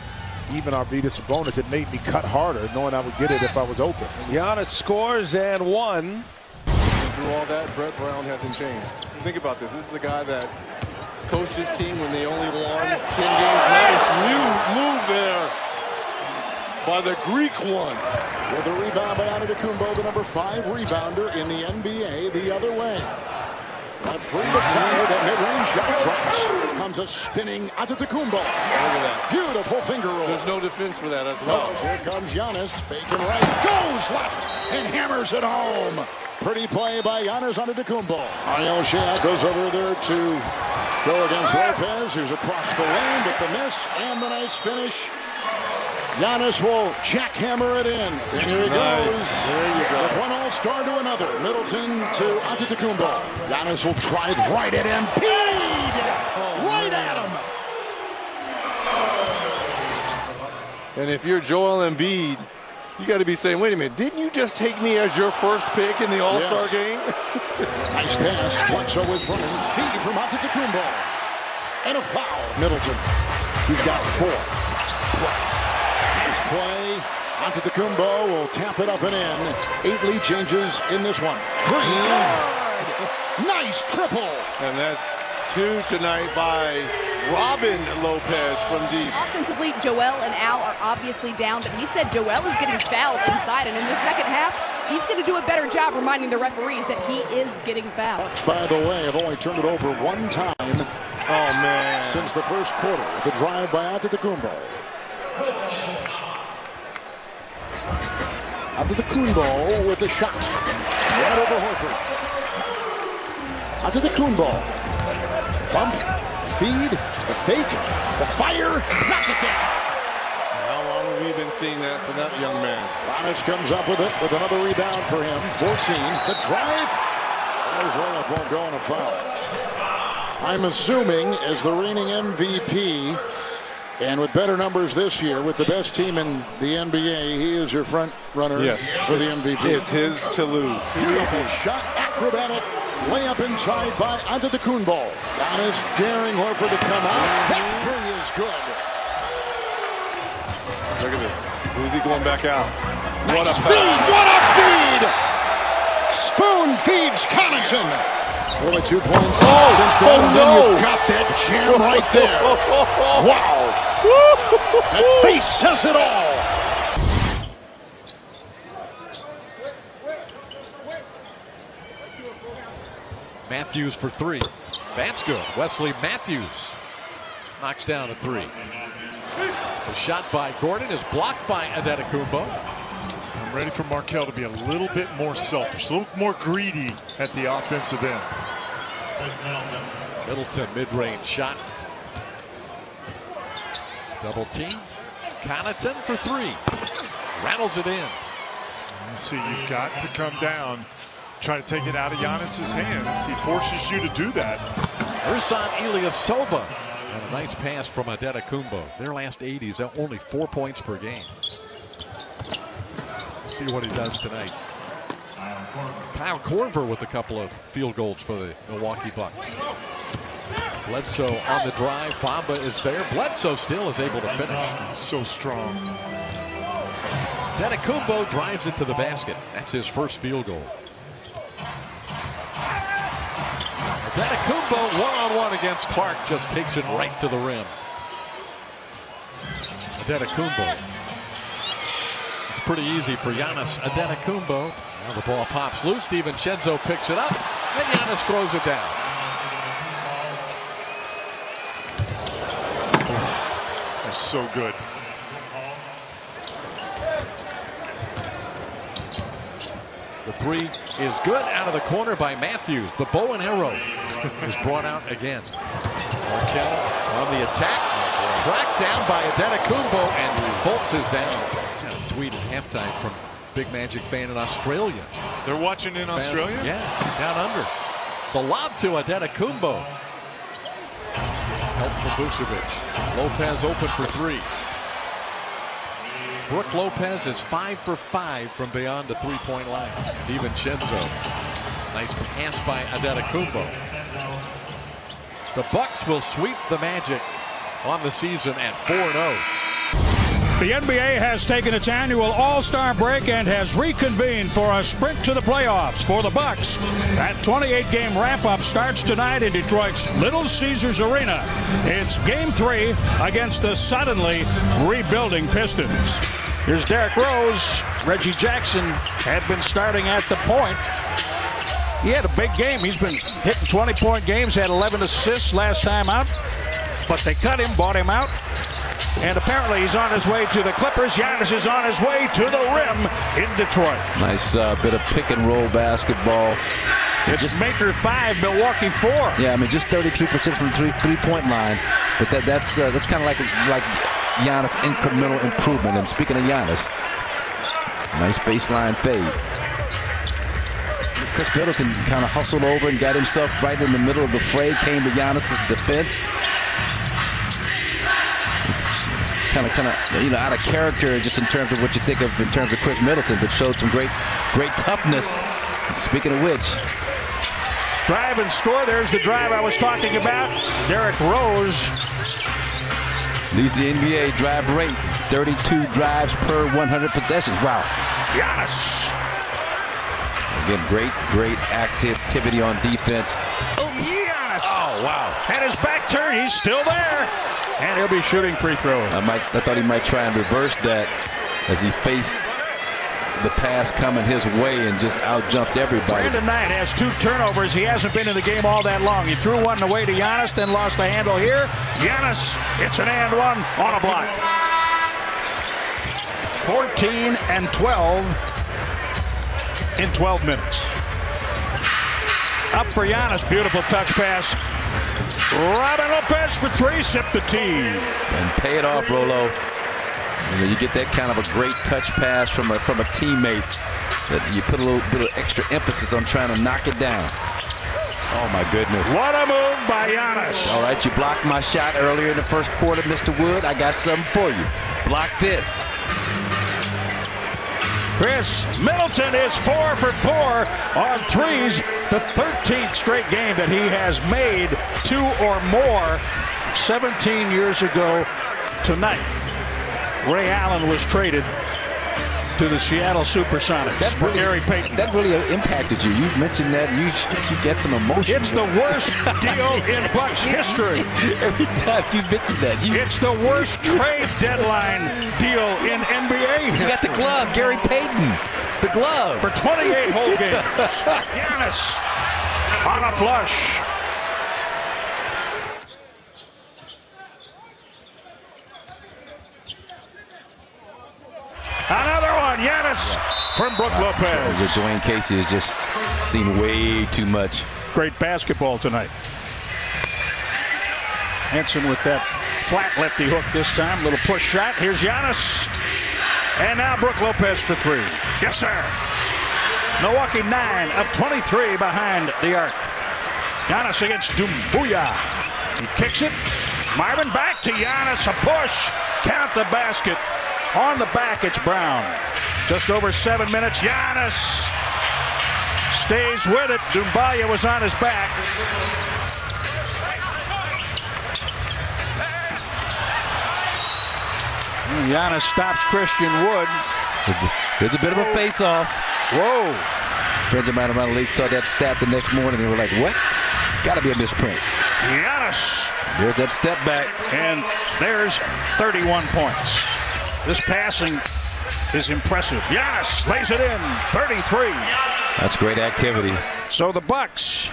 even Arvydas Sabonis, it made me cut harder knowing I would get it if I was open. Giannis scores and one. Through all that, Brett Brown hasn't changed. Think about this. This is the guy that coached his team when they only won 10 games. Nice new move there by the Greek one. With a rebound by Antetokounmpo, the number five rebounder in the NBA, the other way. That free to fire, that mid-range shot drops. Comes a spinning Antetokounmpo. Look at that. Beautiful finger roll. There's no defense for that as oh, well. Here comes Giannis, faking right, goes left, and hammers it home. Pretty play by Giannis Antetokounmpo. Ariel Shea goes over there to go against Lopez, who's across the lane, but the miss and the nice finish. Giannis will jackhammer it in. And here he Nice. goes. There you go. With one all-star to another. Middleton to Antetokounmpo. Giannis will try it right at Embiid. right at him. And if you're Joel Embiid, you got to be saying, wait a minute, didn't you just take me as your first pick in the All-Star Yes. game? Nice pass. Bledsoe is running. Feed from Antetokounmpo. And a foul. Middleton. He's got four. Nice play. Antetokounmpo will tap it up and in. Eight lead changes in this one. Three. Mm. Good. Nice triple. And that's two tonight by Robin Lopez from deep. Offensively, Joel and Al are obviously down, but he said Joel is getting fouled inside, and in the second half, he's going to do a better job reminding the referees that he is getting fouled. Bucks, by the way, have only turned it over one time. Oh, man. Since the first quarter. The drive by Antetokounmpo. Antetokounmpo with a shot. Right over Horford. Antetokounmpo. Bump, feed, the fake, the fire, knock it down. How long have we been seeing that from that young man? Giannis comes up with it with another rebound for him. 14. The drive. Layup won't go on a foul. I'm assuming as the reigning MVP and with better numbers this year with the best team in the NBA, he is your front runner Yes. for the MVP. It's his to lose. Beautiful shot, acrobatic, layup inside by Antetokounmpo. Giannis daring Horford to come out. That three is good. Look at this. Who's he going back out? Nice What a feed! foul. What a feed! Spoon feeds Connaughton. Only two points Oh, since then, oh, and no. you've got that jam right there. wow. That face says it all. Matthews for three. That's good. Wesley Matthews knocks down a three. The shot by Gordon is blocked by Antetokounmpo. I'm ready for Markelle to be a little bit more selfish, a little more greedy at the offensive end. Middleton mid-range shot. Double team. Connaughton for three. Rattles it in. You see, you've got to come down, try to take it out of Giannis's hands. He forces you to do that. Ersan Ilyasova. And a nice pass from Antetokounmpo. Their last 80s, uh, only four points per game. See what he does tonight. Kyle Korver with a couple of field goals for the Milwaukee Bucks. Bledsoe on the drive. Bamba is there. Bledsoe still is able to finish. So strong. Antetokounmpo drives it to the basket. That's his first field goal. Antetokounmpo one-on-one against Clark just takes it right to the rim. Antetokounmpo. It's pretty easy for Giannis Antetokounmpo. Now the ball pops loose. DiVincenzo picks it up, and Giannis throws it down. That's so good. The three is good out of the corner by Matthews. The bow and arrow is brought out again. Markelle on the attack. Tracked down by Antetokounmpo, and Fultz is down. Got a tweet at halftime from Big Magic fan in Australia. They're watching in Australia? Yeah, down under. The lob to Antetokounmpo. Help from Vucevic. Lopez open for three. Brook Lopez is five for five from beyond the three-point line. DiVincenzo. Nice pass by Antetokounmpo. The Bucks will sweep the Magic on the season at 4-0. The NBA has taken its annual All-Star break and has reconvened for a sprint to the playoffs for the Bucks. That 28-game ramp-up starts tonight in Detroit's Little Caesars Arena. It's Game 3 against the suddenly rebuilding Pistons. Here's Derrick Rose. Reggie Jackson had been starting at the point. He had a big game. He's been hitting 20-point games, had 11 assists last time out. But they cut him, bought him out. And apparently he's on his way to the Clippers. Giannis is on his way to the rim in Detroit. Nice uh, bit of pick and roll basketball. It's just, Maker five, Milwaukee four. Yeah, I mean just 33% from the three three point line, but that that's uh, that's kind of like like Giannis incremental improvement. And speaking of Giannis, nice baseline fade. Khris Middleton kind of hustled over and got himself right in the middle of the fray. Came to Giannis's defense kind of, kind of, you know, out of character just in terms of what you think of in terms of Khris Middleton, but showed some great, great toughness. Speaking of which, drive and score. There's the drive I was talking about. Derrick Rose leads the NBA drive rate, 32 drives per 100 possessions. Wow. Giannis. Again, great, great activity on defense. Wow. And his back turn, he's still there. And he'll be shooting free throws. I might. I thought he might try and reverse that as he faced the pass coming his way and just outjumped everybody. Brandon Knight has two turnovers. He hasn't been in the game all that long. He threw one away to Giannis, then lost the handle here. Giannis, it's an and one on a block. 14 and 12 in 12 minutes. Up for Giannis. Beautiful touch pass. Robin Lopez for three, sip the tea. And pay it off, Rolo. You get that kind of a great touch pass from a from a teammate that you put a little bit of extra emphasis on trying to knock it down. Oh my goodness. What a move by Giannis. All right, you blocked my shot earlier in the first quarter, Mr. Wood. I got something for you. Block this. Khris Middleton is four for four on threes. The 13th straight game that he has made two or more 17 years ago tonight. Ray Allen was traded to the Seattle Supersonics that really, Gary Payton. That really impacted you. You've mentioned that. You, you get some emotion. It's the worst deal in Bucks history. Every time you mention that. You, it's the worst trade deadline deal in NBA. You got the glove, Gary Payton. The glove. For 28 whole games. Giannis on a flush. Another one, Giannis from Brook uh, Lopez. Dwane Casey has just seen way too much. Great basketball tonight. Henson with that flat lefty hook this time. Little push shot. Here's Giannis. And now Brook Lopez for three. Yes, sir. Milwaukee 9 of 23 behind the arc. Giannis against Doumbouya. He kicks it. Marvin back to Giannis. A push. Count the basket. On the back, it's Brown. Just over seven minutes. Giannis stays with it. Doumbouya was on his back. Giannis stops Christian Wood. It's a bit of a face-off. Whoa. Friends of mine around the league saw that stat the next morning. They were like, what? It's got to be a misprint. Giannis. There's that step back. And there's 31 points. This passing is impressive. Yes, lays it in. 33. That's great activity. So the Bucks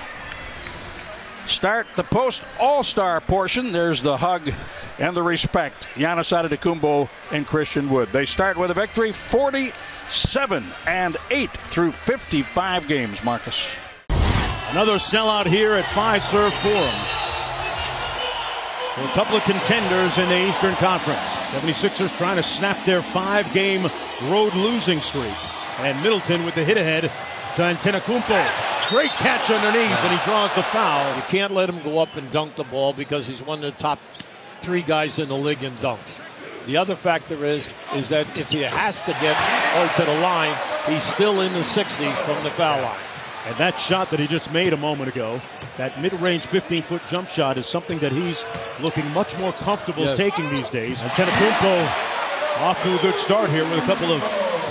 start the post all-star portion. There's the hug and the respect. Giannis Antetokounmpo and Christian Wood. They start with a victory 47 and 8 through 55 games, Marcus. Another sellout here at Fiserv Forum a couple of contenders in the Eastern Conference. 76ers trying to snap their five game road losing streak. And Middleton with the hit ahead to Antetokounmpo. Great catch underneath, and he draws the foul. You can't let him go up and dunk the ball because he's one of the top three guys in the league in dunks. The other factor is is that if he has to get to the line, he's still in the 60s from the foul line. And that shot that he just made a moment ago, that mid-range 15-foot jump shot, is something that he's looking much more comfortable yes. taking these days. Antetokounmpo off to a good start here with a couple of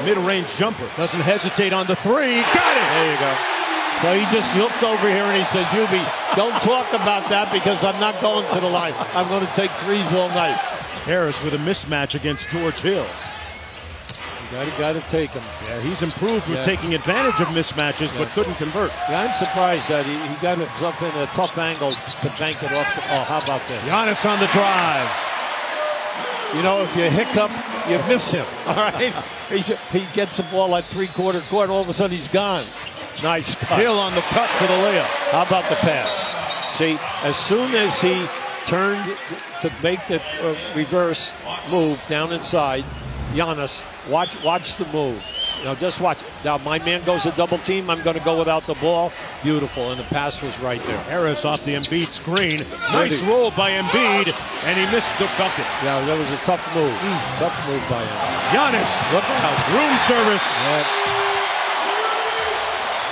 mid-range jumpers. Doesn't hesitate on the three. Got it. There you go. So he just looked over here and he says, Hubie, don't talk about that because I'm not going to the line. I'm going to take threes all night. Harris with a mismatch against George Hill. Got to, got to take him. Yeah, he's improved with taking advantage of mismatches, yeah. but couldn't convert. Yeah, I'm surprised that he, he got himself in a tough angle to bank it off. Oh, how about this? Giannis on the drive. You know, if you hiccup, you miss him. All right, he, he gets the ball at three-quarter court. All of a sudden, he's gone. Nice cut. Hill on the cut for the layup. How about the pass? See, as soon as he turned to make the uh, reverse move down inside, Giannis Watch, watch the move. You know, just watch. Now my man goes a double team. I'm going to go without the ball. Beautiful, and the pass was right there. Harris off the Embiid screen. Nice Ready. roll by Embiid, and he missed the bucket. Yeah, that was a tough move. Mm. Tough move by him. Giannis, look out! Room service. Yeah.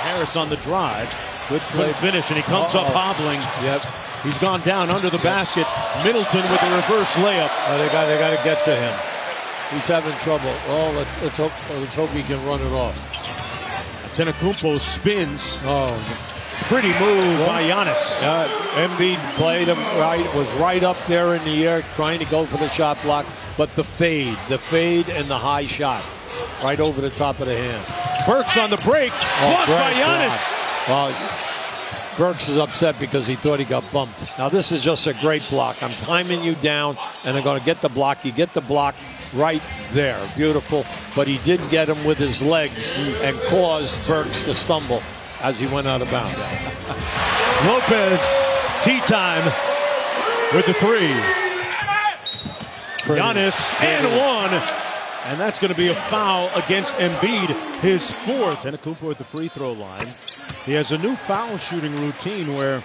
Harris on the drive. Good play. Good finish, and he comes uh -oh. up hobbling. Yep. He's gone down under the basket. Middleton with a reverse layup. Oh, they got they got to get to him. He's having trouble. Oh, let's let's hope let's hope he can run it off. Antetokounmpo spins. Oh, pretty move by Giannis. Uh, Embiid played him right, was right up there in the air, trying to go for the shot block, but the fade, the fade, and the high shot, right over the top of the hand. Burks on the break, oh, blocked by Giannis. Block. Well, Burks is upset because he thought he got bumped. Now this is just a great block. I'm timing you down, and I'm going to get the block. You get the block right there. Beautiful. But he did get him with his legs and caused Burks to stumble as he went out of bounds. Lopez, tea time with the three. Pretty Giannis and one. And that's going to be a foul against Embiid, his fourth. Antetokounmpo at the free throw line. He has a new foul shooting routine where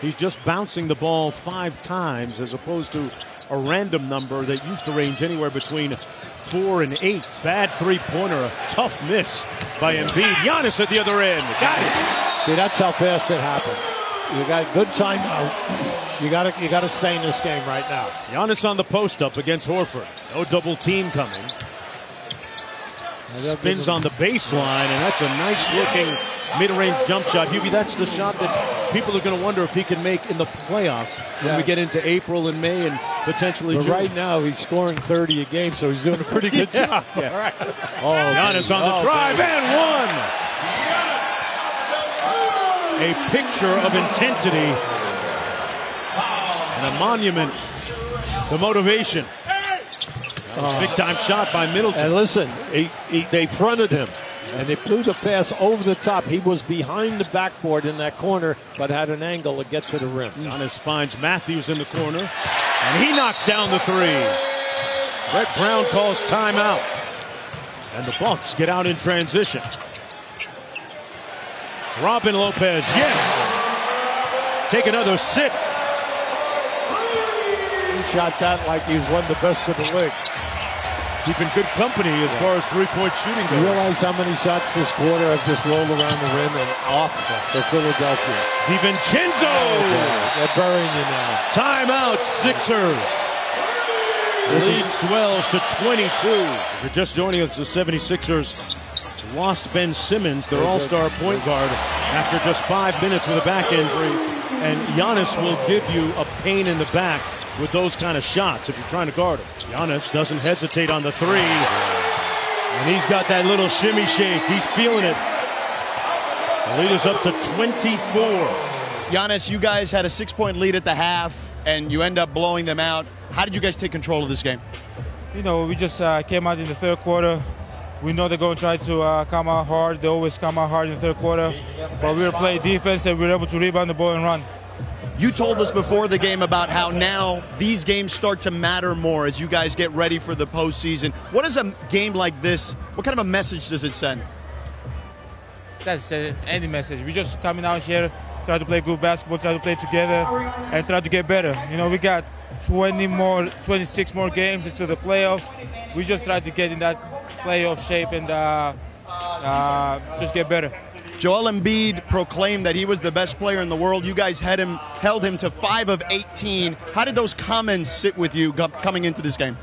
he's just bouncing the ball five times as opposed to a random number that used to range anywhere between four and eight. Bad three-pointer, a tough miss by Embiid. Giannis at the other end. Got it. See, that's how fast it happened. You got good timeout. You got to you got to stay in this game right now. Giannis on the post up against Horford. No double team coming. Spins on the baseline, and that's a nice-looking yes. mid-range jump shot. Hubie, that's the shot that people are going to wonder if he can make in the playoffs yeah. when we get into April and May and potentially but June. Right now, he's scoring 30 a game, so he's doing a pretty good yeah. job. Yeah. All right. Oh, Giannis on the oh, drive, baby. and one! Yes. A picture of intensity and a monument to motivation. Big time shot by Middleton. And listen, he, he, they fronted him. And they blew the pass over the top. He was behind the backboard in that corner, but had an angle to get to the rim. Giannis finds Matthews in the corner, and he knocks down the three. Brett Brown calls timeout. And the Bucks get out in transition. Robin Lopez, yes! Take another sip. He shot that like he's one of the best in the league keeping good company as yeah. far as three-point shooting goes. You realize how many shots this quarter have just rolled around the rim and off for Philadelphia. DiVincenzo! Oh, They're burying you now. Timeout, Sixers. This Lead is... swells to 22. If you're just joining us, the 76ers lost Ben Simmons, their all-star point guard, after just five minutes with a back injury. And Giannis will give you a pain in the back with those kind of shots if you're trying to guard him. Giannis doesn't hesitate on the three. And he's got that little shimmy shake. He's feeling it. The lead is up to 24. Giannis, you guys had a six-point lead at the half, and you end up blowing them out. How did you guys take control of this game? You know, we just uh, came out in the third quarter. We know they're going to try to uh, come out hard. They always come out hard in the third quarter. But we were playing defense, and we were able to rebound the ball and run. You told us before the game about how now these games start to matter more as you guys get ready for the postseason. What is a game like this? What kind of a message does it send? That's uh, any message. We just coming out here, try to play good basketball, try to play together, and try to get better. You know, we got 20 more, 26 more games into the playoffs. We just try to get in that playoff shape and uh, uh, just get better. Joel Embiid proclaimed that he was the best player in the world. You guys had him, held him to five of 18. How did those comments sit with you coming into this game?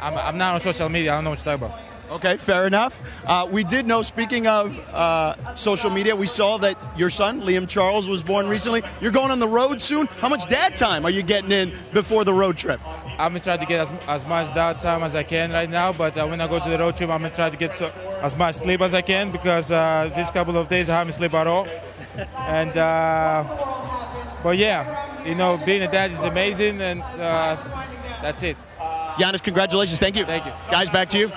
I'm, I'm not on social media. I don't know what you're talking about. Okay, fair enough. Uh, we did know, speaking of uh, social media, we saw that your son, Liam Charles, was born recently. You're going on the road soon. How much dad time are you getting in before the road trip? I'm going to try to get as, as much dad time as I can right now, but uh, when I go to the road trip, I'm going to try to get so, as much sleep as I can because uh, these couple of days I haven't slept at all. And, uh, but yeah, you know, being a dad is amazing, and uh, that's it. Giannis, congratulations. Thank you. Thank you. Guys, back to you.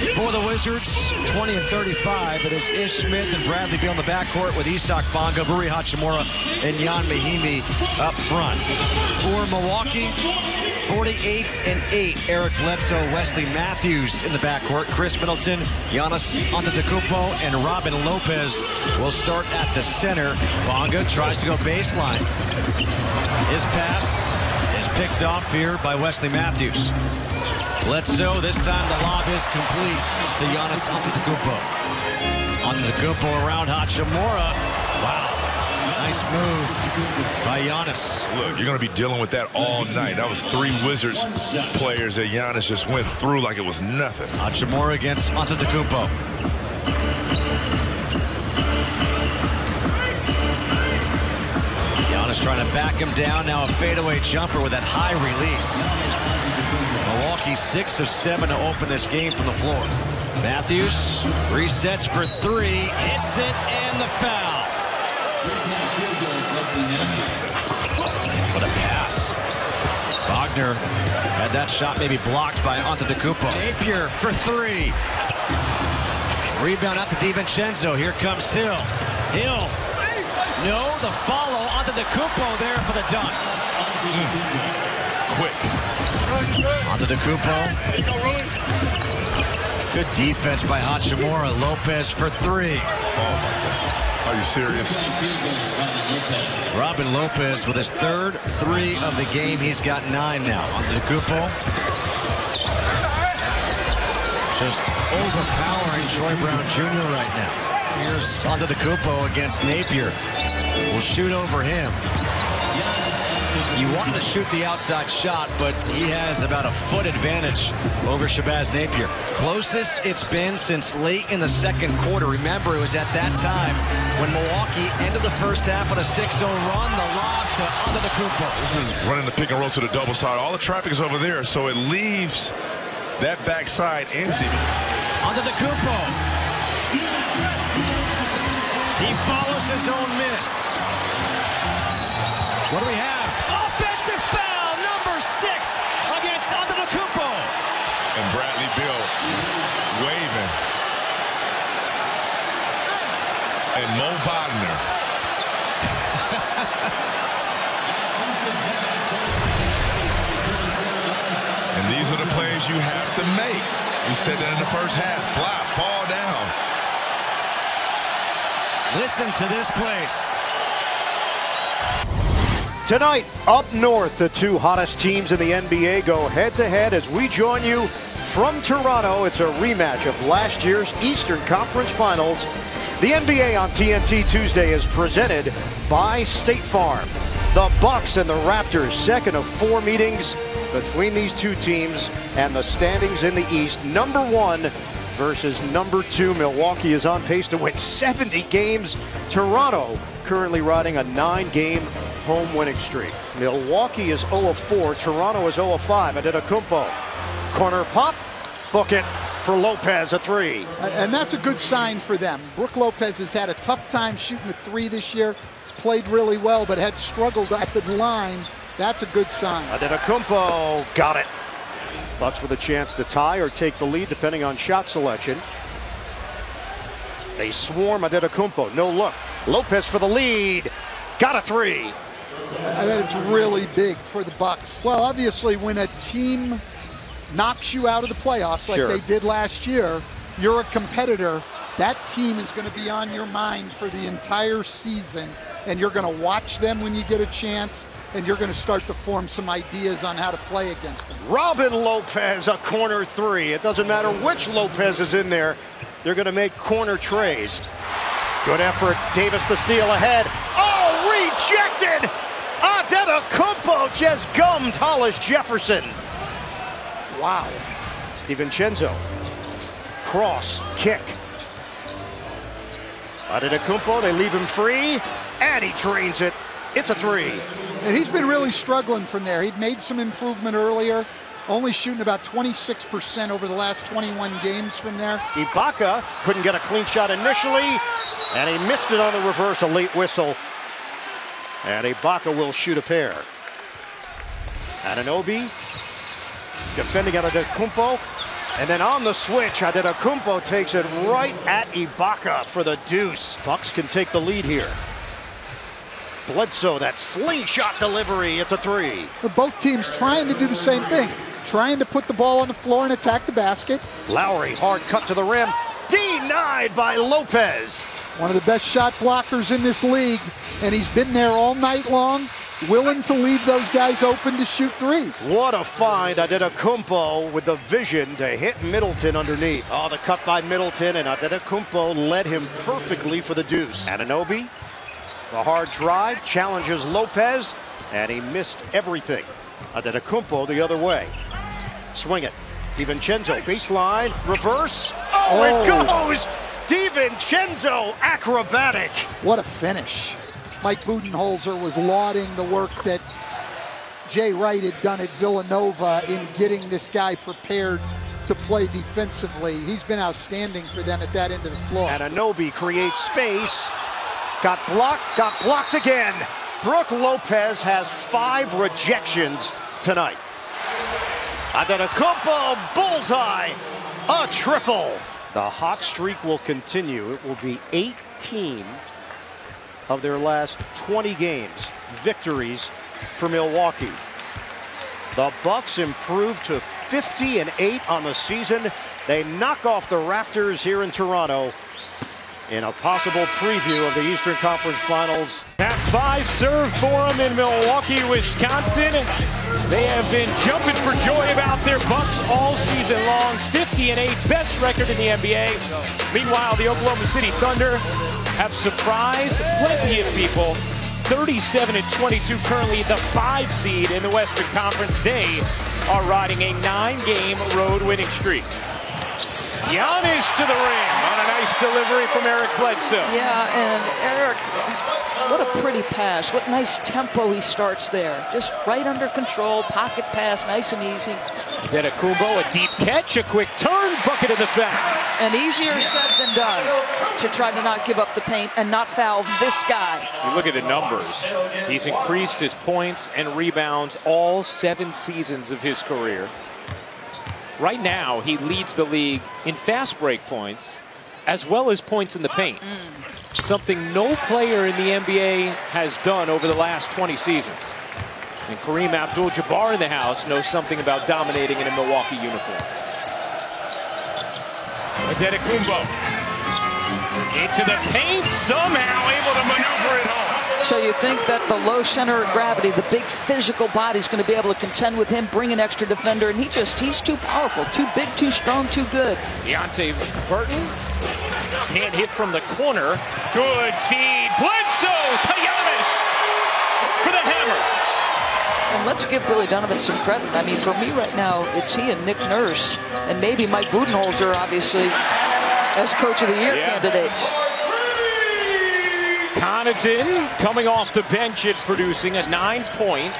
For the Wizards, 20 and 35. It is Ish Smith and Bradley Beal in the backcourt with Isaac Bonga, Rui Hachimura, and Ian Mahinmi up front. For Milwaukee, 48 and 8. Eric Bledsoe, Wesley Matthews in the backcourt. Khris Middleton, Giannis Antetokounmpo, and Robin Lopez will start at the center. Bonga tries to go baseline. His pass is picked off here by Wesley Matthews. Bledsoe, this time the lob is complete to Giannis Antetokounmpo. Antetokounmpo around Hachimura. Wow. Nice move by Giannis. Look, you're going to be dealing with that all night. That was three Wizards players that Giannis just went through like it was nothing. Hachimura against Antetokounmpo. Giannis trying to back him down. Now a fadeaway jumper with that high release. Milwaukee six of seven to open this game from the floor. Matthews resets for three, hits it, and the foul. What a pass. Wagner had that shot maybe blocked by Antetokounmpo. Napier for three. Rebound out to DiVincenzo. Here comes Hill. Hill. No, the follow Antetokounmpo there for the dunk. Mm. Quick. Antetokounmpo. Good defense by Hachimura. Lopez for three. Oh Are you serious? Robin Lopez with his third three of the game. He's got nine now. Antetokounmpo. Just overpowering Troy Brown Jr. right now. Here's Antetokounmpo against Napier. Will shoot over him. You wanted to shoot the outside shot, but he has about a foot advantage over Shabazz Napier. Closest it's been since late in the second quarter. Remember, it was at that time when Milwaukee ended the first half on a 6-0 run. The lob to under the Antetokounmpo. This is running the pick and roll to the double side. All the traffic is over there, so it leaves that backside empty. Under the Antetokounmpo. He follows his own miss. What do we have? Offensive foul, number six against Antetokounmpo. And Bradley Beal waving. And Mo Wagner. and these are the plays you have to make. We said that in the first half. Fly, fall down. Listen to this place. Tonight, up north, the two hottest teams in the NBA go head-to-head as we join you from Toronto. It's a rematch of last year's Eastern Conference Finals. The NBA on TNT Tuesday is presented by State Farm. The Bucks and the Raptors, second of four meetings between these two teams and the standings in the East. Number one versus number two. Milwaukee is on pace to win 70 games. Toronto currently riding a nine-game home winning streak. Milwaukee is 0 of 4. Toronto is 0 of 5. Antetokounmpo. Corner pop. Book it for Lopez, a three. And that's a good sign for them. Brook Lopez has had a tough time shooting the three this year. He's played really well, but had struggled at the line. That's a good sign. Antetokounmpo got it. Bucks with a chance to tie or take the lead depending on shot selection. They swarm Antetokounmpo. No look. Lopez for the lead. Got a three. Uh, I think it's really big for the Bucks. Well, obviously, when a team knocks you out of the playoffs like Sure. they did last year, you're a competitor. That team is going to be on your mind for the entire season, and you're going to watch them when you get a chance, and you're going to start to form some ideas on how to play against them. Robin Lopez, a corner three. It doesn't matter which Lopez is in there. They're going to make corner trays. Good effort. Davis the steal ahead. Oh, rejected! Antetokounmpo just gummed Hollis Jefferson. Wow. DiVincenzo. Cross, kick. Antetokounmpo, they leave him free, and he drains it. It's a three. And he's been really struggling from there. He'd made some improvement earlier, only shooting about 26% over the last 21 games from there. Ibaka couldn't get a clean shot initially, and he missed it on the reverse, a late whistle. And Ibaka will shoot a pair. Anunoby defending out of Antetokounmpo, and then on the switch, Antetokounmpo takes it right at Ibaka for the deuce. Bucks can take the lead here. Bledsoe, that slingshot delivery, it's a three. But both teams trying to do the same thing, trying to put the ball on the floor and attack the basket. Lowry, hard cut to the rim, denied by Lopez. One of the best shot blockers in this league, and he's been there all night long, willing to leave those guys open to shoot threes. What a find. Antetokounmpo with the vision to hit Middleton underneath. Oh, the cut by Middleton, and Antetokounmpo led him perfectly for the deuce. Anunoby, the hard drive, challenges Lopez, and he missed everything. Antetokounmpo the other way. Swing it. DiVincenzo, baseline, reverse. Oh, it Oh. goes! DiVincenzo, acrobatic. What a finish. Mike Budenholzer was lauding the work that Jay Wright had done at Villanova in getting this guy prepared to play defensively. He's been outstanding for them at that end of the floor. Anunoby creates space. Got blocked, got blocked again. Brook Lopez has five rejections tonight. Antetokounmpo, bullseye, a triple. The hot streak will continue. It will be 18 of their last 20 games, victories for Milwaukee. The Bucks improve to 50 and 8 on the season. They knock off the Raptors here in Toronto in a possible preview of the Eastern Conference Finals. At five serve for them in Milwaukee, Wisconsin. They have been jumping for joy about their Bucks all season long. 50 and 8, best record in the NBA. Meanwhile, the Oklahoma City Thunder have surprised plenty of people. 37 and 22, currently the five seed in the Western Conference. They are riding a nine-game road winning streak. Giannis to the rim on a nice delivery from Eric Bledsoe. Yeah, and Eric, what a pretty pass. What nice tempo he starts there. Just right under control, pocket pass, nice and easy. Antetokounmpo, a Kubo, a deep catch, a quick turn, bucket in the foul. And easier said than done to try to not give up the paint and not foul this guy. You look at the numbers. He's increased his points and rebounds all seven seasons of his career. Right now, he leads the league in fast break points as well as points in the paint. Mm. Something no player in the NBA has done over the last 20 seasons. And Kareem Abdul-Jabbar in the house knows something about dominating in a Milwaukee uniform. Antetokounmpo into the paint, somehow able to maneuver it home. So you think that the low center of gravity, the big physical body is going to be able to contend with him, bring an extra defender, and he just, he's too powerful, too big, too strong, too good. Deonte Burton can't hit from the corner. Good feed. Bledsoe to Giannis for the half And let's give Billy Donovan some credit. I mean, for me right now, it's he and Nick Nurse, and maybe Mike Budenholzer, obviously, as Coach of the Year Yeah. candidates. Connaughton coming off the bench and producing a nine-point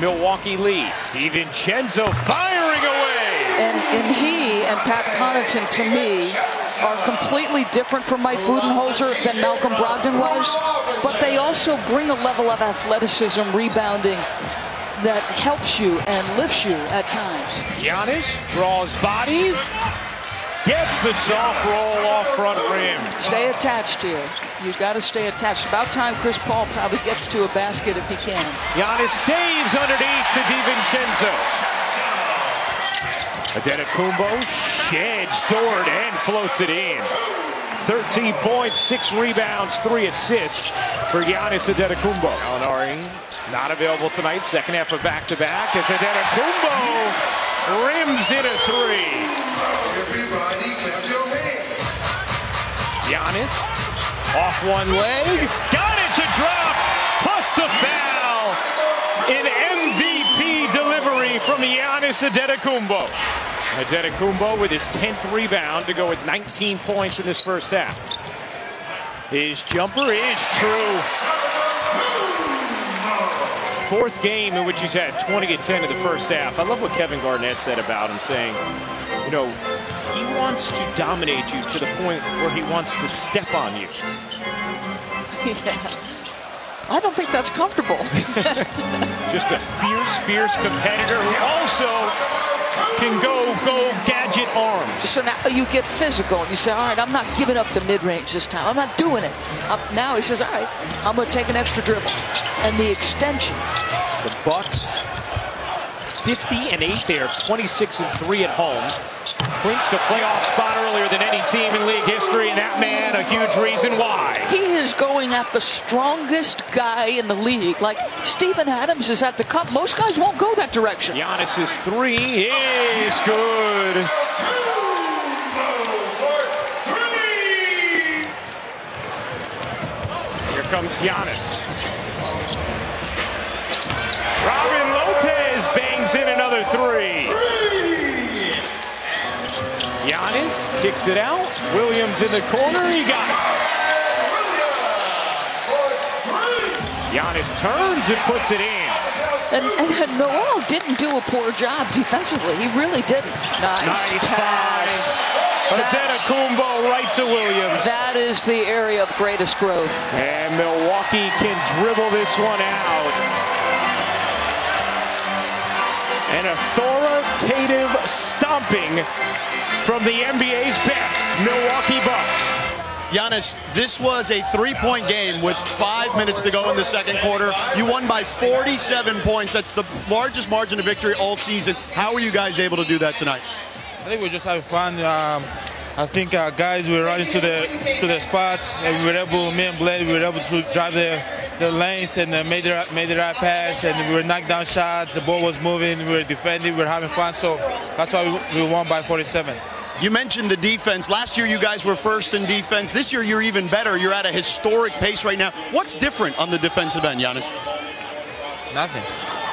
Milwaukee lead. DiVincenzo firing away. And, and he and Pat Connaughton, to me, are completely different from Mike Budenholzer than Malcolm Brogdon was. But they also bring a level of athleticism, rebounding, that helps you and lifts you at times. Giannis draws bodies, gets the soft roll off front rim. Stay attached here. You've got to stay attached. About time Chris Paul probably gets to a basket if he can. Giannis saves underneath to DiVincenzo. Antetokounmpo sheds Dort and floats it in. 13 points, six rebounds, three assists for Giannis Antetokounmpo. Gallinari not available tonight. Second half of back-to-back as Antetokounmpo rims in a three. Giannis off one leg, got it to drop, plus the foul. An MVP delivery from Giannis Antetokounmpo. Antetokounmpo with his 10th rebound to go with 19 points in this first half. His jumper is true. Fourth game in which he's had 20 and 10 in the first half. I love what Kevin Garnett said about him, saying, you know, he wants to dominate you to the point where he wants to step on you. Yeah. I don't think that's comfortable. Just a fierce, fierce competitor who also can go, go gadget arms. So now you get physical and you say, all right, I'm not giving up the mid-range this time. I'm not doing it. Um, now he says, all right, I'm going to take an extra dribble. And the extension. The Bucks 50 and 8 there, 26 and 3 at home. Clinched a playoff spot earlier than any team in league history, and that man a huge reason why. He is going at the strongest guy in the league. Like Steven Adams is at the cup. Most guys won't go that direction. Giannis is three is good. Here comes Giannis. Robin In another three. Giannis kicks it out. Williams in the corner. He got it. Giannis turns and puts it in. And, and, and Noel didn't do a poor job defensively. He really didn't. Nice, Nice pass. Antetokounmpo right to Williams. That is the area of greatest growth. And Milwaukee can dribble this one out. An authoritative stomping from the NBA's best Milwaukee Bucks. Giannis, this was a three-point game with five minutes to go in the second quarter. You won by 47 points. That's the largest margin of victory all season. How were you guys able to do that tonight? I think we're just having fun. Um, I think our guys were running to the to the spots, and we were able, me and Blade, we were able to drive the the lanes and uh, made the right- made the right pass, and we were knocking down shots. The ball was moving, we were defending, we were having fun. So that's why we, we won by 47. You mentioned the defense. Last year, you guys were first in defense. This year, you're even better. You're at a historic pace right now. What's different on the defensive end, Giannis? Nothing.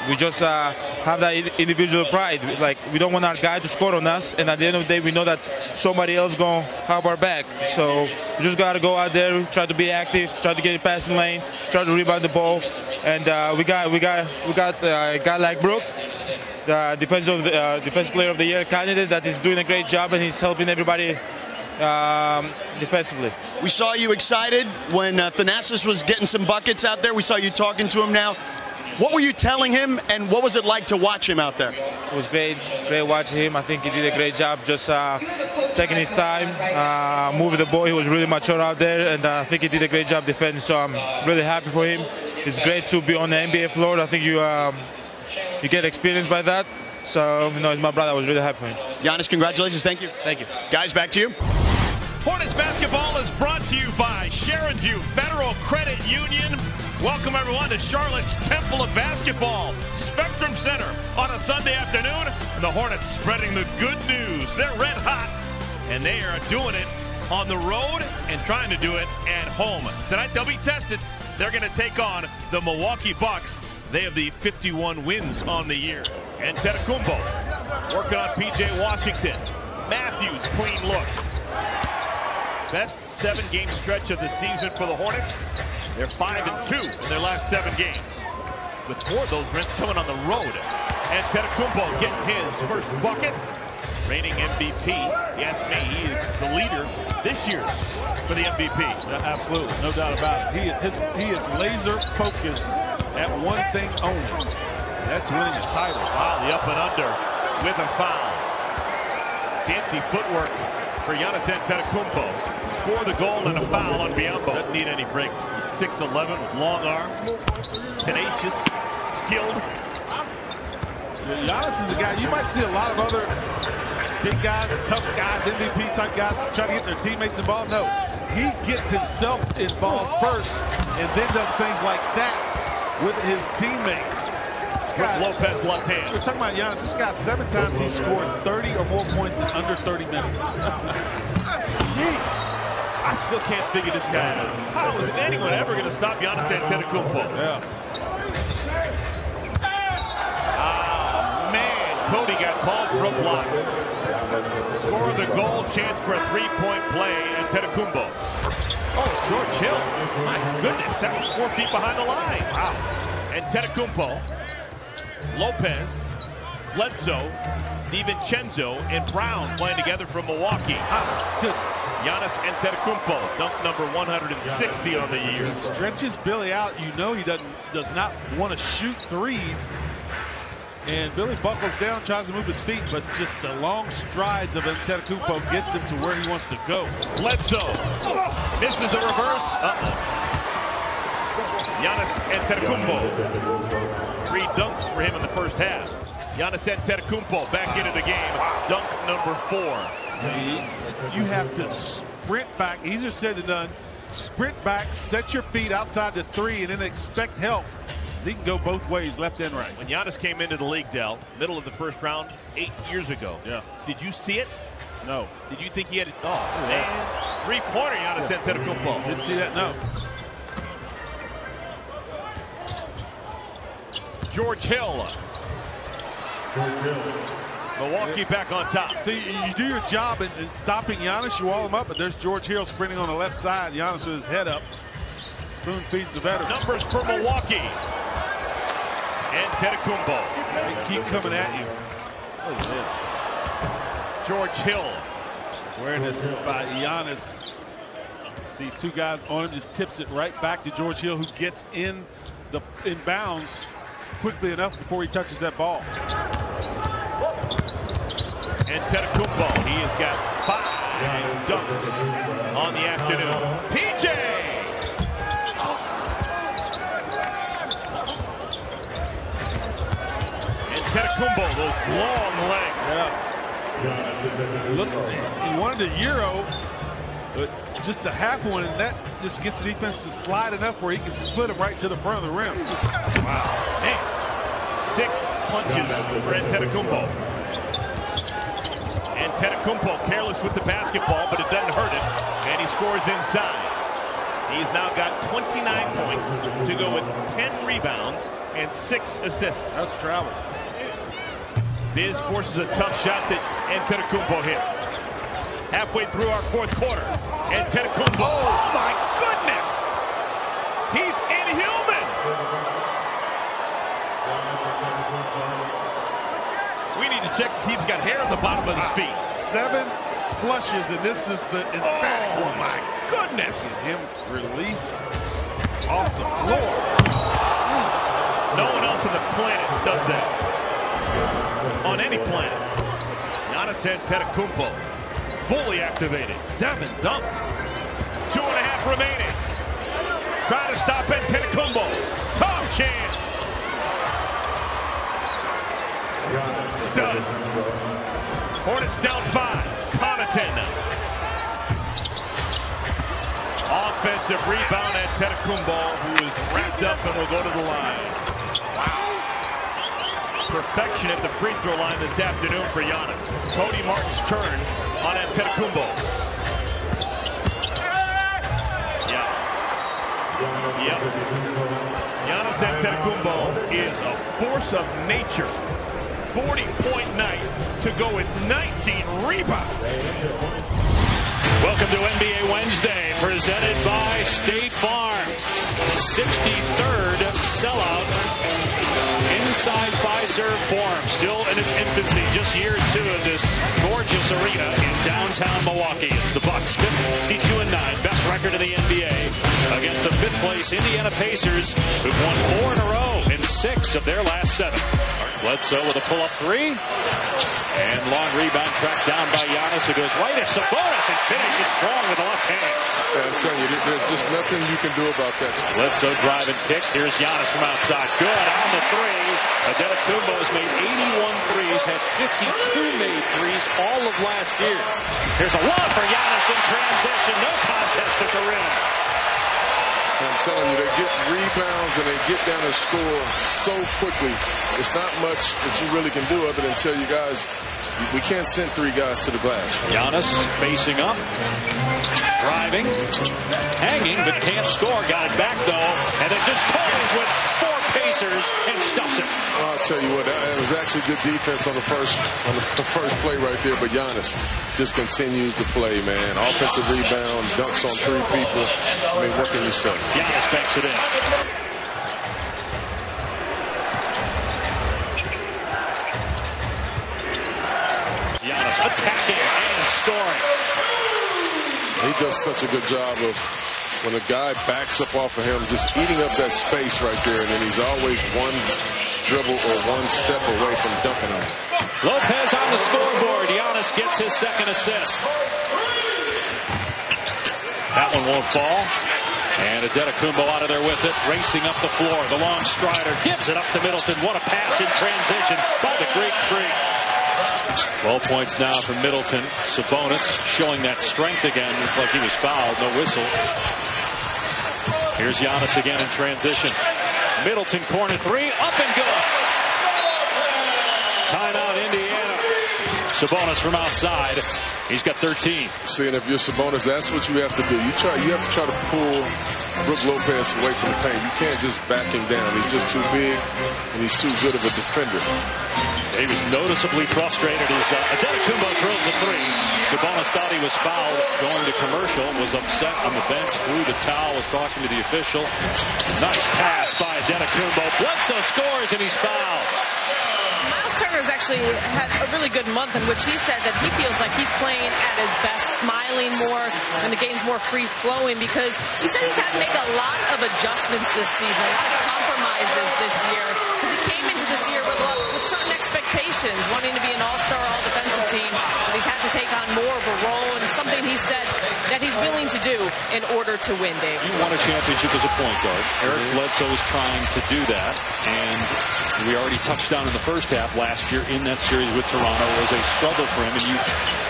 We just uh, have that individual pride. Like we don't want our guy to score on us, and at the end of the day, we know that somebody else gonna have our back. So we just gotta go out there, try to be active, try to get in passing lanes, try to rebound the ball, and uh, we got we got we got uh, a guy like Brook, the defensive uh, defensive player of the year candidate, that is doing a great job, and he's helping everybody um, defensively. We saw you excited when uh, Thanasis was getting some buckets out there. We saw you talking to him now. What were you telling him, and what was it like to watch him out there? It was great, great watching him. I think he did a great job just uh, taking his time, uh, moving the ball. He was really mature out there, and uh, I think he did a great job defending. So I'm really happy for him. It's great to be on the NBA floor. I think you um, you get experience by that. So you know, it's my brother. I was really happy for him. Giannis, congratulations. Thank you. Thank you. Guys, back to you. Hornets basketball is brought to you by Sharonview Federal Credit Union. Welcome everyone to Charlotte's Temple of Basketball, Spectrum Center on a Sunday afternoon. And the Hornets spreading the good news. They're red hot, and they are doing it on the road and trying to do it at home. Tonight they'll be tested. They're going to take on the Milwaukee Bucks. They have the 51 wins on the year. And Antetokounmpo working on P.J. Washington. Matthews, clean look. Best seven-game stretch of the season for the Hornets. They're five and two in their last seven games. With four of those wins coming on the road. And Antetokounmpo getting his first bucket. Reigning MVP. Yes, me, he is the leader this year for the MVP. Yeah, absolutely, no doubt about it. He, his, he is laser focused at one thing only. That's winning the title. Wow, the up and under with a foul. Fancy footwork for Giannis Antetokounmpo. Score the goal and a foul on Biyombo. Doesn't need any breaks. He's 6'11 with long arms. Tenacious, skilled. Giannis is a guy, you might see a lot of other big guys, tough guys, MVP type guys trying to get their teammates involved. No, he gets himself involved first and then does things like that with his teammates. Guy, Lopez left hand. We're talking about Giannis. This guy, seven times he's scored 30 or more points in under 30 minutes. Jeez. I still can't figure this guy out. How is anyone ever going to stop Giannis Antetokounmpo? Yeah. Oh, man. Cody got called for a block. Score the goal, chance for a three-point play, Antetokounmpo. Oh, George Hill. My goodness, that was four feet behind the line. Wow. Antetokounmpo, Lopez, Bledsoe, DiVincenzo, and Brown playing together from Milwaukee. Giannis Antetokounmpo, dunk number 160 on the year. He stretches Billy out. You know he doesn't does not want to shoot threes. And Billy buckles down, tries to move his feet, but just the long strides of Antetokounmpo gets him to where he wants to go. Bledsoe misses the reverse. Uh-oh. Giannis Antetokounmpo. Three dunks for him in the first half. Giannis Antetokounmpo back into the game. Dunk number four. You have to sprint back. Easier said than done. Sprint back, set your feet outside the three, and then expect help. He can go both ways, left and right. When Giannis came into the league, Dell, middle of the first round, eight years ago. Yeah. Did you see it? No. Did you think he had it? Oh, man. Three-pointer Giannis yeah. Antetokounmpo. Didn't see that, no. George Hill. Milwaukee back on top. So you, you do your job in, in, stopping Giannis, you wall him up, but there's George Hill sprinting on the left side. Giannis with his head up. Spoon feeds the veteran. Numbers for Milwaukee. And Antetokounmpo. They keep coming at you. Look at this. George Hill. Awareness by Giannis. Sees two guys on him, just tips it right back to George Hill, who gets in the in bounds quickly enough before he touches that ball. And Antetokounmpo, he has got five dunks on the afternoon. PJ! And Antetokounmpo, those long legs. Yeah. Look, he wanted a Euro, but just a half one, and that just gets the defense to slide enough where he can split them right to the front of the rim. Wow. Man. Six punches for Antetokounmpo. Antetokounmpo careless with the basketball, but it doesn't hurt him, and he scores inside. He's now got 29 points to go with 10 rebounds and six assists. That's travel. Biz forces a tough shot that Antetokounmpo hits. Halfway through our fourth quarter, Antetokounmpo. Oh my goodness! He's inhuman. We need to check to see if he's got hair on the bottom of his feet. Seven flushes, and this is the emphatic oh, one. my goodness! Him release off the floor. No one else on the planet does that on any planet. Giannis Antetokounmpo fully activated. Seven dunks. Two and a half remaining. Trying to stop Antetokounmpo. Tough chance. Stud. Hornets down five. Connaughton. Offensive rebound at Antetokounmpo, who is wrapped up and will go to the line Wow. perfection at the free throw line this afternoon for Giannis. Cody Martin's turn on Antetokounmpo. Yeah. Yep. Giannis Antetokounmpo is a force of nature. 40-point night to go with 19 rebounds. Welcome to NBA Wednesday, presented by State Farm. 63rd sellout inside Fiserv Forum. Still in its infancy, just year two of this gorgeous arena in downtown Milwaukee. It's the Bucks, 52 and 9, best record in the NBA against the fifth place Indiana Pacers, who've won four in a row six of their last seven. Bledsoe with a pull-up three. And long rebound tracked down by Giannis, who goes right at Sabonis and finishes strong with the left hand. I'm telling you, there's just nothing you can do about that. Bledsoe drive and kick. Here's Giannis from outside. Good on the three. Antetokounmpo has made 81 threes, had 52 made threes all of last year. Here's a lob for Giannis in transition. No contest at the rim. I'm telling you, they get rebounds and they get down and score so quickly. It's not much that you really can do other than tell you guys, we can't send three guys to the glass. Giannis facing up, driving, hanging, but can't score. Got it back though, and then just toys with four Pacers and stuffs it. I'll tell you what, uh, that was actually good defense on the first on the first play right there. But Giannis just continues to play, man. Offensive rebound, dunks on three people. I mean, what can you say? Giannis banks it in. Giannis attacking and scoring. He does such a good job of when a guy backs up off of him, just eating up that space right there, and then he's always one dribble or one step away from dumping him. Lopez on the scoreboard. Giannis gets his second assist. That one won't fall. And Antetokounmpo out of there with it, racing up the floor. The long strider gives it up to Middleton. What a pass in transition by the Greek Freak. 12 points now for Middleton. Sabonis showing that strength again. Looked like he was fouled. No whistle. Here's Giannis again in transition. Middleton corner three. Up and good. Timeout Indiana. Sabonis from outside. He's got 13. See, and if you're Sabonis, that's what you have to do. You try. You have to try to pull Brook Lopez away from the paint. You can't just back him down. He's just too big, and he's too good of a defender. He was noticeably frustrated as uh, Antetokounmpo throws a three. Sabonis thought he was fouled going to commercial, was upset on the bench, threw the towel, was talking to the official. Nice pass by Antetokounmpo. Bledsoe scores and he's fouled. Miles Turner's actually had a really good month in which he said that he feels like he's playing at his best, smiling more, and the game's more free flowing because he said he's had to make a lot of adjustments this season, a lot of compromises this year. Because he came into this year with, lot, with certain expectations, wanting to be an all-star, all-defensive team, but he's had to take on more of a role and something he said that he's willing to do in order to win, Dave. You won a championship as a point guard. Eric mm-hmm. Bledsoe is trying to do that, and we already touched down in the first half last year in that series with Toronto was a struggle for him, and you,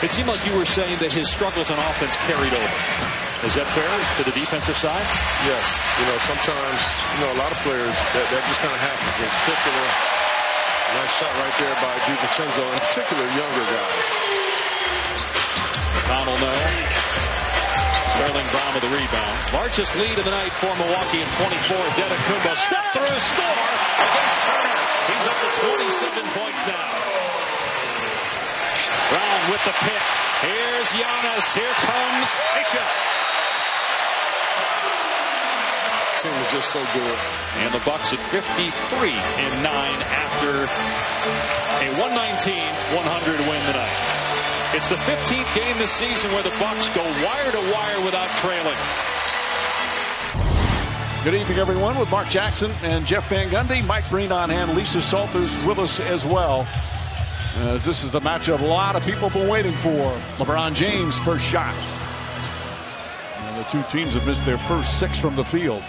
it seemed like you were saying that his struggles on offense carried over. Is that fair to the defensive side? Yes. You know, sometimes, you know, a lot of players, that, that just kind of happens. In particular, nice shot right there by DiVincenzo, in particular, younger guys. Connell no. Sterling Brown with the rebound. Largest lead of the night for Milwaukee in 24. Antetokounmpo step through, score against Turner. He's up to 27 points now. Brown with the pick. Here's Giannis. Here comes Isha. Team is just so good. And the Bucks at 53 and 9 after a 119-100 win tonight. It's the 15th game this season where the Bucks go wire to wire without trailing. Good evening, everyone, with Mark Jackson and Jeff Van Gundy. Mike Breen on hand. Lisa Salters with us as well. As this is the matchup a lot of people have been waiting for. LeBron James' first shot. The two teams have missed their first six from the field.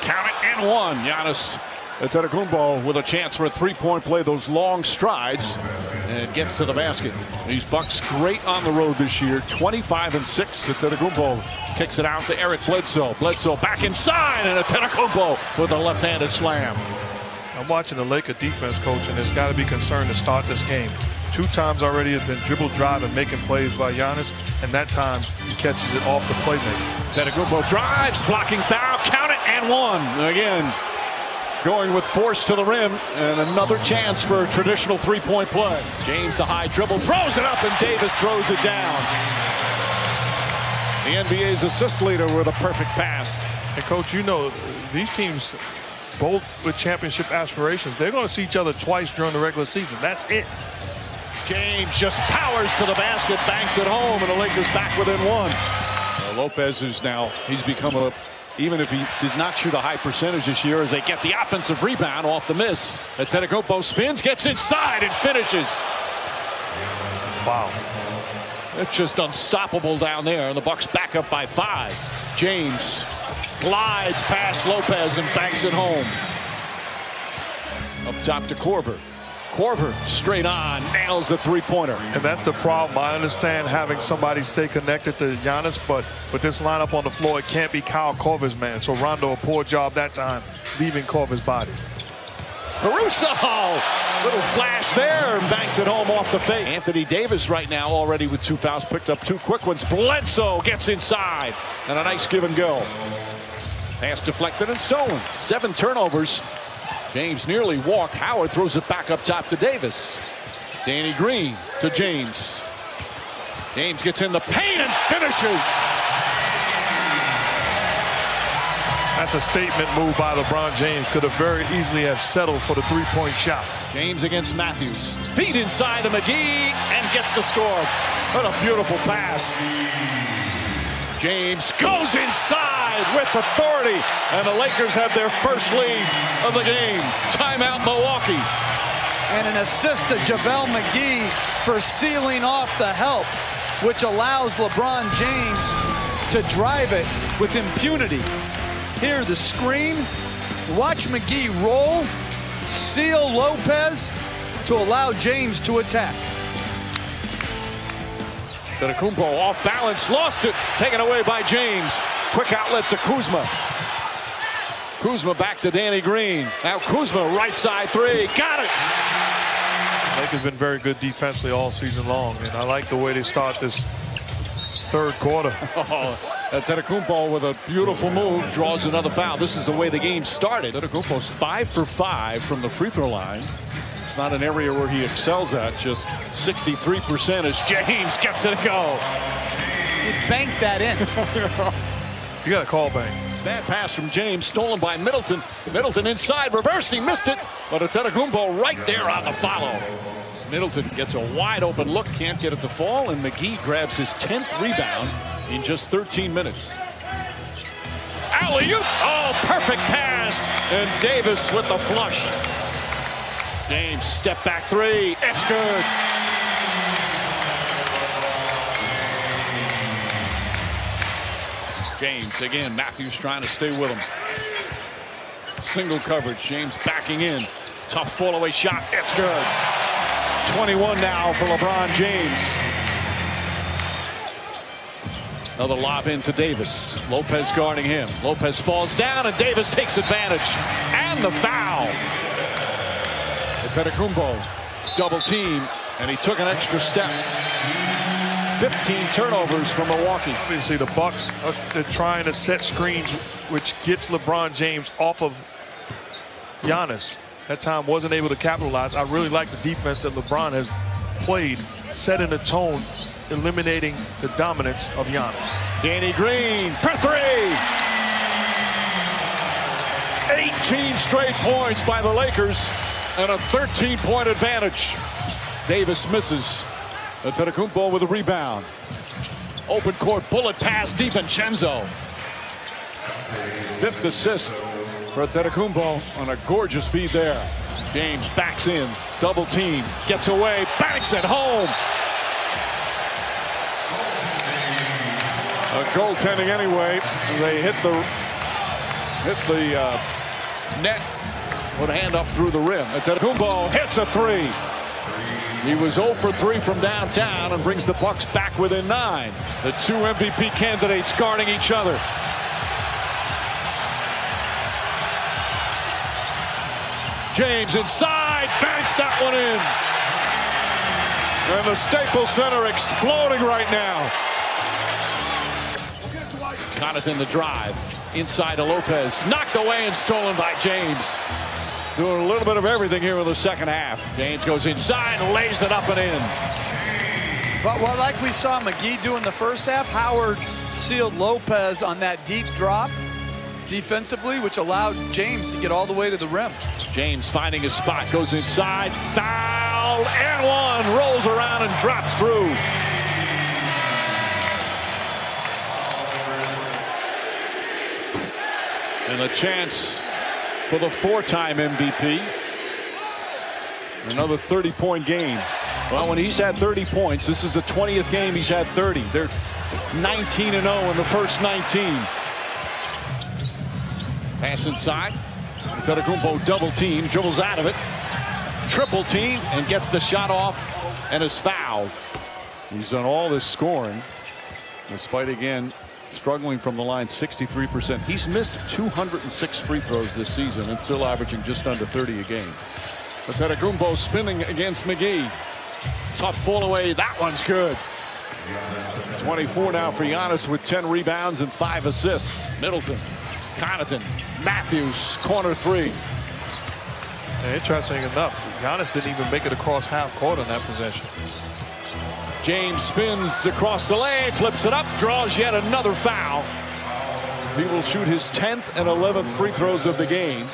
Count it and one. Giannis Antetokounmpo with a chance for a three-point play. Those long strides and gets to the basket. These Bucks great on the road this year. 25 and six. Antetokounmpo kicks it out to Eric Bledsoe. Bledsoe back inside and Antetokounmpo with a left-handed slam. I'm watching the Laker defense coach, and has got to be concerned to start this game. Two times already has been dribble drive and making plays by Giannis, and that time he catches it off the playmaker. Antetokounmpo drives, blocking foul, count it, and one. Again, going with force to the rim, and another chance for a traditional three-point play. James the high dribble, throws it up, and Davis throws it down. The NBA's assist leader with a perfect pass. And coach, you know these teams, both with championship aspirations, they're going to see each other twice during the regular season. That's it. James just powers to the basket, banks it home, and the Lakers back within one. Uh, Lopez is now, he's become a, even if he did not shoot a high percentage this year, as they get the offensive rebound off the miss. Antetokounmpo spins, gets inside, and finishes. Wow. It's just unstoppable down there, and the Bucks back up by five. James glides past Lopez and banks it home. Up top to Korver. Korver straight on, nails the three-pointer. And that's the problem. I understand having somebody stay connected to Giannis, but with this lineup on the floor, it can't be Kyle Korver's man. So Rondo, a poor job that time, leaving Korver's body. Caruso, little flash there, banks it home off the fake. Anthony Davis right now already with two fouls, picked up two quick ones. Bledsoe gets inside, and a nice give and go. Pass deflected and stolen. Seven turnovers. James nearly walked. Howard throws it back up top to Davis. Danny Green to James. James gets in the paint and finishes. That's a statement move by LeBron James. Could have very easily have settled for the three-point shot. James against Matthews. Feet inside to McGee and gets the score. What a beautiful pass. James goes inside with authority, and the Lakers have their first lead of the game. Timeout Milwaukee. And an assist to JaVale McGee for sealing off the help, which allows LeBron James to drive it with impunity. Here, the screen. Watch McGee roll, seal Lopez to allow James to attack. Antetokounmpo off balance, lost it, taken away by James. Quick outlet to Kuzma. Kuzma back to Danny Green. Now Kuzma right side three, got it. Lake has been very good defensively all season long, and I like the way they start this third quarter. Oh, Antetokounmpo with a beautiful move draws another foul. This is the way the game started. Antetokounmpo's five for five from the free throw line. It's not an area where he excels at. Just 63% as James gets it to go. He banked that in. you got a call bank. Bad pass from James, stolen by Middleton. Middleton inside, reverse, he missed it. But Antetokounmpo right there on the follow. Middleton gets a wide open look, can't get it to fall, and McGee grabs his 10th rebound in just 13 minutes. Alley-oop! Oh, perfect pass! And Davis with the flush. James step back three. It's good. James again. Matthews trying to stay with him. Single coverage. James backing in. Tough fall away shot. It's good. 21 now for LeBron James. Another lob into Davis. Lopez guarding him. Lopez falls down and Davis takes advantage. And the foul. Antetokounmpo double team and he took an extra step. 15 turnovers from Milwaukee. Obviously the Bucks are trying to set screens which gets LeBron James off of Giannis. That time wasn't able to capitalize. I really like the defense that LeBron has played, setting the tone, eliminating the dominance of Giannis. Danny Green for three. 18 straight points by the Lakers and a 13-point advantage. Davis misses. Antetokounmpo with a rebound. Open court bullet pass, DiVincenzo. Fifth assist for Antetokounmpo on a gorgeous feed there. James backs in, double team, gets away, banks it home. A goaltending anyway. They hit the hit the uh, net. Put a hand up through the rim. Antetokounmpo hits a three. He was 0 for 3 from downtown and brings the Bucks back within nine. The two MVP candidates guarding each other. James inside, banks that one in. And the Staples Center exploding right now. Connaughton the drive. Inside to Lopez. Knocked away and stolen by James. Doing a little bit of everything here in the second half. James goes inside and lays it up and in. But what like we saw McGee do in the first half, Howard sealed Lopez on that deep drop defensively, which allowed James to get all the way to the rim. James finding his spot, goes inside, foul, and one, rolls around and drops through. And the chance for the four-time MVP. Another 30-point game. Well, when he's had 30 points, this is the 20th game he's had 30. They're 19 and 0 in the first 19. Pass inside. Antetokounmpo double team, dribbles out of it. Triple team and gets the shot off and is fouled. He's done all this scoring despite again struggling from the line 63%. He's missed 206 free throws this season and still averaging just under 30 a game. Antetokounmpo spinning against McGee. Tough fall away. That one's good. 24 now for Giannis with 10 rebounds and 5 assists. Middleton, Connaughton, Matthews, corner three. Interesting enough, Giannis didn't even make it across half court on that possession. James spins across the lane, flips it up, draws yet another foul. He will shoot his 10th and 11th free throws of the game.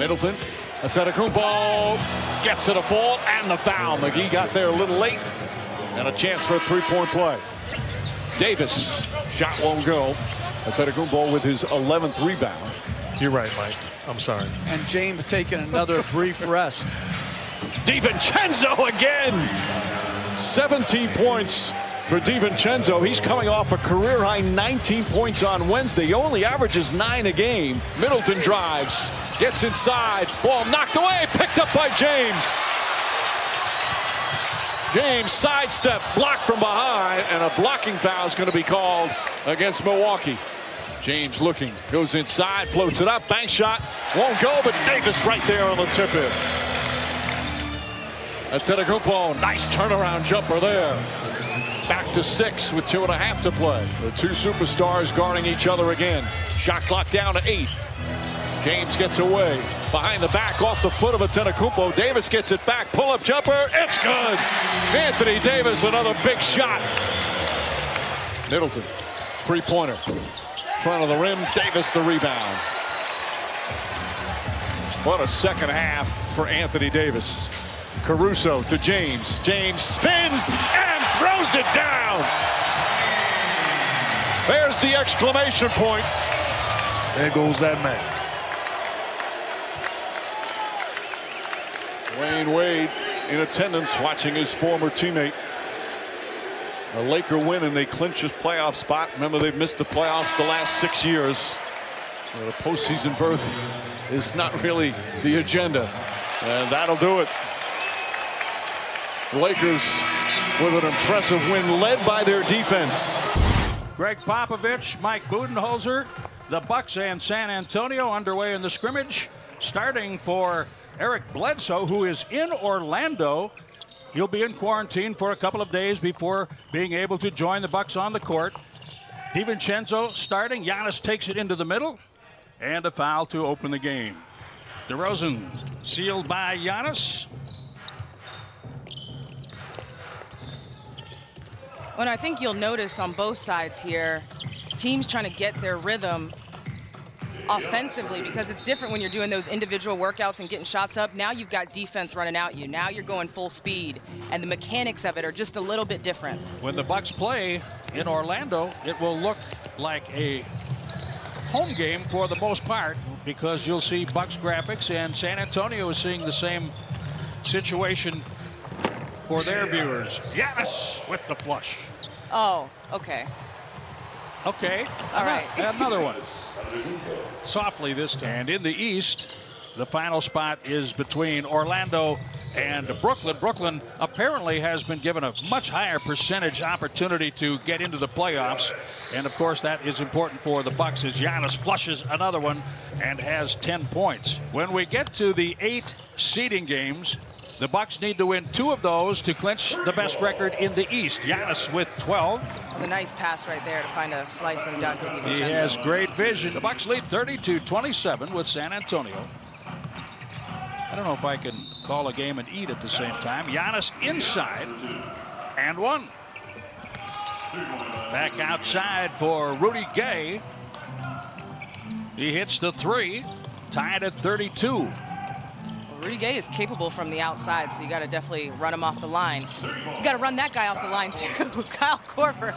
Middleton, Antetokounmpo gets it a fall and the foul. McGee got there a little late and a chance for a three-point play. Davis, shot won't go. Antetokounmpo with his 11th rebound. You're right, Mike. I'm sorry. And James taking another brief rest. DiVincenzo again. 17 points for DiVincenzo. He's coming off a career high 19 points on Wednesday. He only averages nine a game. Middleton drives, gets inside, ball knocked away, picked up by James. James sidestep, blocked from behind, and a blocking foul is going to be called against Milwaukee. James looking, goes inside, floats it up, bank shot, won't go, but Davis right there on the tip in. Antetokounmpo, nice turnaround jumper there. Back to six with two and a half to play. The two superstars guarding each other again. Shot clock down to eight. James gets away. Behind the back, off the foot of Antetokounmpo. Davis gets it back. Pull-up jumper. It's good. Anthony Davis, another big shot. Middleton, three-pointer. Front of the rim. Davis the rebound. What a second half for Anthony Davis. Caruso to James. James spins and throws it down. There's the exclamation point. There goes that man. Dwyane Wade in attendance watching his former teammate. A Laker win and they clinch his playoff spot. Remember they've missed the playoffs the last six years. The postseason berth is not really the agenda. And that'll do it. Lakers with an impressive win led by their defense. Gregg Popovich, Mike Budenholzer, the Bucks and San Antonio underway in the scrimmage. Starting for Eric Bledsoe, who is in Orlando. He'll be in quarantine for a couple of days before being able to join the Bucks on the court. DiVincenzo starting. Giannis takes it into the middle. And a foul to open the game. DeRozan sealed by Giannis. Well, I think you'll notice on both sides here, teams trying to get their rhythm offensively because it's different when you're doing those individual workouts and getting shots up. Now you've got defense running out you. Now you're going full speed, and the mechanics of it are just a little bit different. When the Bucks play in Orlando, it will look like a home game for the most part because you'll see Bucks graphics, and San Antonio is seeing the same situation for their viewers. Yes, with the flush. Oh, okay. Okay. All right. Another one. Softly this time. And in the East, the final spot is between Orlando and Brooklyn. Brooklyn apparently has been given a much higher percentage opportunity to get into the playoffs. And of course, that is important for the Bucks as Giannis flushes another one and has 10 points. When we get to the eight seeding games, The Bucks need to win two of those to clinch the best record in the East. Giannis with 12. With a nice pass right there to find a slicing Donte DiVincenzo. He has great vision. The Bucks lead 32-27 with San Antonio. I don't know if I can call a game and eat at the same time. Giannis inside and one. Back outside for Rudy Gay. He hits the three, tied at 32. Rudy Gay is capable from the outside, so you got to definitely run him off the line. You got to run that guy off the line too, Kyle Korver.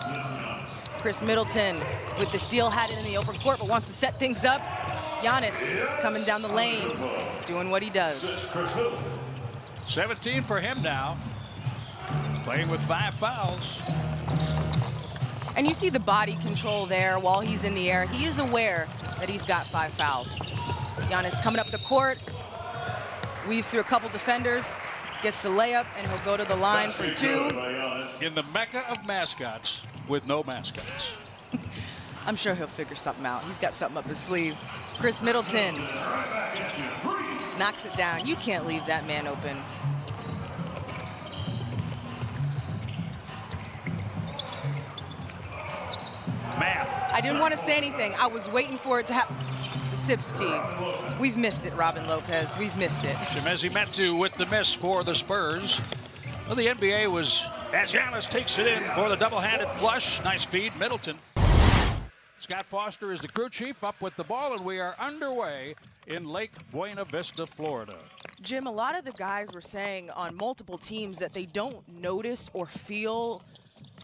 Khris Middleton with the steal had it in the open court, but wants to set things up. Giannis coming down the lane, doing what he does. 17 for him now, playing with five fouls. And you see the body control there while he's in the air. He is aware that he's got five fouls. Giannis coming up the court, weaves through a couple defenders, gets the layup, and he'll go to the line for two. In the mecca of mascots with no mascots. I'm sure he'll figure something out. He's got something up his sleeve. Khris Middleton knocks it down. You can't leave that man open. Math. I didn't want to say anything. I was waiting for it to happen. The Sips team. We've missed it, Robin Lopez. We've missed it. Chimezie Metu with the miss for the Spurs. Well, the NBA was, as Giannis takes it in for the double-handed flush. Nice feed, Middleton. Scott Foster is the crew chief up with the ball, and we are underway in Lake Buena Vista, Florida. Jim, a lot of the guys were saying on multiple teams that they don't notice or feel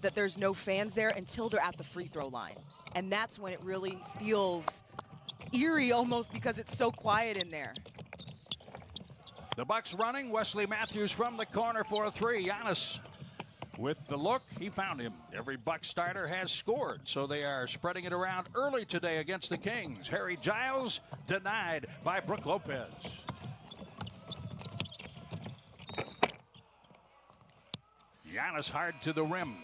that there's no fans there until they're at the free throw line. And that's when it really feels eerie almost because it's so quiet in there. The Bucks running. Wesley Matthews from the corner for a three. Giannis with the look. He found him. Every Buck starter has scored, so they are spreading it around early today against the Kings. Harry Giles denied by Brook Lopez. Giannis hard to the rim.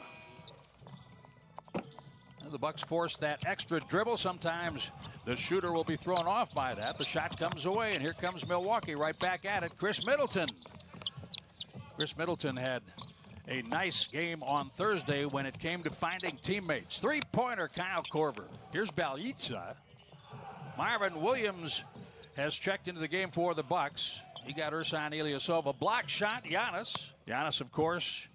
And the Bucks force that extra dribble. Sometimes the shooter will be thrown off by that. The shot comes away, and here comes Milwaukee right back at it. Khris Middleton. Khris Middleton had a nice game on Thursday when it came to finding teammates. Three-pointer Kyle Korver. Here's Bjelica. Marvin Williams has checked into the game for the Bucks. He got Ersan Ilyasova. Block shot, Giannis. Giannis, of course,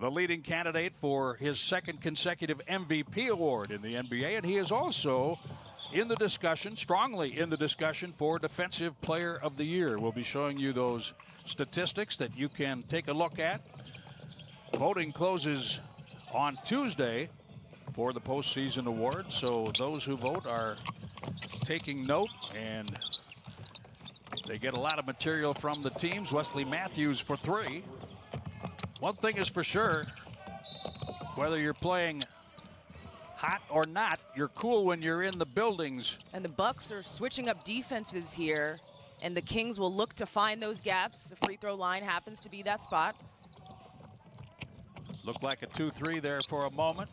the leading candidate for his second consecutive MVP award in the NBA, and he is also in the discussion, strongly in the discussion for Defensive Player of the Year. We'll be showing you those statistics that you can take a look at. Voting closes on Tuesday for the postseason award, so those who vote are taking note and they get a lot of material from the teams. Wesley Matthews for three. One thing is for sure, whether you're playing hot or not, you're cool when you're in the buildings. And the Bucks are switching up defenses here, and the Kings will look to find those gaps. The free throw line happens to be that spot. Looked like a 2-3 there for a moment.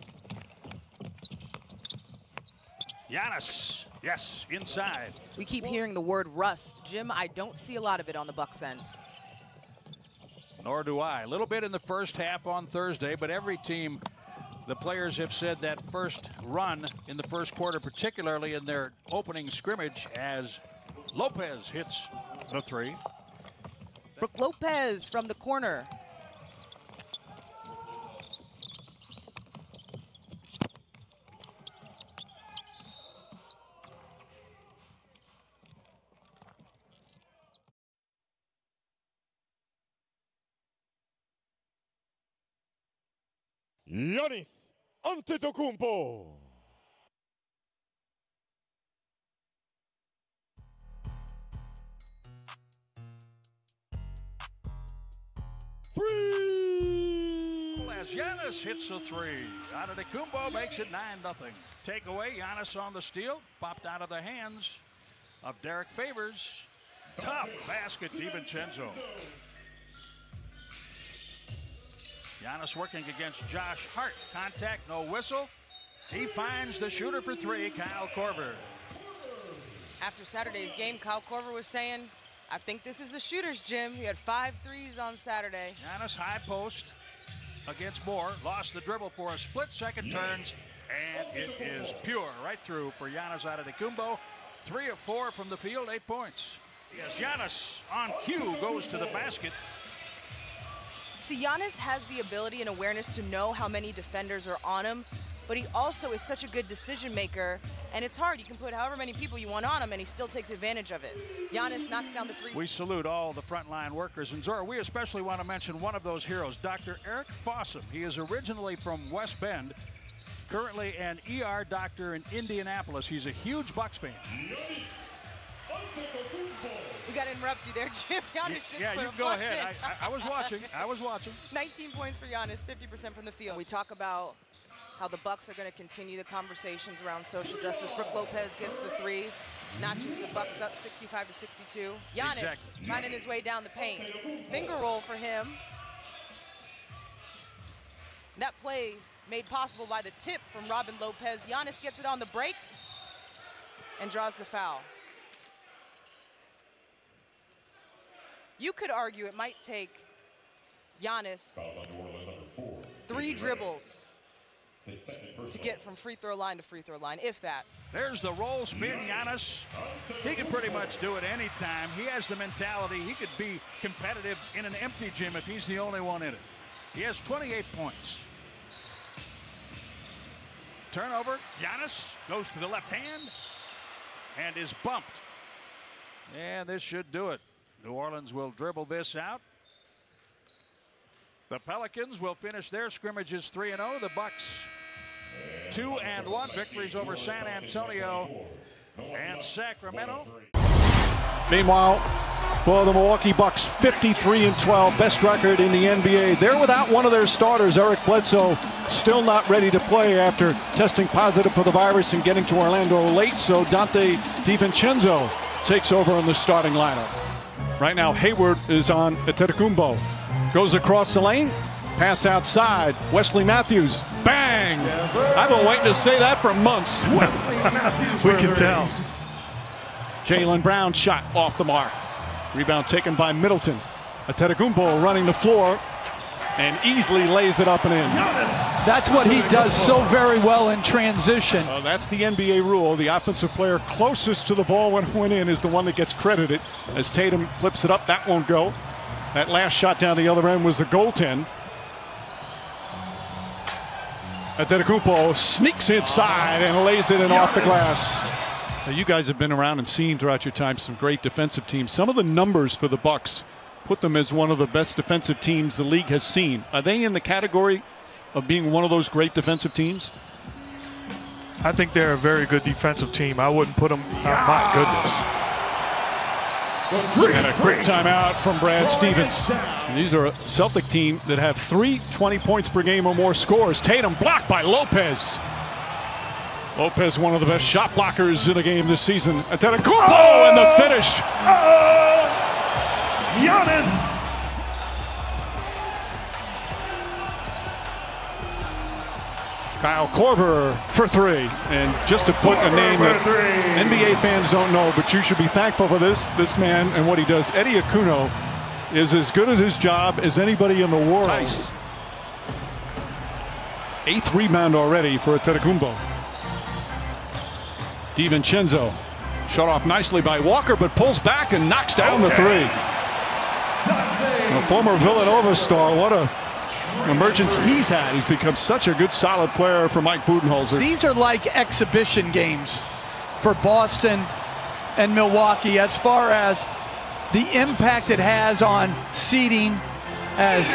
Giannis, yes, inside. We keep hearing the word rust. Jim, I don't see a lot of it on the Bucks end. Nor do I. A little bit in the first half on Thursday, but every team, the players have said that first run in the first quarter, particularly in their opening scrimmage, as Lopez hits the three. Brook Lopez from the corner. Giannis Antetokounmpo. Three. As Giannis hits a three, Antetokounmpo makes it 9 nothing. Takeaway, Giannis on the steal, popped out of the hands of Derrick Favors. Tough basket, DiVincenzo. Giannis working against Josh Hart. Contact, no whistle. He finds the shooter for three, Kyle Korver. After Saturday's game, Kyle Korver was saying I think this is a shooter's gym. He had five threes on Saturday. Giannis high post against Moore. Lost the dribble for a split second turns. And it is pure right through for Giannis Antetokounmpo. Three of four from the field, eight points. Yes, Giannis on cue goes to the basket. See, Giannis has the ability and awareness to know how many defenders are on him, but he also is such a good decision maker, and it's hard. You can put however many people you want on him, and he still takes advantage of it. Giannis knocks down the three. We salute all the frontline workers. And Zora, we especially want to mention one of those heroes, Dr. Eric Fossum. He is originally from West Bend, currently an ER doctor in Indianapolis. He's a huge Bucks fan. We got to interrupt you there, Jim. Giannis just yeah, put you a go bunch ahead. I, I was watching. I was watching. 19 points for Giannis, 50% from the field. We talk about how the Bucks are going to continue the conversations around social justice. Brook Lopez gets the three, notches the Bucks up 65 to 62. Giannis Exactly. finding his way down the paint. Finger roll for him. That play made possible by the tip from Robin Lopez. Giannis gets it on the break and draws the foul. You could argue it might take Giannis three dribbles to get from free throw line to free throw line, if that. There's the roll spin, Giannis. He can pretty much do it anytime. He has the mentality. He could be competitive in an empty gym if he's the only one in it. He has 28 points. Turnover. Giannis goes to the left hand and is bumped. And this should do it. New Orleans will dribble this out. The Pelicans will finish their scrimmages 3 0. The Bucks 2 and 1 victories over San Antonio and Sacramento. Meanwhile, for the Milwaukee Bucks, 53 and 12, best record in the NBA. They're without one of their starters, Eric Bledsoe, still not ready to play after testing positive for the virus and getting to Orlando late. So Donte DiVincenzo takes over in the starting lineup. Right now, Hayward is on Antetokounmpo. Goes across the lane, pass outside. Wesley Matthews, bang! I've been waiting to say that for months. we can tell. Jaylen Brown shot off the mark. Rebound taken by Middleton. Antetokounmpo running the floor and easily lays it up and in. That's what he does so very well in transition. Uh, that's the NBA rule. The offensive player closest to the ball when it went in is the one that gets credited. As Tatum flips it up, that won't go. That last shot down the other end was the goaltend. Antetokounmpo sneaks inside and lays it in off the glass. Now, you guys have been around and seen throughout your time some great defensive teams. Some of the numbers for the Bucks put them as one of the best defensive teams the league has seen. Are they in the category of being one of those great defensive teams? I think they're a very good defensive team. I wouldn't put them. Oh, uh, my goodness. And a quick timeout from Brad Stevens. And these are a Celtic team that have three 20 points per game or more scores. Tatum blocked by Lopez. Lopez, one of the best shot blockers in the game this season. Antetokounmpo oh! and the finish. Oh! Giannis. Kyle Korver for three. And just to put a name that NBA fans don't know, but you should be thankful for this, this man and what he does. Eddie Akuno is as good at his job as anybody in the world. Theis. Eighth rebound already for Antetokounmpo. DiVincenzo shot off nicely by Walker, but pulls back and knocks down okay. the three. A former Villanova star, what a emergence he's had. He's become such a good, solid player for Mike Budenholzer. These are like exhibition games for Boston and Milwaukee as far as the impact it has on seeding as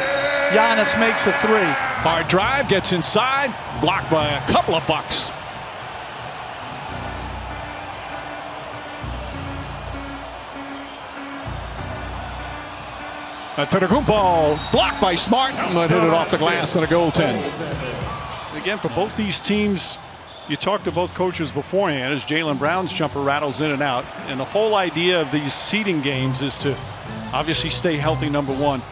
Giannis makes a three. Hard drive, gets inside, blocked by a couple of bucks. Uh, Antetokounmpo blocked by Smart, but hit it off the glass and a goaltend. Again, for both these teams, you talked to both coaches beforehand as Jaylen Brown's jumper rattles in and out. And the whole idea of these seeding games is to obviously stay healthy, number one,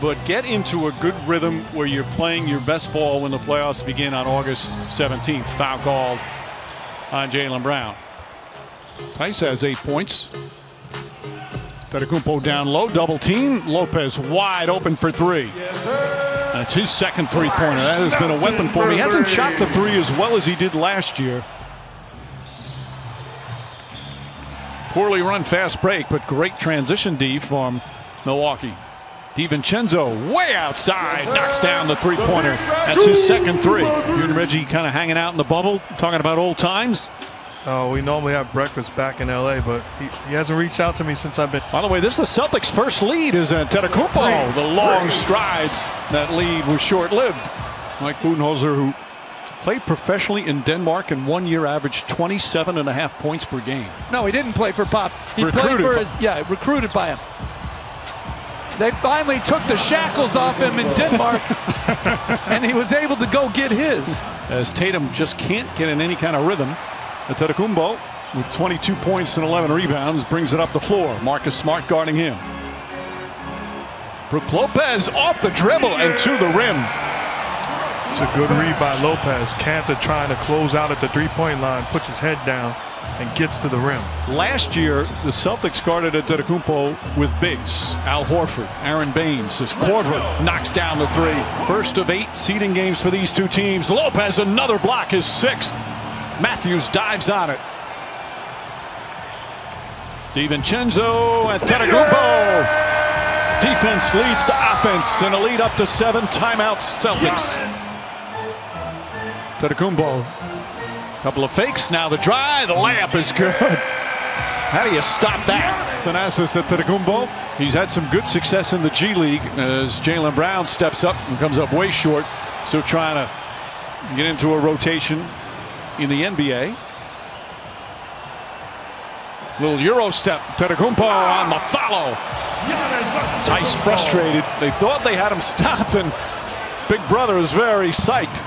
but get into a good rhythm where you're playing your best ball when the playoffs begin on August 17th. Foul called on Jaylen Brown. Theis has eight points. Antetokounmpo down low, double team. Lopez wide open for three. That's his second three-pointer. That has been a weapon for him. He hasn't shot the three as well as he did last year. Poorly run fast break, but great transition D from Milwaukee. DiVincenzo way outside, knocks down the three-pointer. That's his second three. You and Reggie kind of hanging out in the bubble, talking about old times. Oh, we normally have breakfast back in LA, but he, he hasn't reached out to me since I've been. By the way, this is the Celtics' first lead is Antetokounmpo. The long strides. That lead was short-lived. Mike Budenholzer, who played professionally in Denmark and one year averaged 27 and a half points per game. No, he didn't play for Pop. He Recruited played for his yeah, recruited by him. They finally took the shackles off him in Denmark, and he was able to go get his. As Tatum just can't get in any kind of rhythm. Antetokounmpo with 22 points and 11 rebounds brings it up the floor. Marcus Smart guarding him. Brook Lopez off the dribble and to the rim. It's a good read by Lopez. Kanter trying to close out at the three-point line, puts his head down, and gets to the rim. Last year, the Celtics guarded Antetokounmpo with bigs. Al Horford, Aron Baynes, as Korver knocks down the three. First of eight seeding games for these two teams. Lopez, another block, his sixth. Matthews dives on it. DiVincenzo, Antetokounmpo. Defense leads to offense and a lead up to seven timeouts Celtics. Antetokounmpo Couple of fakes, now the drive, the layup is good. How do you stop that? Thanasis at Antetokounmpo. He's had some good success in the G League as Jaylen Brown steps up and comes up way short. Still trying to get into a rotation in the NBA. Little Euro step, Antetokounmpo on the follow. Theis frustrated. They thought they had him stopped and Big Brother is very psyched.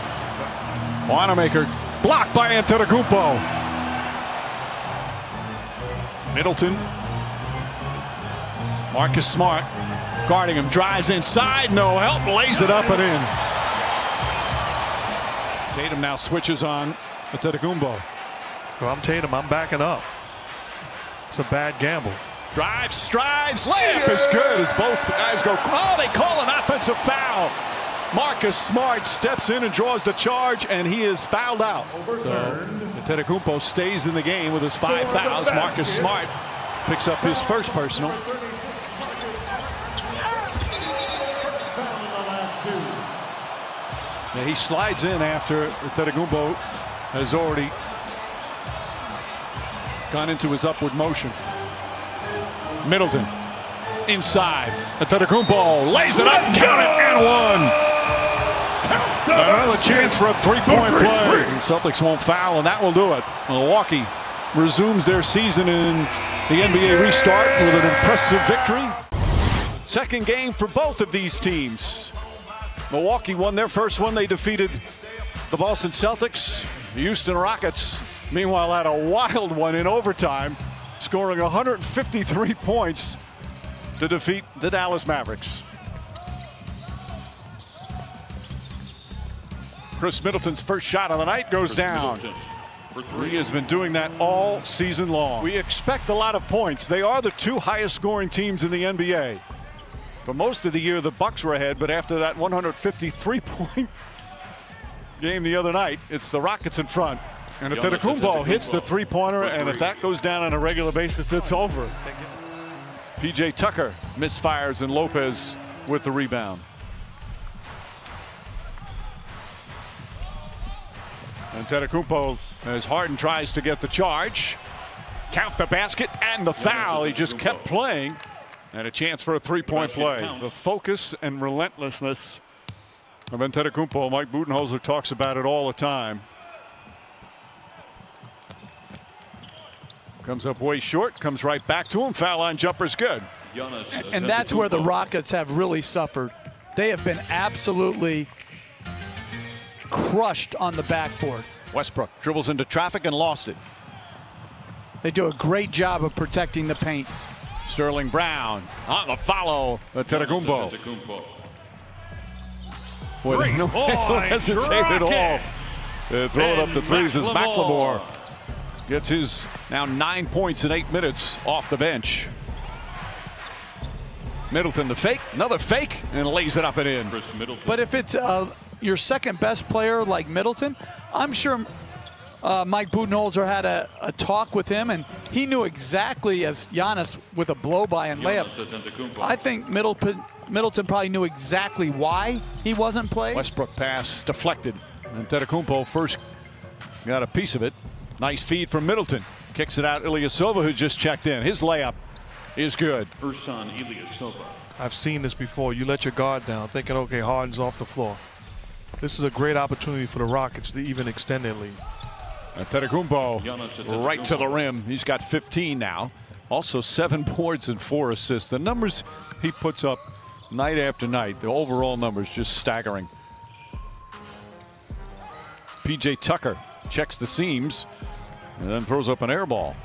Wanamaker blocked by Antetokounmpo. Middleton. Marcus Smart guarding him, drives inside, no help, lays it up and in. Tatum now switches on Antetokounmpo. Well, I'm Tatum. I'm backing up. It's a bad gamble. Drive, strides, layup is good as both guys go. Oh, they call an offensive foul. Marcus Smart steps in and draws the charge, and he is fouled out. So, Antetokounmpo stays in the game with his five fouls. Marcus Smart picks up his first personal. Yeah, he slides in after Antetokounmpo has already gone into his upward motion. Middleton inside. Antetokounmpo lays it up, got it, and one. Another chance for a three-point play. And Celtics won't foul, and that will do it. Milwaukee resumes their season in the NBA restart with an impressive victory. Second game for both of these teams. Milwaukee won their first one. They defeated the Boston Celtics. The Houston Rockets, meanwhile, had a wild one in overtime, scoring 153 points to defeat the Dallas Mavericks. Khris Middleton's first shot of the night goes down. He has been doing that all season long. We expect a lot of points. They are the two highest scoring teams in the NBA. For most of the year, the Bucks were ahead, but after that 153 point game the other night, it's the Rockets in front. And if Giannis hits the three-pointer, and if that goes down on a regular basis, it's over. PJ Tucker misfires, and Lopez with the rebound. And Antetokounmpo, as Harden tries to get the charge, count the basket and the foul. He just kept playing, and a chance for a three-point play. The focus and relentlessness of Antetokounmpo. Mike Budenholzer talks about it all the time. Comes up way short, comes right back to him. Foul line jumper's good. And that's where the Rockets have really suffered. They have been absolutely crushed on the backboard. Westbrook dribbles into traffic and lost it. They do a great job of protecting the paint. Sterling Brown on the follow. Antetokounmpo. Boy, they Three don't point hesitate at all. Rockets. They throw it up the Ben threes as McLemore. McLemore gets his now nine points in eight minutes off the bench. Middleton the fake, another fake, and lays it up and in. But if it's uh, your second best player like Middleton, I'm sure uh, Mike Budenholzer had a, a, talk with him, and he knew exactly as Giannis with a blow by and layup. I think Middleton, Middleton probably knew exactly why he wasn't playing. Westbrook pass deflected. And Antetokounmpo first got a piece of it. Nice feed from Middleton. Kicks it out. Ilyasova, who just checked in. His layup is good. Ersan Ilyasova. I've seen this before. You let your guard down, thinking, okay, Harden's off the floor. This is a great opportunity for the Rockets to even extend their lead. Antetokounmpo right to the rim. He's got 15 now. Also seven boards and four assists. The numbers he puts up night after night, the overall numbers just staggering. PJ Tucker checks the seams and then throws up an air ball.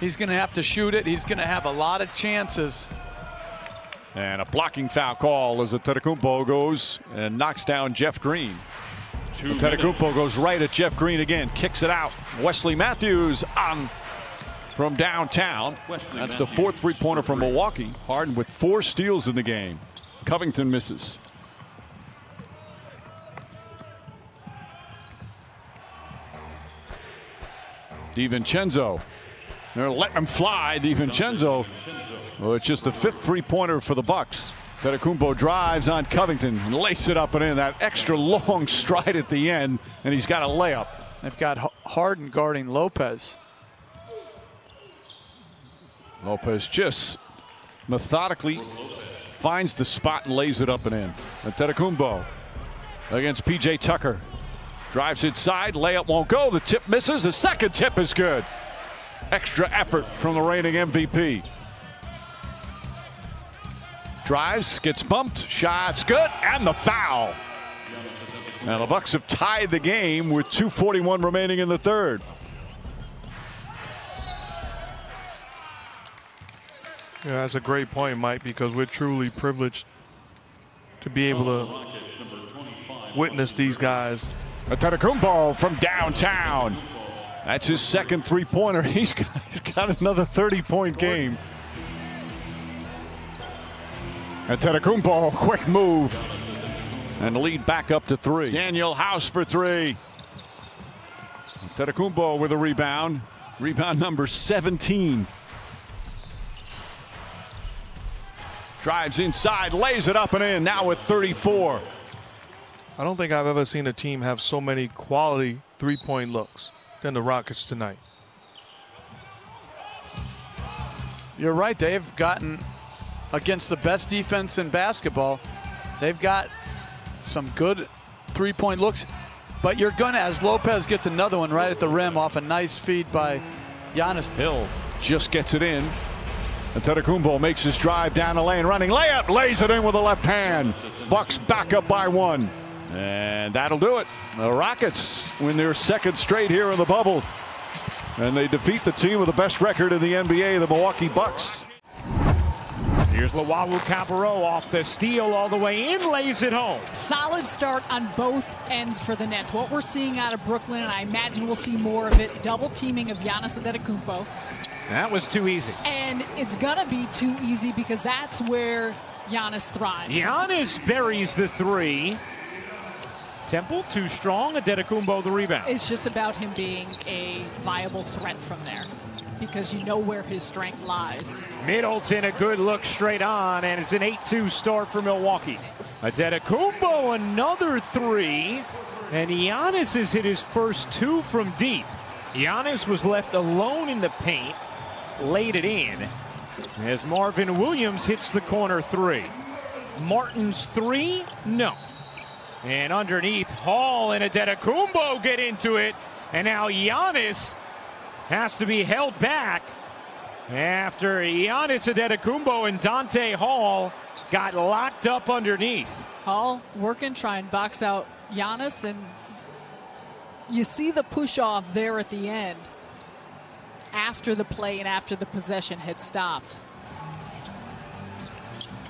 He's going to have to shoot it. He's going to have a lot of chances. And a blocking foul call as Antetokounmpo goes and knocks down Jeff Green. Antetokounmpo goes right at Jeff Green again, kicks it out. Wesley Matthews on from downtown. That's the fourth three-pointer from Milwaukee. Harden with four steals in the game. Covington misses. DiVincenzo. They're letting him fly. DiVincenzo. Well, it's just the fifth three-pointer for the Bucks. Antetokounmpo drives on Covington and lays it up and in. That extra long stride at the end, and he's got a layup. They've got Harden guarding Lopez. Lopez just methodically finds the spot and lays it up and in. Antetokounmpo against P.J. Tucker. Drives inside, layup won't go. The tip misses. The second tip is good. Extra effort from the reigning MVP. Drives, gets bumped, shots good, and the foul. Now the Bucks have tied the game with 2.41 remaining in the third. Yeah, that's a great point, Mike, because we're truly privileged to be able to witness these guys. Antetokounmpo from downtown. That's his second three-pointer. He's got, he's got another 30-point game. Antetokounmpo, quick move. And lead back up to three. Danuel House for three. Antetokounmpo with a rebound. Rebound number 17. Drives inside, lays it up and in, now with 34. I don't think I've ever seen a team have so many quality three-point looks than the Rockets tonight. You're right. They've gotten against the best defense in basketball. They've got some good three-point looks, but you're going to, as Lopez gets another one right at the rim off a nice feed by Giannis. Hill just gets it in. Antetokounmpo makes his drive down the lane, running layup, lays it in with the left hand. Bucks back up by one. And that'll do it. The Rockets win their second straight here in the bubble. And they defeat the team with the best record in the NBA, the Milwaukee Bucks. Here's Luwawu Cabarrot off the steal all the way in, lays it home. Solid start on both ends for the Nets. What we're seeing out of Brooklyn, and I imagine we'll see more of it, double teaming of Giannis Antetokounmpo. That was too easy. And it's going to be too easy because that's where Giannis thrives. Giannis buries the three. Temple too strong. Antetokounmpo the rebound. It's just about him being a viable threat from there because you know where his strength lies. Middleton, a good look straight on, and it's an 8-2 start for Milwaukee. Antetokounmpo, another three, and Giannis has hit his first two from deep. Giannis was left alone in the paint, laid it in, as Marvin Williams hits the corner three. Martin's three, no. And underneath, Hall and Antetokounmpo get into it, and now Giannis has to be held back after Giannis Antetokounmpo and Donta Hall got locked up underneath. Hall working, trying to box out Giannis, and you see the push off there at the end after the play and after the possession had stopped.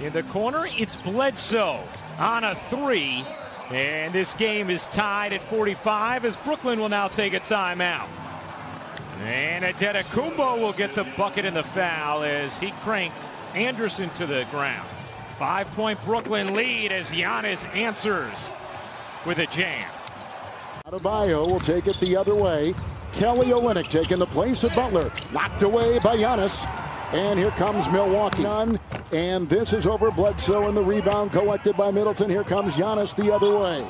In the corner, it's Bledsoe on a three. And this game is tied at 45 as Brooklyn will now take a timeout. And Antetokounmpo will get the bucket and the foul as he cranked Anderson to the ground. Five-point Brooklyn lead as Giannis answers with a jam. Adebayo will take it the other way. Kelly Olynyk taking the place of Butler. Knocked away by Giannis. And here comes Milwaukee. And this is over Bledsoe and the rebound collected by Middleton. Here comes Giannis the other way.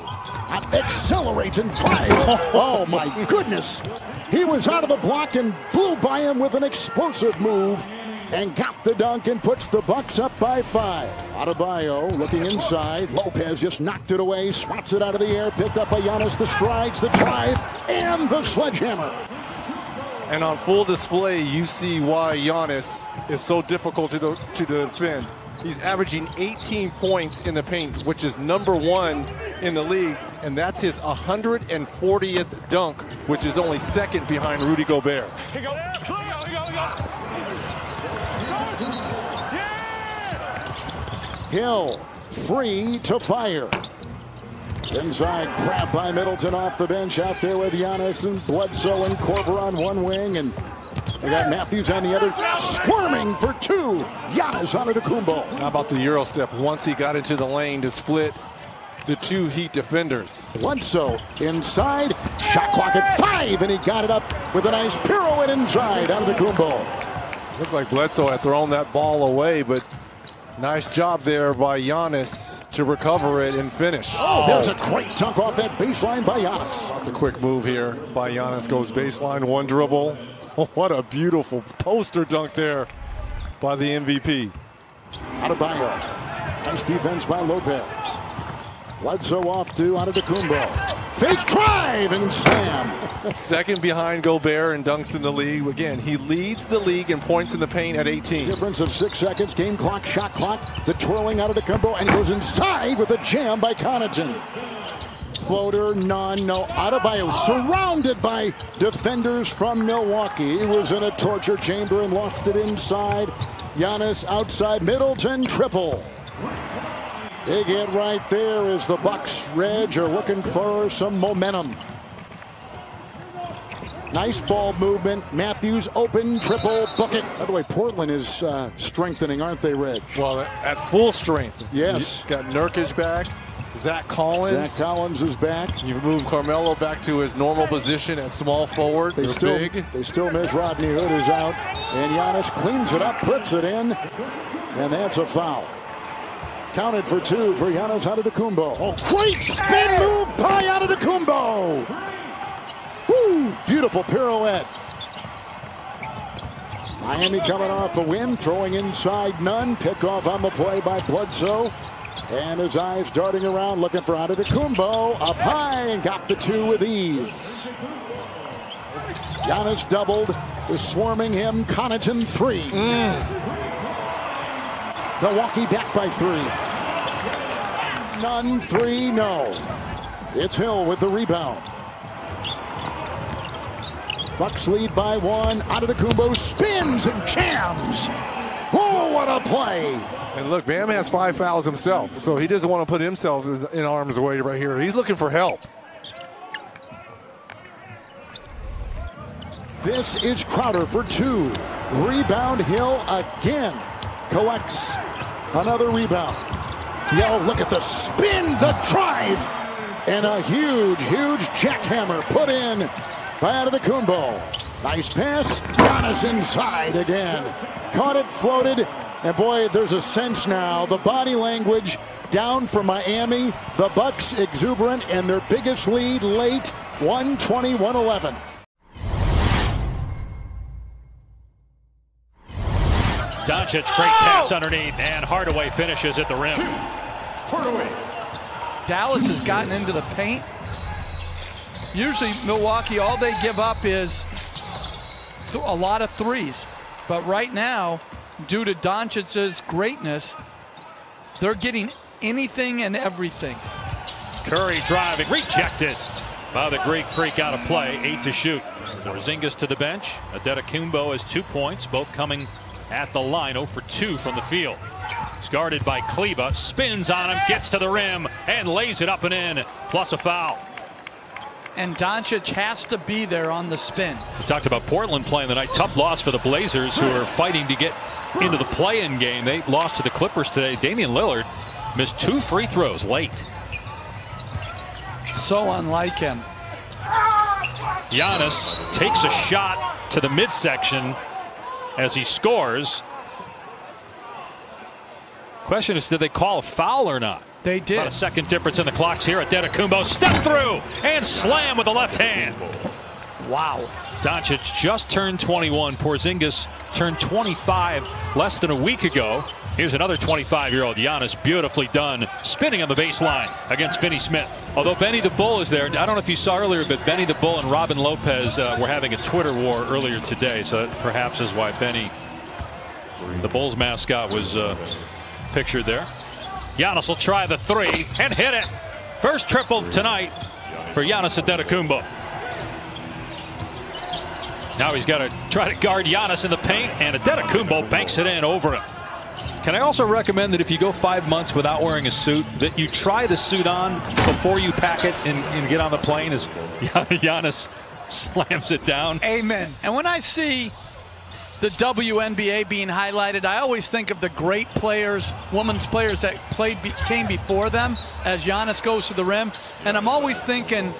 Accelerates and drives. Oh my goodness. He was out of the block and blew by him with an explosive move and got the dunk and puts the Bucks up by five. Adebayo looking inside. Lopez just knocked it away, swats it out of the air, picked up by Giannis. The strides, the drive, and the sledgehammer. And on full display, you see why Giannis is so difficult to, do, to defend. He's averaging 18 points in the paint, which is number one in the league, and that's his 140th dunk, which is only second behind Rudy Gobert. Hill free to fire. Inside grab by Middleton off the bench out there with Giannis and Bledsoe and Korver on one wing and they got Matthews on the other squirming for two. Giannis on Antetokounmpo. How about the Euro step once he got into the lane to split the two Heat defenders. Bledsoe inside, shot clock at five, and he got it up with a nice pirouette inside out of the Antetokounmpo. Looked like Bledsoe had thrown that ball away, but nice job there by Giannis to recover it and finish. Oh, there's a great dunk off that baseline by Giannis. The quick move here by Giannis goes baseline, one dribble. what a beautiful poster dunk there by the MVP. Adebayo. Nice defense by Lopez. Bledsoe off to Antetokounmpo. Fake drive and slam. Second behind Gobert and dunks in the league. Again, he leads the league in points in the paint at 18. Difference of six seconds. Game clock, shot clock. The twirling out of the combo and goes inside with a jam by Connaughton. Floater, none, no. Adebayo surrounded by defenders from Milwaukee. He was in a torture chamber and lofted inside. Giannis outside. Middleton triple. Big hit right there as the Bucks, Reg, are looking for some momentum. Nice ball movement. Matthews open, triple, bucket. By the way, Portland is uh, strengthening, aren't they, Reg? Well, at full strength. Yes. You've got Nurkic back. Zach Collins. Zach Collins is back. You've moved Carmelo back to his normal position at small forward. They They're still, big. They still miss Rodney Hood is out. And Giannis cleans it up, puts it in. And that's a foul. Counted for two for Giannis Antetokounmpo. Oh, great spin move by Antetokounmpo. Woo, beautiful pirouette. Miami coming off a win, throwing inside none. Pick off on the play by Bledsoe. And his eyes darting around, looking for Antetokounmpo. Up high and got the two with ease. Giannis doubled, is swarming him. Connaughton three. Mm. Milwaukee back by three. None, three, no. It's Hill with the rebound. Bucks lead by one. Antetokounmpo spins and jams. Oh, what a play! And look, Bam has five fouls himself, so he doesn't want to put himself in harm's way right here. He's looking for help. This is Crowder for two. Rebound Hill again. Collects another rebound. Yo, look at the spin, the drive, and a huge, huge jackhammer put in by Antetokounmpo. Nice pass. Giannis inside again. Caught it, floated, and boy, there's a sense now. The body language down for Miami. The Bucks exuberant and their biggest lead late, 120-111. Doncic, great oh! pass underneath, and Hardaway finishes at the rim. Hardaway. Dallas has gotten into the paint. Usually Milwaukee, all they give up is a lot of threes. But right now, due to Doncic's greatness, they're getting anything and everything. Curry driving, rejected by the Greek freak out of play, eight to shoot. Porzingis to the bench. Antetokounmpo has two points, both coming at the line, 0 for 2 from the field. He's guarded by Kleber, spins on him, gets to the rim, and lays it up and in, plus a foul. and Doncic has to be there on the spin. We talked about Portland playing the night. Tough loss for the Blazers, who are fighting to get into the play-in game. They lost to the Clippers today. Damian Lillard missed two free throws late. So unlike him. Giannis takes a shot to the midsection as he scores. Question is, did they call a foul or not? They did. About a second difference in the clocks here at Antetokounmpo. Step through and slam with the left hand. Wow. Doncic just turned 21. Porzingis turned 25 less than a week ago. Here's another 25-year-old Giannis, beautifully done, spinning on the baseline against Finney Smith. Although Benny the Bull is there, I don't know if you saw earlier, but Benny the Bull and Robin Lopez uh, were having a Twitter war earlier today, so that perhaps is why Benny, the Bulls mascot, was uh, pictured there. Giannis will try the three and hit it. First triple tonight for Giannis Antetokounmpo. Now he's got to try to guard Giannis in the paint, and Antetokounmpo banks it in over him. Can I also recommend that if you go five months without wearing a suit, that you try the suit on before you pack it and, and get on the plane as Giannis slams it down? Amen. And when I see the WNBA being highlighted, I always think of the great players, women's players that played came before them as Giannis goes to the rim. And I'm always thinking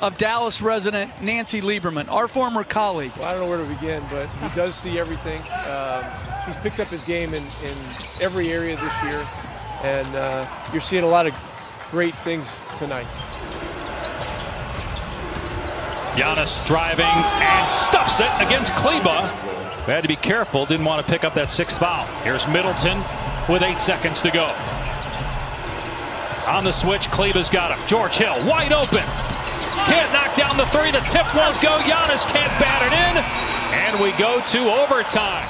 of Dallas resident Nancy Lieberman, our former colleague. Well, I don't know where to begin, but he does see everything. Um, he's picked up his game in, in every area this year, and uh, you're seeing a lot of great things tonight. Giannis driving and stuffs it against Kleber. They had to be careful, didn't want to pick up that sixth foul. Here's Middleton with eight seconds to go. On the switch, Kleber's got him. George Hill wide open. Can't knock down the three. The tip won't go. Giannis can't bat it in. And we go to overtime.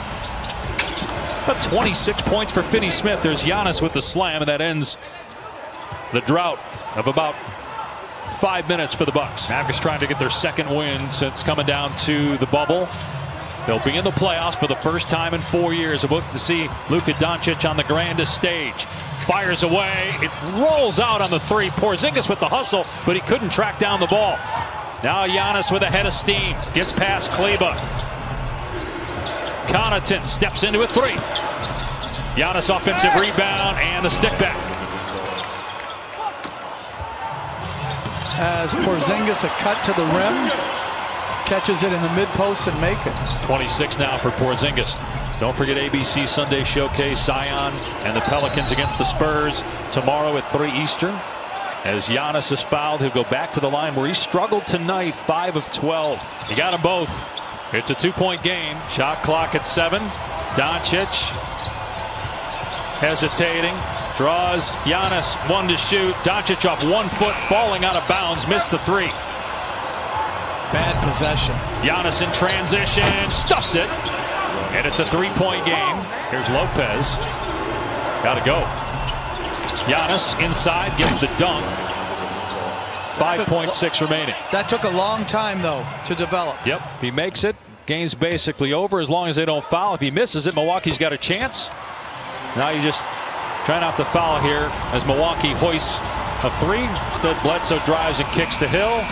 About 26 points for Finney Smith. There's Giannis with the slam, and that ends the drought of about five minutes for the Bucks. Mavericks trying to get their second win since coming down to the bubble. They'll be in the playoffs for the first time in four years. Look to see Luka Doncic on the grandest stage. Fires away. It rolls out on the three. Porzingis with the hustle, but he couldn't track down the ball. Now Giannis with a head of steam. Gets past Kleber. Connaughton steps into a three. Giannis offensive rebound and the stick back. As Porzingis a cut to the rim. Catches it in the mid post and make it. 26 now for Porzingis. Don't forget ABC Sunday Showcase, Zion and the Pelicans against the Spurs tomorrow at 3 Eastern. As Giannis is fouled, he'll go back to the line where he struggled tonight, 5 of 12. He got them both. It's a two-point game. Shot clock at 7. Doncic hesitating. Draws Giannis one to shoot. Doncic off one foot, falling out of bounds, missed the three. Bad possession. Giannis in transition, stuffs it. And it's a three-point game. Here's Lopez. Got to go. Giannis inside gets the dunk. 5.6 remaining. That took a long time, though, to develop. Yep. If he makes it, game's basically over as long as they don't foul. If he misses it, Milwaukee's got a chance. Now you just try not to foul here as Milwaukee hoists a three. Instead, Bledsoe drives and kicks to Hill.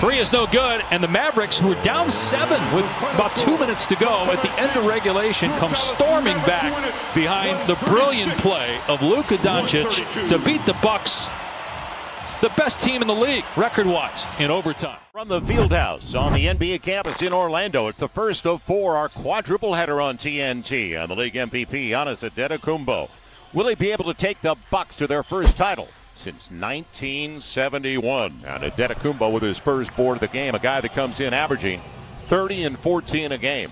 Three is no good, and the Mavericks, who are down seven with about two minutes to go at the end of regulation, come storming back behind the brilliant play of Luka Doncic to beat the Bucks, the best team in the league, record-wise, in overtime. From the Fieldhouse on the NBA campus in Orlando, it's the first of four, our quadruple header on TNT, and the league MVP Giannis Antetokounmpo. Will he be able to take the Bucks to their first title? Since 1971. And Antetokounmpo with his first board of the game, a guy that comes in averaging 30 and 14 a game.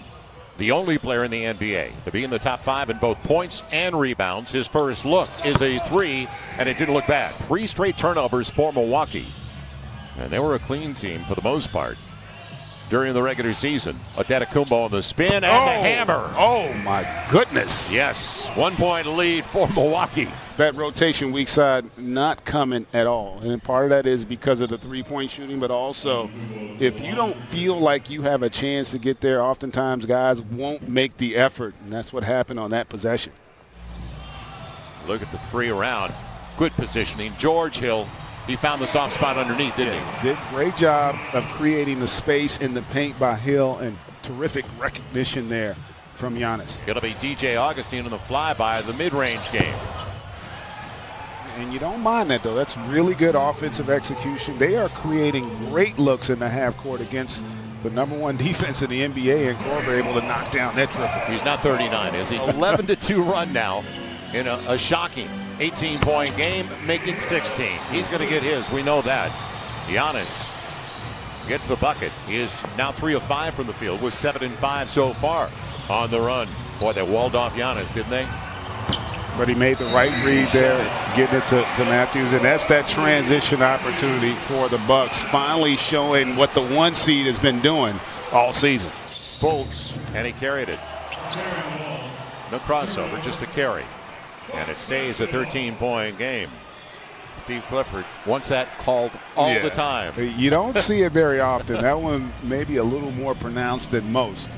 The only player in the NBA to be in the top five in both points and rebounds. His first look is a three, and it didn't look bad. Three straight turnovers for Milwaukee. And they were a clean team for the most part during the regular season. Antetokounmpo on the spin and oh, the hammer. Oh my goodness! Yes, one point lead for Milwaukee. That rotation weak side not coming at all, and part of that is because of the three-point shooting, but also if you don't feel like you have a chance to get there, oftentimes guys won't make the effort, and that's what happened on that possession. Look at the three around. Good positioning. George Hill he found the soft spot underneath, didn't yeah, he? Did great job of creating the space in the paint by Hill and terrific recognition there from Giannis. Going to be DJ Augustin in the flyby, of the mid-range game. And you don't mind that, though. That's really good offensive execution. They are creating great looks in the half court against the number one defense in the NBA, and Korver able to knock down that triple. He's not 39, is he? 11 to 2 run now in a, a shocking 18 point game, making 16. He's going to get his. We know that. Giannis gets the bucket. He is now 3 of 5 from the field with 7 and 5 so far on the run. Boy, they walled off Giannis, didn't they? But he made the right read there, getting it to, to Matthews, and that's that transition opportunity for the Bucks, finally showing what the one seed has been doing all season. Fultz, and he carried it. No crossover, just a carry. And it stays a 13-point game. Steve Clifford wants that called all yeah. the time. You don't see it very often. That one may be a little more pronounced than most.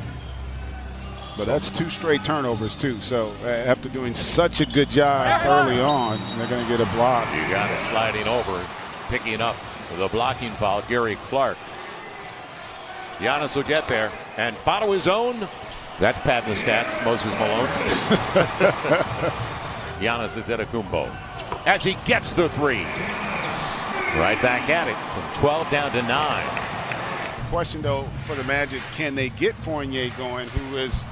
But that's two straight turnovers, too. So uh, after doing such a good job early on, they're going to get a block. You got it sliding over, picking up the blocking foul, Gary Clark. Giannis will get there and follow his own. That's padding the stats, Moses Malone. Giannis Antetokounmpo as he gets the three. Right back at it from 12 down to 9 question though for the Magic, can they get Fournier going, who has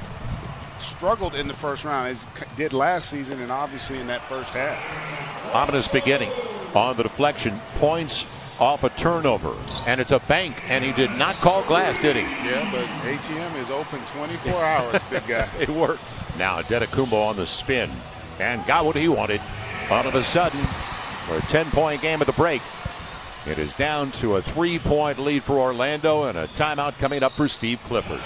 struggled in the first round, as did last season, and obviously in that first half. Ominous beginning on the deflection. Points off a turnover, and it's a bank, and he did not call glass, did he? Yeah, but ATM is open 24 hours, big guy. it works. Now Antetokounmpo on the spin, and got what he wanted. All of a sudden, we're a 10-point game at the break. It is down to a three-point lead for Orlando, and a timeout coming up for Steve Clifford.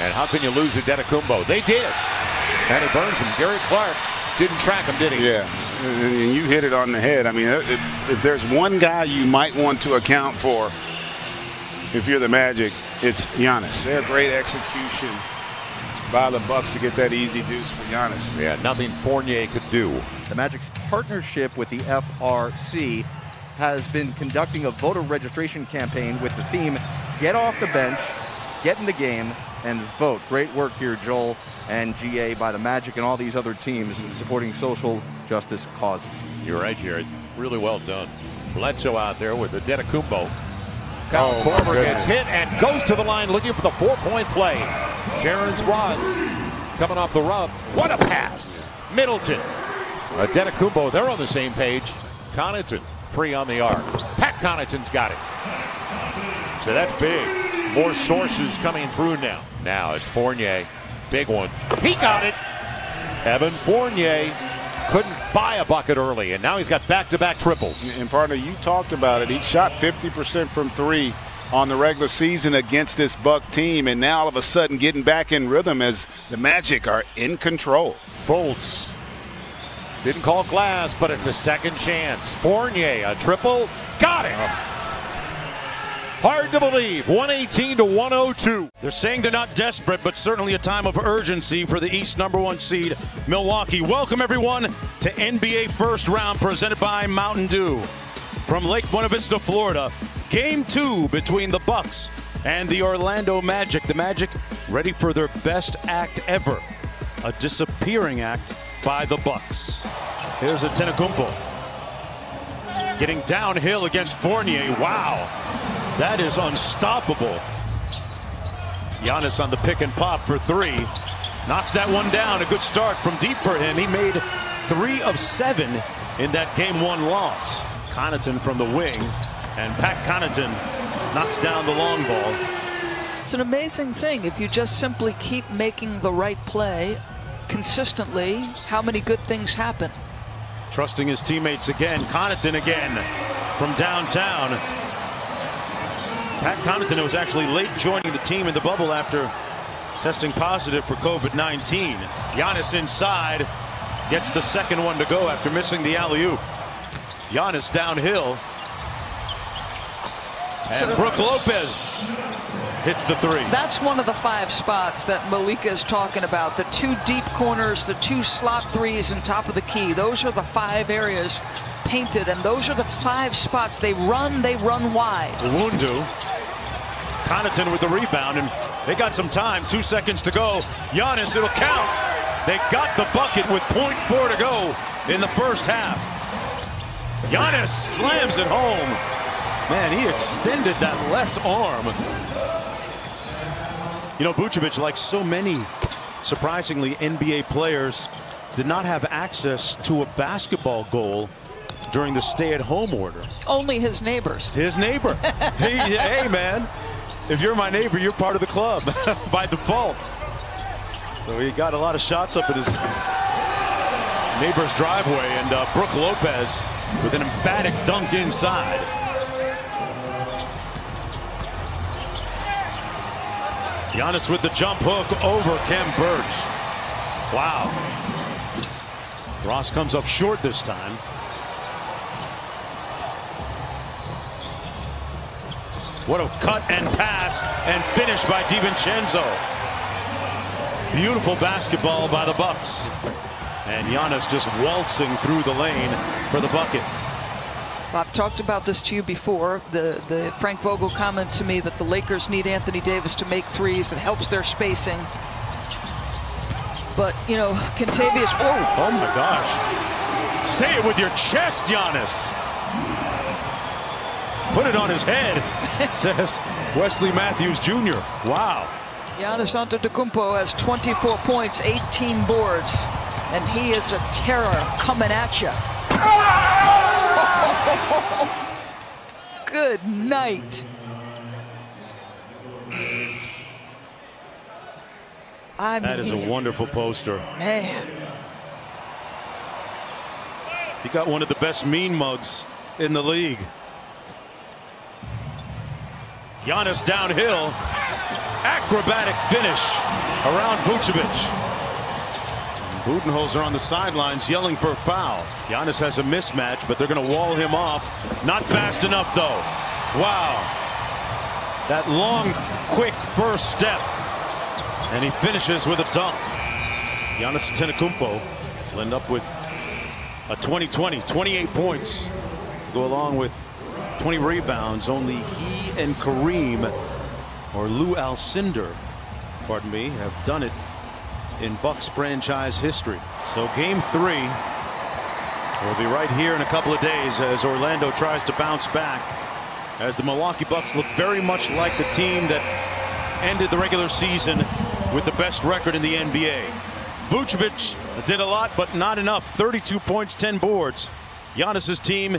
And how can you lose to Antetokounmpo? They did. And he burns him. Gary Clark didn't track him, did he? Yeah, and you hit it on the head. I mean, if there's one guy you might want to account for if you're the Magic, it's Giannis. They're great execution by the Bucks to get that easy deuce for Giannis. Yeah, nothing Fournier could do. The Magic's partnership with the FRC has been conducting a voter registration campaign with the theme Get Off the Bench, Get in the Game, and vote. Great work here, Joel and GA by the Magic and all these other teams supporting social justice causes. You're right, Jared. Really well done. Bledsoe out there with the Antetokounmpo. Kyle oh, gets hit and goes to the line looking for the four-point play. Terrence Ross coming off the rub. What a pass. Middleton. Uh, Antetokounmpo, they're on the same page. Connaughton free on the arc. Pat Connaughton's got it. So that's big. More sources coming through now. Now it's Fournier. Big one. He got it. Evan Fournier couldn't buy a bucket early, and now he's got back-to-back triples. And partner, you talked about it. He shot 50% from three on the regular season against this Buck team, and now all of a sudden getting back in rhythm as the Magic are in control. Bolts didn't call glass, but it's a second chance. Fournier, a triple, got it. Oh. Hard to believe. 118 to 102. They're saying they're not desperate, but certainly a time of urgency for the East number one seed, Milwaukee. Welcome, everyone, to NBA First Round presented by Mountain Dew. From Lake Buena Vista, Florida, game two between the Bucks and the Orlando Magic. The Magic ready for their best act ever. A disappearing act by the Bucks. Here's a Antetokounmpo. Getting downhill against Fournier. Wow. That is unstoppable. Giannis on the pick and pop for three. Knocks that one down. A good start from deep for him. He made three of seven in that game one loss. Connaughton from the wing. And Pat Connaughton knocks down the long ball. It's an amazing thing if you just simply keep making the right play consistently, how many good things happen. Trusting his teammates again. Connaughton again from downtown. Pat Connaughton was actually late joining the team in the bubble after testing positive for COVID-19. Giannis inside gets the second one to go after missing the alley-oop. Giannis downhill. And so Brook Lopez hits the three. That's one of the five spots that Malika is talking about. The two deep corners, the two slot threes on top of the key. Those are the five areas painted, and those are the five spots. They run, they run wide. Wundu. Connaughton with the rebound, and they got some time. Two seconds to go. Giannis, it'll count. They got the bucket with .4 to go in the first half. Giannis slams it home. Man, he extended that left arm. You know, Vucevic, like so many, surprisingly, NBA players, did not have access to a basketball goal during the stay-at-home order. Only his neighbors. His neighbor. hey, hey, man, if you're my neighbor, you're part of the club by default. So he got a lot of shots up at his neighbor's driveway, and uh, Brook Lopez with an emphatic dunk inside. Giannis with the jump hook over Khem Birch. Wow. Ross comes up short this time. What a cut and pass and finish by DiVincenzo. Beautiful basketball by the Bucks. And Giannis just waltzing through the lane for the bucket. I've talked about this to you before. The, the Frank Vogel comment to me that the Lakers need Anthony Davis to make threes. It helps their spacing. But, you know, Kentavious, oh. Oh, my gosh. Say it with your chest, Giannis. Put it on his head, says Wesley Matthews Jr. Wow. Giannis Antetokounmpo has 24 points, 18 boards, and he is a terror coming at you. Good night. I that is a wonderful poster. Man. He got one of the best mean mugs in the league. Giannis downhill. Acrobatic finish around Vucevic. Budenholzer on the sidelines yelling for a foul. Giannis has a mismatch, but they're going to wall him off. Not fast enough, though. Wow. That long, quick first step. And he finishes with a dunk. Giannis Antetokounmpo will end up with a 20-20, 28 points to go along with 20 rebounds. Only he and Kareem, or Lou Alcindor, pardon me, have done it in Bucks franchise history. So game three will be right here in a couple of days as Orlando tries to bounce back as the Milwaukee Bucks look very much like the team that ended the regular season with the best record in the NBA. Vucevic did a lot, but not enough. 32 points, 10 boards. Giannis's team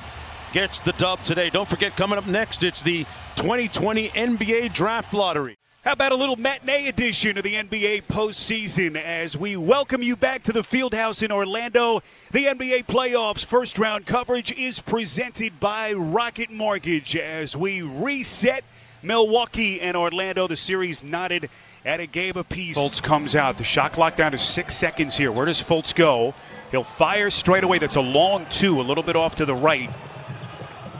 gets the dub today. Don't forget, coming up next, it's the 2020 NBA Draft Lottery. How about a little matinee edition of the NBA postseason as we welcome you back to the Fieldhouse in Orlando? The NBA playoffs first round coverage is presented by Rocket Mortgage as we reset Milwaukee and Orlando. The series knotted at a game apiece. Fultz comes out. The shot clock down to six seconds here. Where does Fultz go? He'll fire straight away. That's a long two, a little bit off to the right.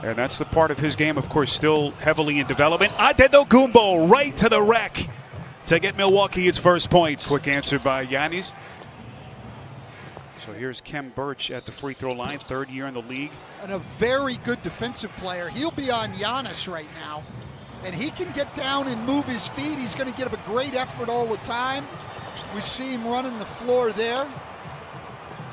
And that's the part of his game, of course, still heavily in development. Antetokounmpo right to the rack to get Milwaukee its first points. Quick answer by Giannis. So here's Khem Birch at the free throw line, third year in the league. And a very good defensive player. He'll be on Giannis right now. And he can get down and move his feet. He's going to give a great effort all the time. We see him running the floor there.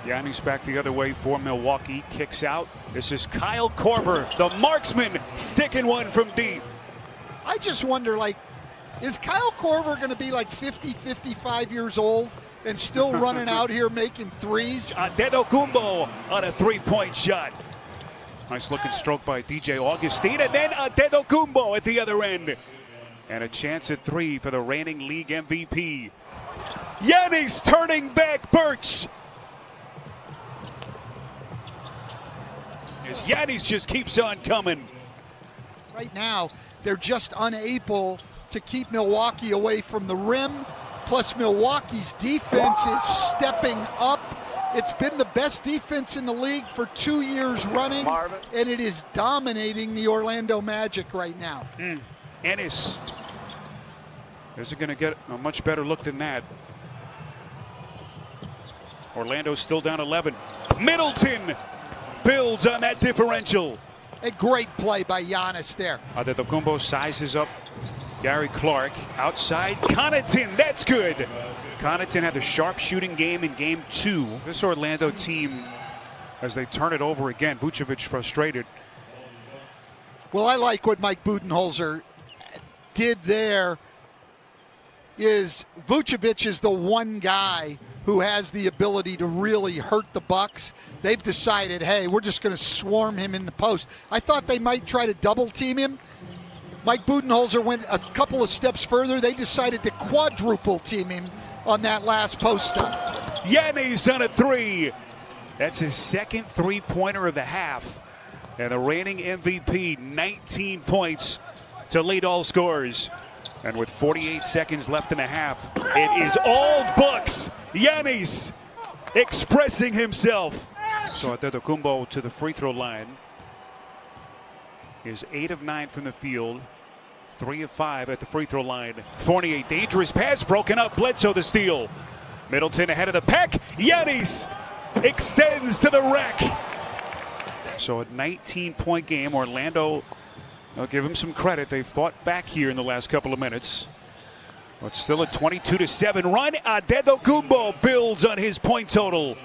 Giannis back the other way for Milwaukee. Kicks out. This is Kyle Korver, the marksman, sticking one from deep. I just wonder, like, is Kyle Korver going to be like 50, 55 years old and still running out here making threes? Uh, Antetokounmpo on a three-point shot. Nice looking stroke by DJ Augustin, and then Antetokounmpo at the other end. And a chance at three for the reigning league MVP. Giannis turning back Birch. As Giannis just keeps on coming. Right now, they're just unable to keep Milwaukee away from the rim. Plus, Milwaukee's defense is stepping up. It's been the best defense in the league for two years running, and it is dominating the Orlando Magic right now. Mm. Ennis. Is it going to get a much better look than that? Orlando's still down 11. Middleton builds on that differential. A great play by Giannis there. Antetokounmpo sizes up Gary Clark outside. Connaughton, that's good. Connaughton had the sharp shooting game in game two. This Orlando team, as they turn it over again, Vucevic frustrated. Well, I like what Mike Budenholzer did there. Is Vucevic is the one guy who has the ability to really hurt the Bucks. They've decided, hey, we're just going to swarm him in the post. I thought they might try to double team him. Mike Budenholzer went a couple of steps further. They decided to quadruple team him on that last post up. Giannis on a three. That's his second three-pointer of the half. And the reigning MVP, 19 points to lead all scores. And with 48 seconds left in the half, it is all Bucks. Giannis expressing himself. So Antetokounmpo to the free throw line is 8 of 9 from the field. 3 of 5 at the free throw line. Fournier, dangerous pass broken up. Bledsoe the steal. Middleton ahead of the pack. Giannis extends to the rack. So a 19 point game. Orlando, I'll give them some credit. They fought back here in the last couple of minutes. But still a 22 to 7 run. Antetokounmpo builds on his point total.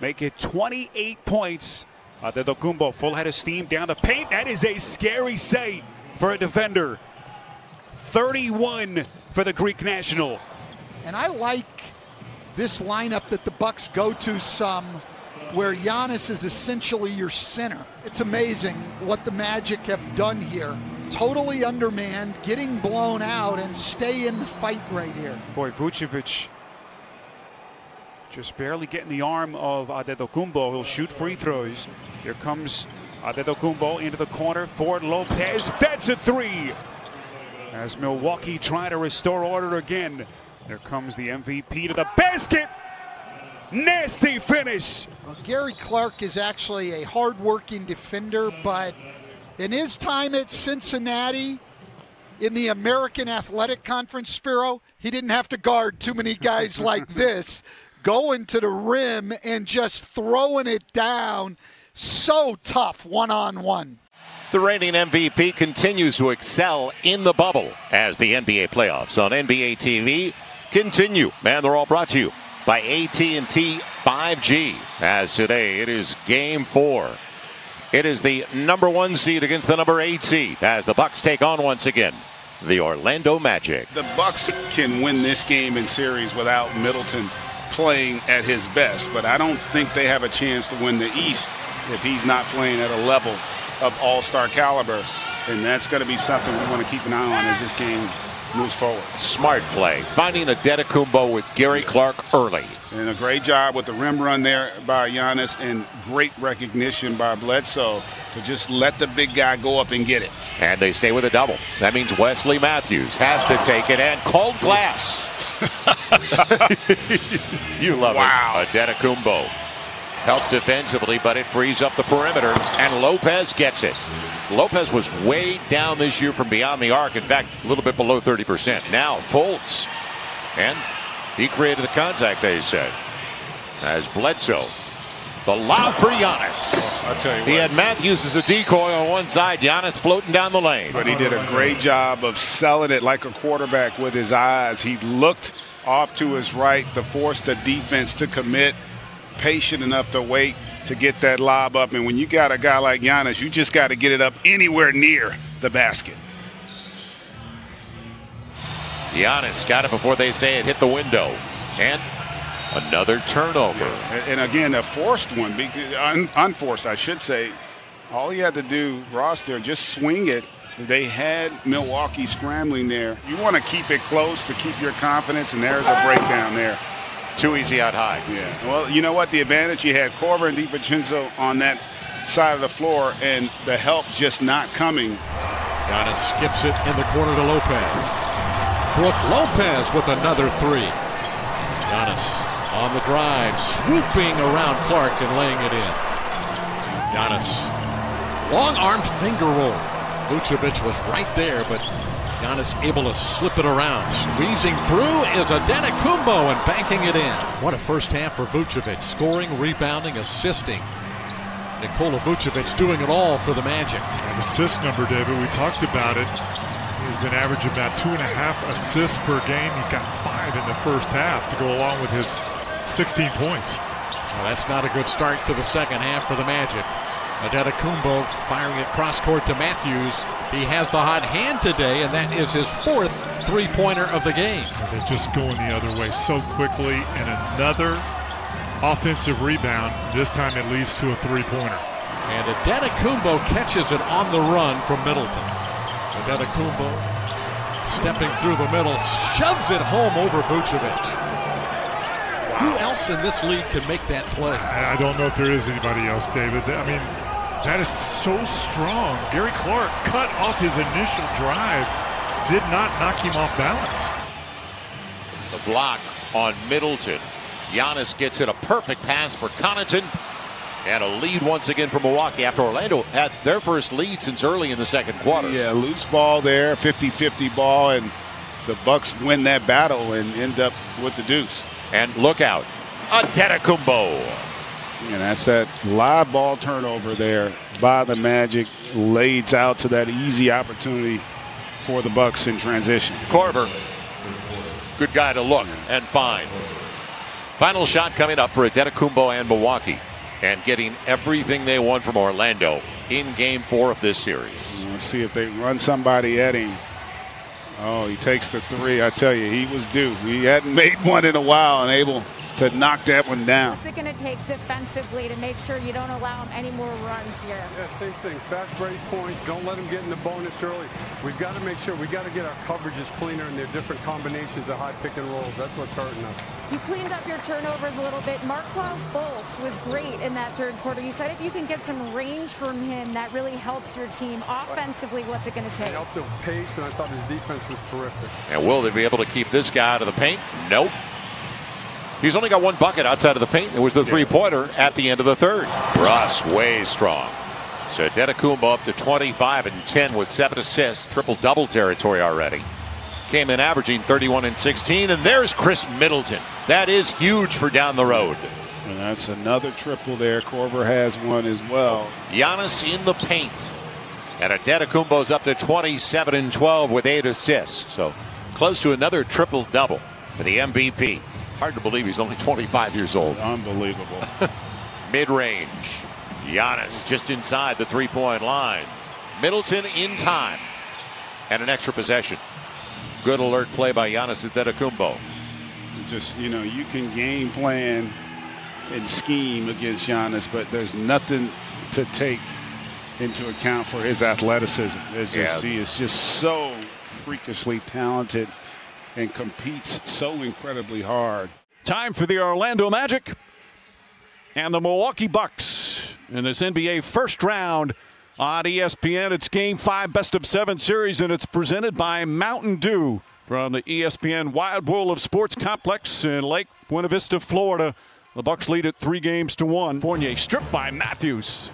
Make it 28 points. Antetokounmpo full head of steam down the paint. That is a scary sight for a defender. 31 for the Greek national. And I like this lineup that the Bucks go to some where Giannis is essentially your center. It's amazing what the Magic have done here. Totally undermanned, getting blown out, and stay in the fight right here. Boy, Vucevic just barely getting the arm of Antetokounmpo. He'll shoot free throws. Here comes Antetokounmpo into the corner for Lopez. That's a three. As Milwaukee try to restore order again. There comes the MVP to the basket. Nasty finish. Well, Gary Clark is actually a hard-working defender, but in his time at Cincinnati, in the American Athletic Conference, Spiro, he didn't have to guard too many guys like this, going to the rim and just throwing it down. So tough one-on-one. The reigning MVP continues to excel in the bubble as the NBA playoffs on NBA TV continue. Man, they're all brought to you by AT&T 5G. As today it is game four. It is the number one seed against the number eight seed as the Bucks take on once again the Orlando Magic. The Bucks can win this game in series without Middleton playing at his best, but I don't think they have a chance to win the East if he's not playing at a level of all-star caliber. And that's going to be something we want to keep an eye on as this game moves forward. Smart play, finding a Antetokounmpo with Gary Clark early. And a great job with the rim run there by Giannis and great recognition by Bledsoe to just let the big guy go up and get it. And they stay with a double. That means Wesley Matthews has to take it and cold glass. you love it. wow. it. Antetokounmpo helped defensively, but it frees up the perimeter, and Lopez gets it. Lopez was way down this year from beyond the arc. In fact, a little bit below 30%. Now Fultz. And he created the contact, they said. As Bledsoe. The lob for Giannis. I'll tell you He what. had Matthews as a decoy on one side. Giannis floating down the lane. But he did a great job of selling it like a quarterback with his eyes. He looked off to his right to force the defense to commit, patient enough to wait to get that lob up. And when you got a guy like Giannis, you just got to get it up anywhere near the basket. Giannis got it before they say it hit the window. And another turnover. And again, a forced one, un- unforced, I should say. All he had to do, Ross, there, just swing it. They had Milwaukee scrambling there. You want to keep it close to keep your confidence, and there's a breakdown there. Too easy out high. Yeah. Well, you know what? The advantage you had Korver and DiVincenzo on that side of the floor, and the help just not coming. Giannis skips it in the corner to Lopez. Brook Lopez with another three. Giannis on the drive, swooping around Clark and laying it in. Giannis, long arm finger roll. Vucevic was right there, but Giannis able to slip it around. Squeezing through is Antetokounmpo and banking it in. What a first half for Vucevic. Scoring, rebounding, assisting. Nikola Vucevic doing it all for the Magic. And assist number, David, we talked about it. He's been averaging about two and a half assists per game. He's got five in the first half to go along with his 16 points. Well, that's not a good start to the second half for the Magic. Antetokounmpo firing it cross court to Matthews. He has the hot hand today, and that is his fourth three-pointer of the game. They're just going the other way so quickly, and another offensive rebound. This time it leads to a three-pointer. And Antetokounmpo catches it on the run from Middleton. Antetokounmpo stepping through the middle, shoves it home over Vucevic. Who else in this league can make that play? I don't know if there is anybody else, David. I mean, that is so strong. Gary Clark cut off his initial drive, did not knock him off balance. The block on Middleton. Giannis gets it a perfect pass for Connaughton. And a lead once again for Milwaukee after Orlando had their first lead since early in the second quarter. Yeah, loose ball there, 50-50 ball, and the Bucks win that battle and end up with the deuce. And look out, a Antetokounmpo. And that's that live ball turnover there by the Magic leads out to that easy opportunity for the Bucks in transition. Korver, good guy to look and find. Final shot coming up for Antetokounmpo and Milwaukee and getting everything they want from Orlando in game four of this series. Let's see if they run somebody at him. Oh, he takes the three. I tell you, he was due. He hadn't made one in a while and able to knock that one down. What's it going to take defensively to make sure you don't allow him any more runs here? Yeah, same thing. Fast break point. Don't let them get in the bonus early. We've got to make sure we got to get our coverages cleaner and their different combinations of high pick and rolls. That's what's hurting us. You cleaned up your turnovers a little bit. Markelle Fultz was great in that third quarter. You said if you can get some range from him, that really helps your team. Offensively, what's it going to take? It helped the pace, and I thought his defense was terrific. And will they be able to keep this guy out of the paint? Nope. He's only got one bucket outside of the paint. It was the three-pointer at the end of the third. Russ way strong. So Antetokounmpo up to 25 and 10 with seven assists, triple-double territory already. Came in averaging 31 and 16, and there's Khris Middleton. That is huge for down the road. And that's another triple there. Korver has one as well. Giannis in the paint. And Antetokounmpo's up to 27 and 12 with eight assists. So close to another triple-double for the MVP. Hard to believe he's only 25 years old. Unbelievable. Mid-range. Giannis just inside the three-point line. Middleton in time. And an extra possession. Good alert play by Giannis Antetokounmpo. Just, you know, you can game plan and scheme against Giannis, but there's nothing to take into account for his athleticism. As you Yeah. see, it's just so freakishly talented and competes so incredibly hard. Time for the Orlando Magic and the Milwaukee Bucks in this NBA first round on ESPN. It's Game 5 Best of 7 series, and it's presented by Mountain Dew from the ESPN Wild World of Sports Complex in Lake Buena Vista, Florida. The Bucks lead it three games to one. Fournier stripped by Matthews.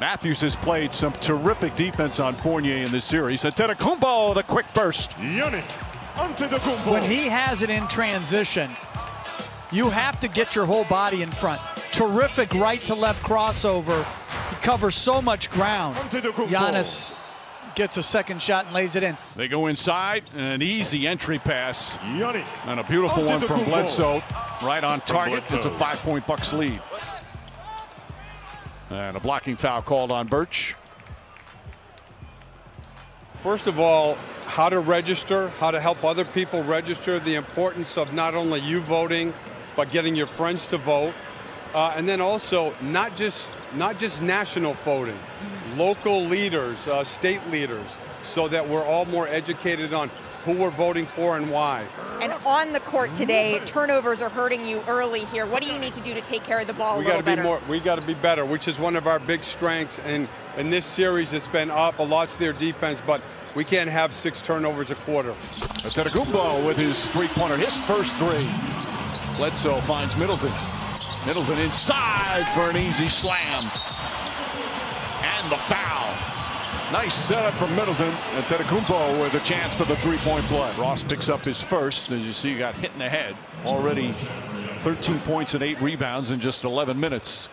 Matthews has played some terrific defense on Fournier in this series. Antetokounmpo, the quick burst. Giannis Antetokounmpo. When he has it in transition, you have to get your whole body in front. Terrific right to left crossover. He covers so much ground. Giannis gets a second shot and lays it in. They go inside, an easy entry pass. Giannis. And a beautiful one from Antetokounmpo. Bledsoe. Right on target. It's a five-point Bucks lead. And a blocking foul called on Birch. First of all, how to register, how to help other people register, the importance of not only you voting, but getting your friends to vote. Uh, and then also not just not just national voting, local leaders, uh, state leaders, so that we're all more educated on who we're voting for and why. And on the court today, turnovers are hurting you early here. What do you need to do to take care of the ball we a gotta be better? more. We got to be better, which is one of our big strengths. And in this series, it's been up a lot to their defense, but we can't have six turnovers a quarter. Antetokounmpo with his three-pointer, his first three. Bledsoe finds Middleton. Middleton inside for an easy slam. And the foul. Nice setup from Middleton. Antetokounmpo with a chance for the three-point play. Ross picks up his first. As you see, he got hit in the head. Already 13 points and 8 rebounds in just 11 minutes.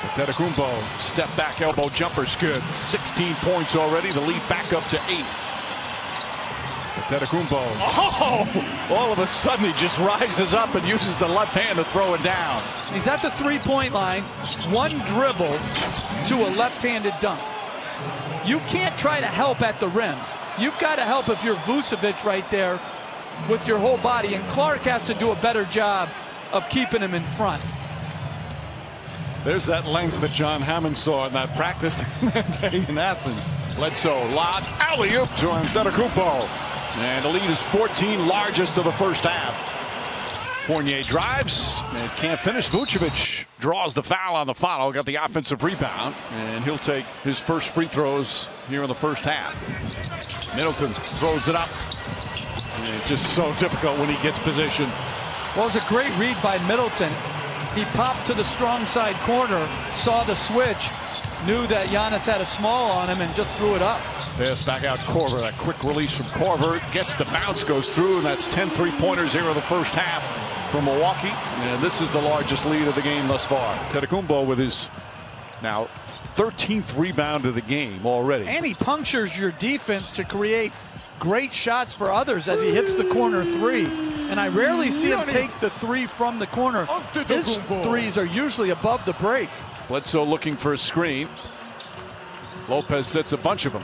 Antetokounmpo step back elbow jumper is good. 16 points already. The lead back up to 8. Antetokounmpo. Oh! All of a sudden he just rises up and uses the left hand to throw it down. He's at the three-point line, one dribble to a left-handed dunk. You can't try to help at the rim. You've got to help if you're Vucevic right there with your whole body, and Clark has to do a better job of keeping him in front. There's that length that John Hammond saw in that practice in Athens. Bledsoe, lob, alley-oop to him, Antetokounmpo. And the lead is 14, largest of the first half. Fournier drives and can't finish. Vucevic draws the foul on the foul, got the offensive rebound, and he'll take his first free throws here in the first half. Middleton throws it up. And it's just so difficult when he gets position. Well, it was a great read by Middleton. He popped to the strong side corner, saw the switch, knew that Giannis had a small on him, and just threw it up. Pass back out Korver. That quick release from Korver. gets the bounce, goes through, and that's 10 three-pointers here in the first half for Milwaukee. And this is the largest lead of the game thus far. Antetokounmpo with his now 13th rebound of the game already. And he punctures your defense to create great shots for others as he hits the corner three. And I rarely see him take the three from the corner. His threes are usually above the break. Bledsoe looking for a screen. Lopez sets a bunch of them.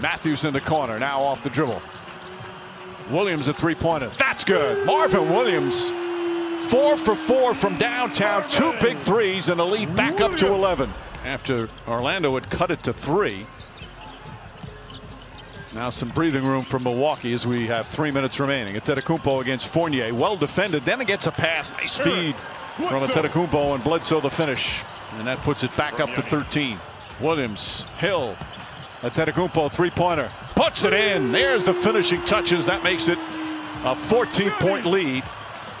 Matthews in the corner, now off the dribble. Williams a three-pointer. That's good. Marvin Williams, four for four from downtown. Two big threes and a lead back up to 11. After Orlando had cut it to three. Now some breathing room for Milwaukee as we have three minutes remaining. Antetokounmpo against Fournier. Well defended. Then it gets a pass. Nice feed from Antetokounmpo and Bledsoe the finish. And that puts it back up to 13. Williams, Hill, Antetokounmpo three-pointer. Puts it in. There's the finishing touches. That makes it a 14-point lead.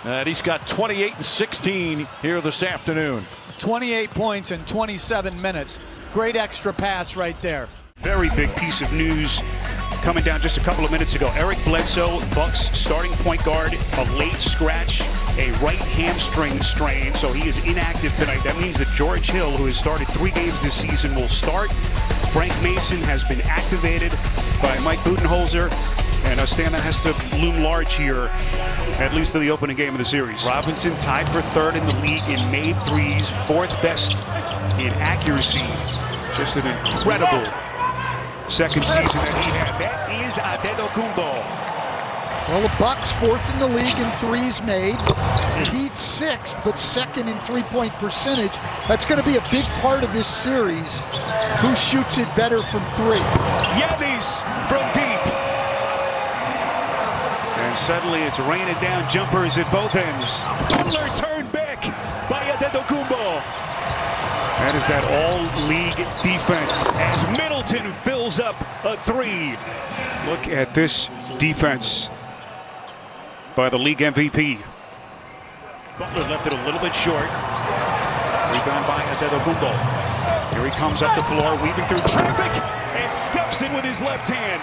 And he's got 28 and 16 here this afternoon. 28 points in 27 minutes. Great extra pass right there. Very big piece of news coming down just a couple of minutes ago. Eric Bledsoe, Bucks starting point guard, a late scratch, a right hamstring strain, so he is inactive tonight. That means that George Hill, who has started three games this season, will start. Frank Mason has been activated by Mike Budenholzer. And uh, Astana has to loom large here, at least in the opening game of the series. Robinson tied for third in the league in made threes, fourth best in accuracy. Just an incredible second season that he had. That is Antetokounmpo. Well, the Bucks fourth in the league in threes made. Heat sixth, but second in three-point percentage. That's going to be a big part of this series. Who shoots it better from three? Giannis from deep. And suddenly it's raining down jumpers at both ends. Butler turned back by Antetokounmpo. That is that all-league defense as Middleton fills up a three. Look at this defense by the league MVP. Butler left it a little bit short. Rebound by Antetokounmpo. Here he comes up the floor, weaving through traffic, and steps in with his left hand.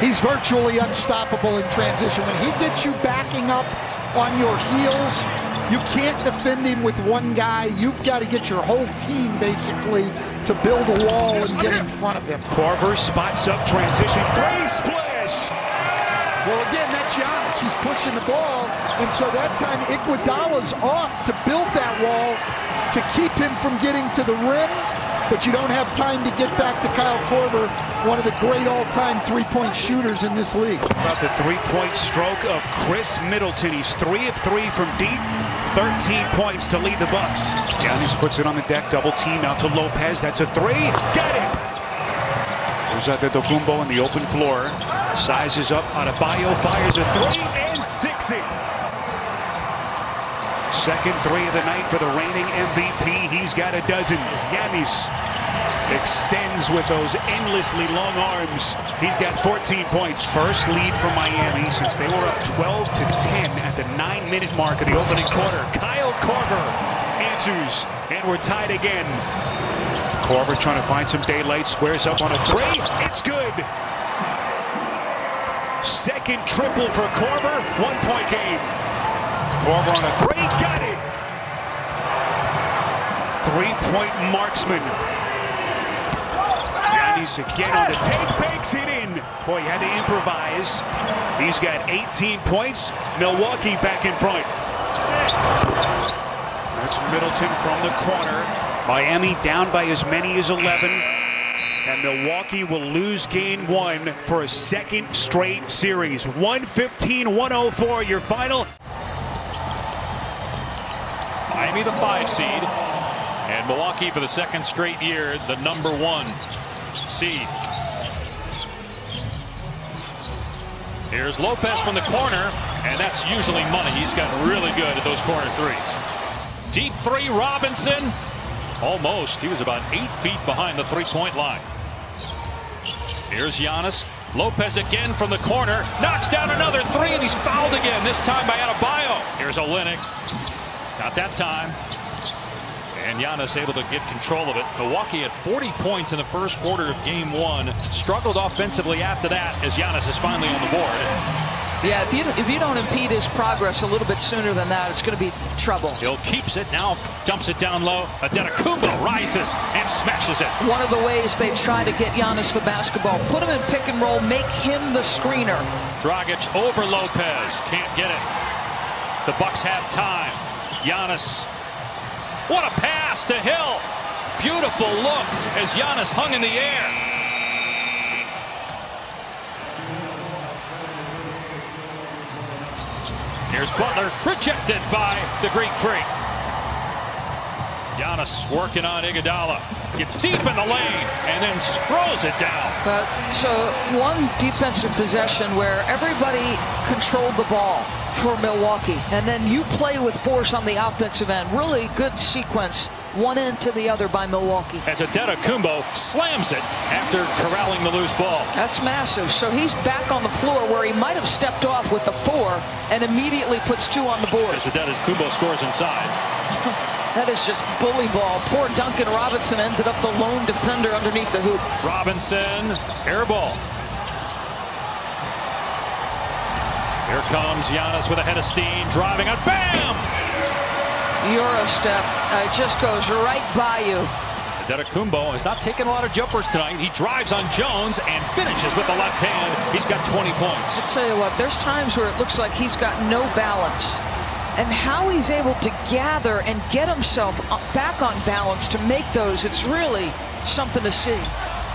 He's virtually unstoppable in transition. When he gets you backing up on your heels, you can't defend him with one guy. You've got to get your whole team, basically, to build a wall and get in front of him. Korver spots up transition. Three splash! Well, again, that's Giannis. He's pushing the ball, and so that time Iguodala's off to build that wall to keep him from getting to the rim, but you don't have time to get back to Kyle Korver, one of the great all-time three-point shooters in this league. About the three-point stroke of Khris Middleton. He's three of three from deep. 13 points to lead the Bucks. Giannis puts it on the deck, double team out to Lopez. That's a three. Got it! There's Antetokounmpo on the open floor. Sizes up on a bio, fires a three, and sticks it. Second three of the night for the reigning MVP. He's got a dozen. As Giannis extends with those endlessly long arms. He's got 14 points. First lead for Miami since they were up 12 to 10 at the nine-minute mark of the opening quarter. Kyle Korver answers, and we're tied again. Korver trying to find some daylight, squares up on a three. It's good. Second triple for Korver, one-point game. Korver on a three, got it. three-point marksman. Giannis again on the take, banks it in. Boy, he had to improvise. He's got 18 points. Milwaukee back in front. That's Middleton from the corner. Miami down by as many as 11. And Milwaukee will lose game one for a second straight series. 115-104, your final. Miami the five seed. And Milwaukee for the second straight year, the number one seed. Here's Lopez from the corner, and that's usually money. He's gotten really good at those corner threes. Deep three, Robinson. Almost. He was about eight feet behind the three-point line. Here's Giannis. Lopez again from the corner. Knocks down another three, and he's fouled again, this time by Adebayo. Here's Olynyk. Not that time. And Giannis able to get control of it. Milwaukee at 40 points in the first quarter of game one. Struggled offensively after that as Giannis is finally on the board. Yeah, if you if you don't impede his progress a little bit sooner than that, it's going to be trouble. Hill keeps it now, dumps it down low. Antetokounmpo rises and smashes it. One of the ways they try to get Giannis the basketball, put him in pick and roll, make him the screener. Dragic over Lopez, can't get it. The Bucks have time. Giannis, what a pass to Hill. Beautiful look as Giannis hung in the air. Here's Butler, rejected by the Greek freak. Giannis working on Iguodala. Gets deep in the lane and then throws it down. Uh, so one defensive possession where everybody controlled the ball for Milwaukee. And then you play with force on the offensive end. Really good sequence, one end to the other by Milwaukee. As Antetokounmpo slams it after corralling the loose ball. That's massive. So he's back on the floor where he might have stepped off with the four and immediately puts two on the board. As Antetokounmpo scores inside. That is just bully ball. Poor Duncan Robinson ended up the lone defender underneath the hoop. Robinson, air ball. Here comes Giannis with a head of steam, driving it, bam! Euro step, uh, it just goes right by you. Antetokounmpo has not taken a lot of jumpers tonight. He drives on Jones and finishes with the left hand. He's got 20 points. I'll tell you what, there's times where it looks like he's got no balance and how he's able to gather and get himself back on balance to make those, it's really something to see.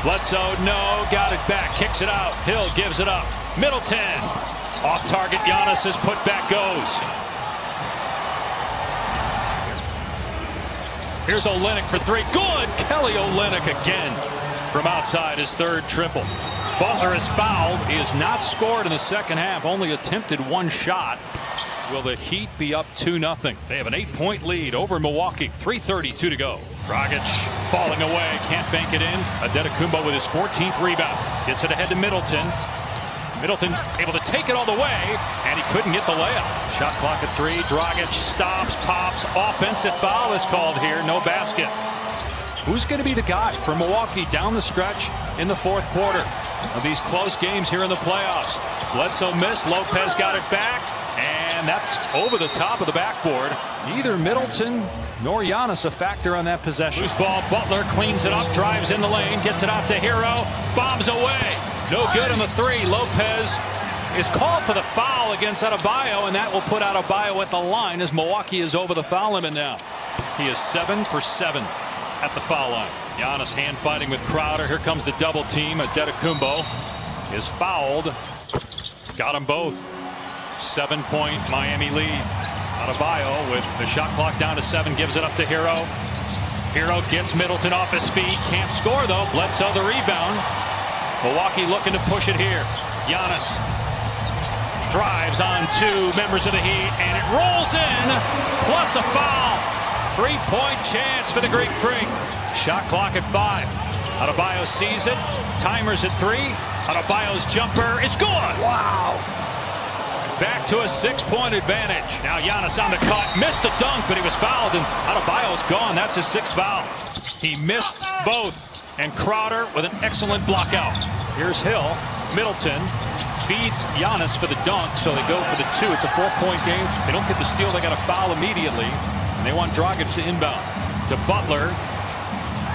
Bledsoe, no, got it back, kicks it out. Hill gives it up. Middleton, off target, Giannis is put back goes. Here's Olynyk for three. Good, Kelly Olynyk again from outside his third triple. Butler is fouled. He has not scored in the second half, only attempted one shot. Will the Heat be up 2 0? They have an eight point lead over Milwaukee. 3.32 to go. Dragic falling away. Can't bank it in. Antetokounmpo with his 14th rebound. Gets it ahead to Middleton. Middleton able to take it all the way, and he couldn't get the layup. Shot clock at three. Dragic stops, pops. Offensive foul is called here. No basket. Who's going to be the guy for Milwaukee down the stretch in the fourth quarter of these close games here in the playoffs? Bledsoe missed. Lopez got it back. And that's over the top of the backboard. Neither Middleton nor Giannis a factor on that possession. Loose ball. Butler cleans it up, drives in the lane, gets it out to Herro, bombs away. No good on the three. Lopez is called for the foul against Adebayo, and that will put Adebayo at the line as Milwaukee is over the foul limit now. He is seven for seven at the foul line. Giannis hand fighting with Crowder. Here comes the double team. Antetokounmpo is fouled. Got them both. Seven point Miami lead. Adebayo with the shot clock down to seven gives it up to Herro. Herro gets Middleton off his feet. Can't score though. Bledsoe the rebound. Milwaukee looking to push it here. Giannis drives on two members of the Heat and it rolls in plus a foul. Three point chance for the Greek Freak. Shot clock at five. Adebayo sees it. Timers at three. Adebayo's jumper is good. Wow. Back to a six-point advantage. Now Giannis on the cut. Missed the dunk, but he was fouled, and Adebayo's gone. That's his sixth foul. He missed both. And Crowder with an excellent block out. Here's Hill. Middleton feeds Giannis for the dunk, so they go for the two. It's a four-point game. They don't get the steal. They got a foul immediately, and they want Dragic to inbound. to Butler.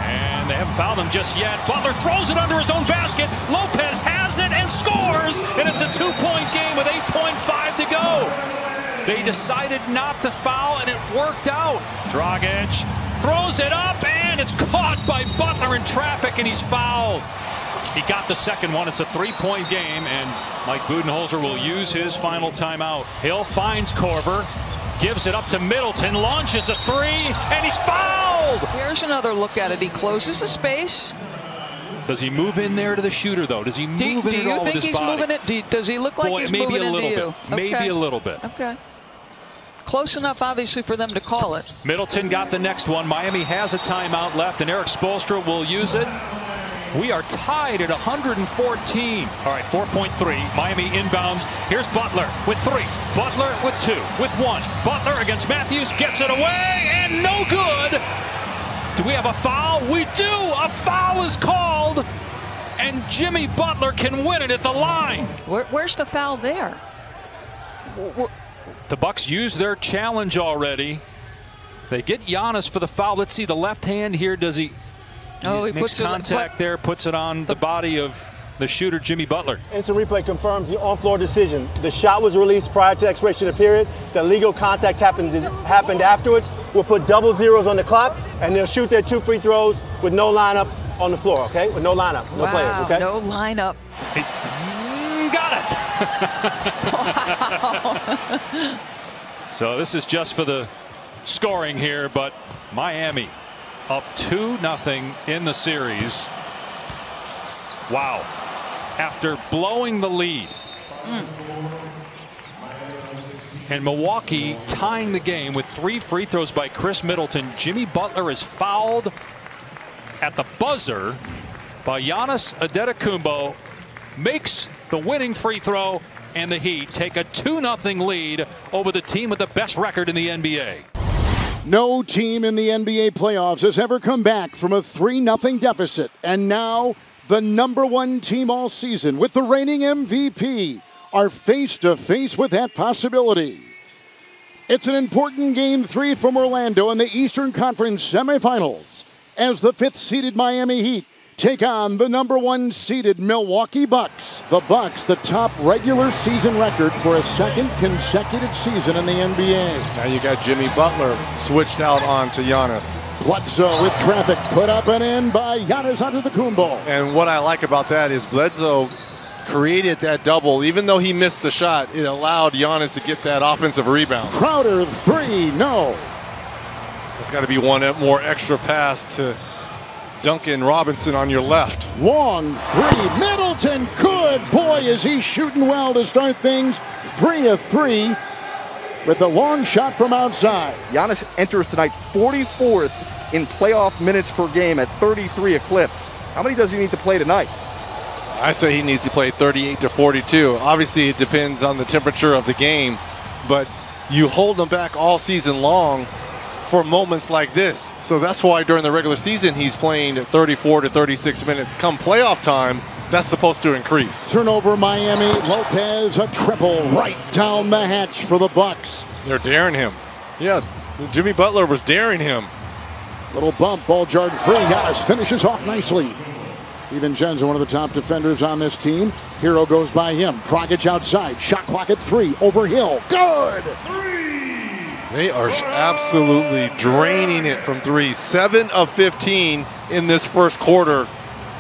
And they haven't fouled him just yet. Butler throws it under his own basket. Lopez has it and scores. And it's a two-point game with 8.5 to go. They decided not to foul, and it worked out. Dragic throws it up, and it's caught by Butler in traffic, and he's fouled. He got the second one. It's a three-point game, and Mike Budenholzer will use his final timeout. Hill finds Korver, gives it up to Middleton, launches a three, and he's fouled. Here's another look at it. He closes the space. Does he move in there to the shooter, though? Does he move Do, in do at you all with think he's moving it? Do, does he look like Boy, he's maybe moving a little bit. you? Maybe Okay. a little bit. Okay. Close enough, obviously, for them to call it. Middleton got the next one. Miami has a timeout left, and Erik Spoelstra will use it. We are tied at 114. All right, 4.3. Miami inbounds. Here's Butler with three. Butler with two. With one. Butler against Matthews gets it away, and no good. Do we have a foul? We do. A foul is called, and Jimmy Butler can win it at the line. Where, where's the foul there? Wh- The Bucks use their challenge already. They get Giannis for the foul. Let's see the left hand here. Does he? Oh, he makes puts contact but- there, puts it on the body of the shooter Jimmy Butler. Instant replay confirms the on-floor decision. The shot was released prior to expiration of the period. The legal contact happened happened afterwards. We'll put double zeros on the clock, and they'll shoot their two free throws with no lineup on the floor. Okay, with no lineup, no wow, players. Okay. no lineup. Got it. So this is just for the scoring here, but Miami up 2 nothing in the series. Wow. After blowing the lead. And Milwaukee tying the game with three free throws by Chris Middleton. Jimmy Butler is fouled at the buzzer by Giannis Antetokounmpo. Makes the winning free throw, and the Heat take a 2 0 lead over the team with the best record in the NBA. No team in the NBA playoffs has ever come back from a 3 0 deficit. And now, the number one team all season with the reigning MVP are face to face with that possibility. It's an important game three from Orlando in the Eastern Conference semifinals as the fifth seeded Miami Heat take on the number one seeded Milwaukee Bucks. The Bucks, the top regular season record for a second consecutive season in the NBA. Now you got Jimmy Butler switched out on to Giannis. Bledsoe with traffic put up and in by Giannis Antetokounmpo. And what I like about that is Bledsoe created that double. Even though he missed the shot, it allowed Giannis to get that offensive rebound. Crowder three, no. It's got to be one more extra pass to Duncan Robinson on your left. Long three, Middleton, good boy, is he shooting well to start things. Three of three with a long shot from outside. Giannis enters tonight 44th in playoff minutes per game at 33 a clip. How many does he need to play tonight? I say he needs to play 38 to 42. Obviously, it depends on the temperature of the game, but you hold him back all season long for moments like this. So that's why during the regular season he's playing 34 to 36 minutes. Come playoff time, that's supposed to increase. Turnover Miami, Lopez a triple right down the hatch for the Bucks. They're daring him. Yeah, Jimmy Butler was daring him. Little bump, ball jarred free. Giannis finishes off nicely. DiVincenzo, one of the top defenders on this team. Herro goes by him. Dragic outside. Shot clock at three. Over Hill. Good. They are absolutely draining it from three. Seven of 15 in this first quarter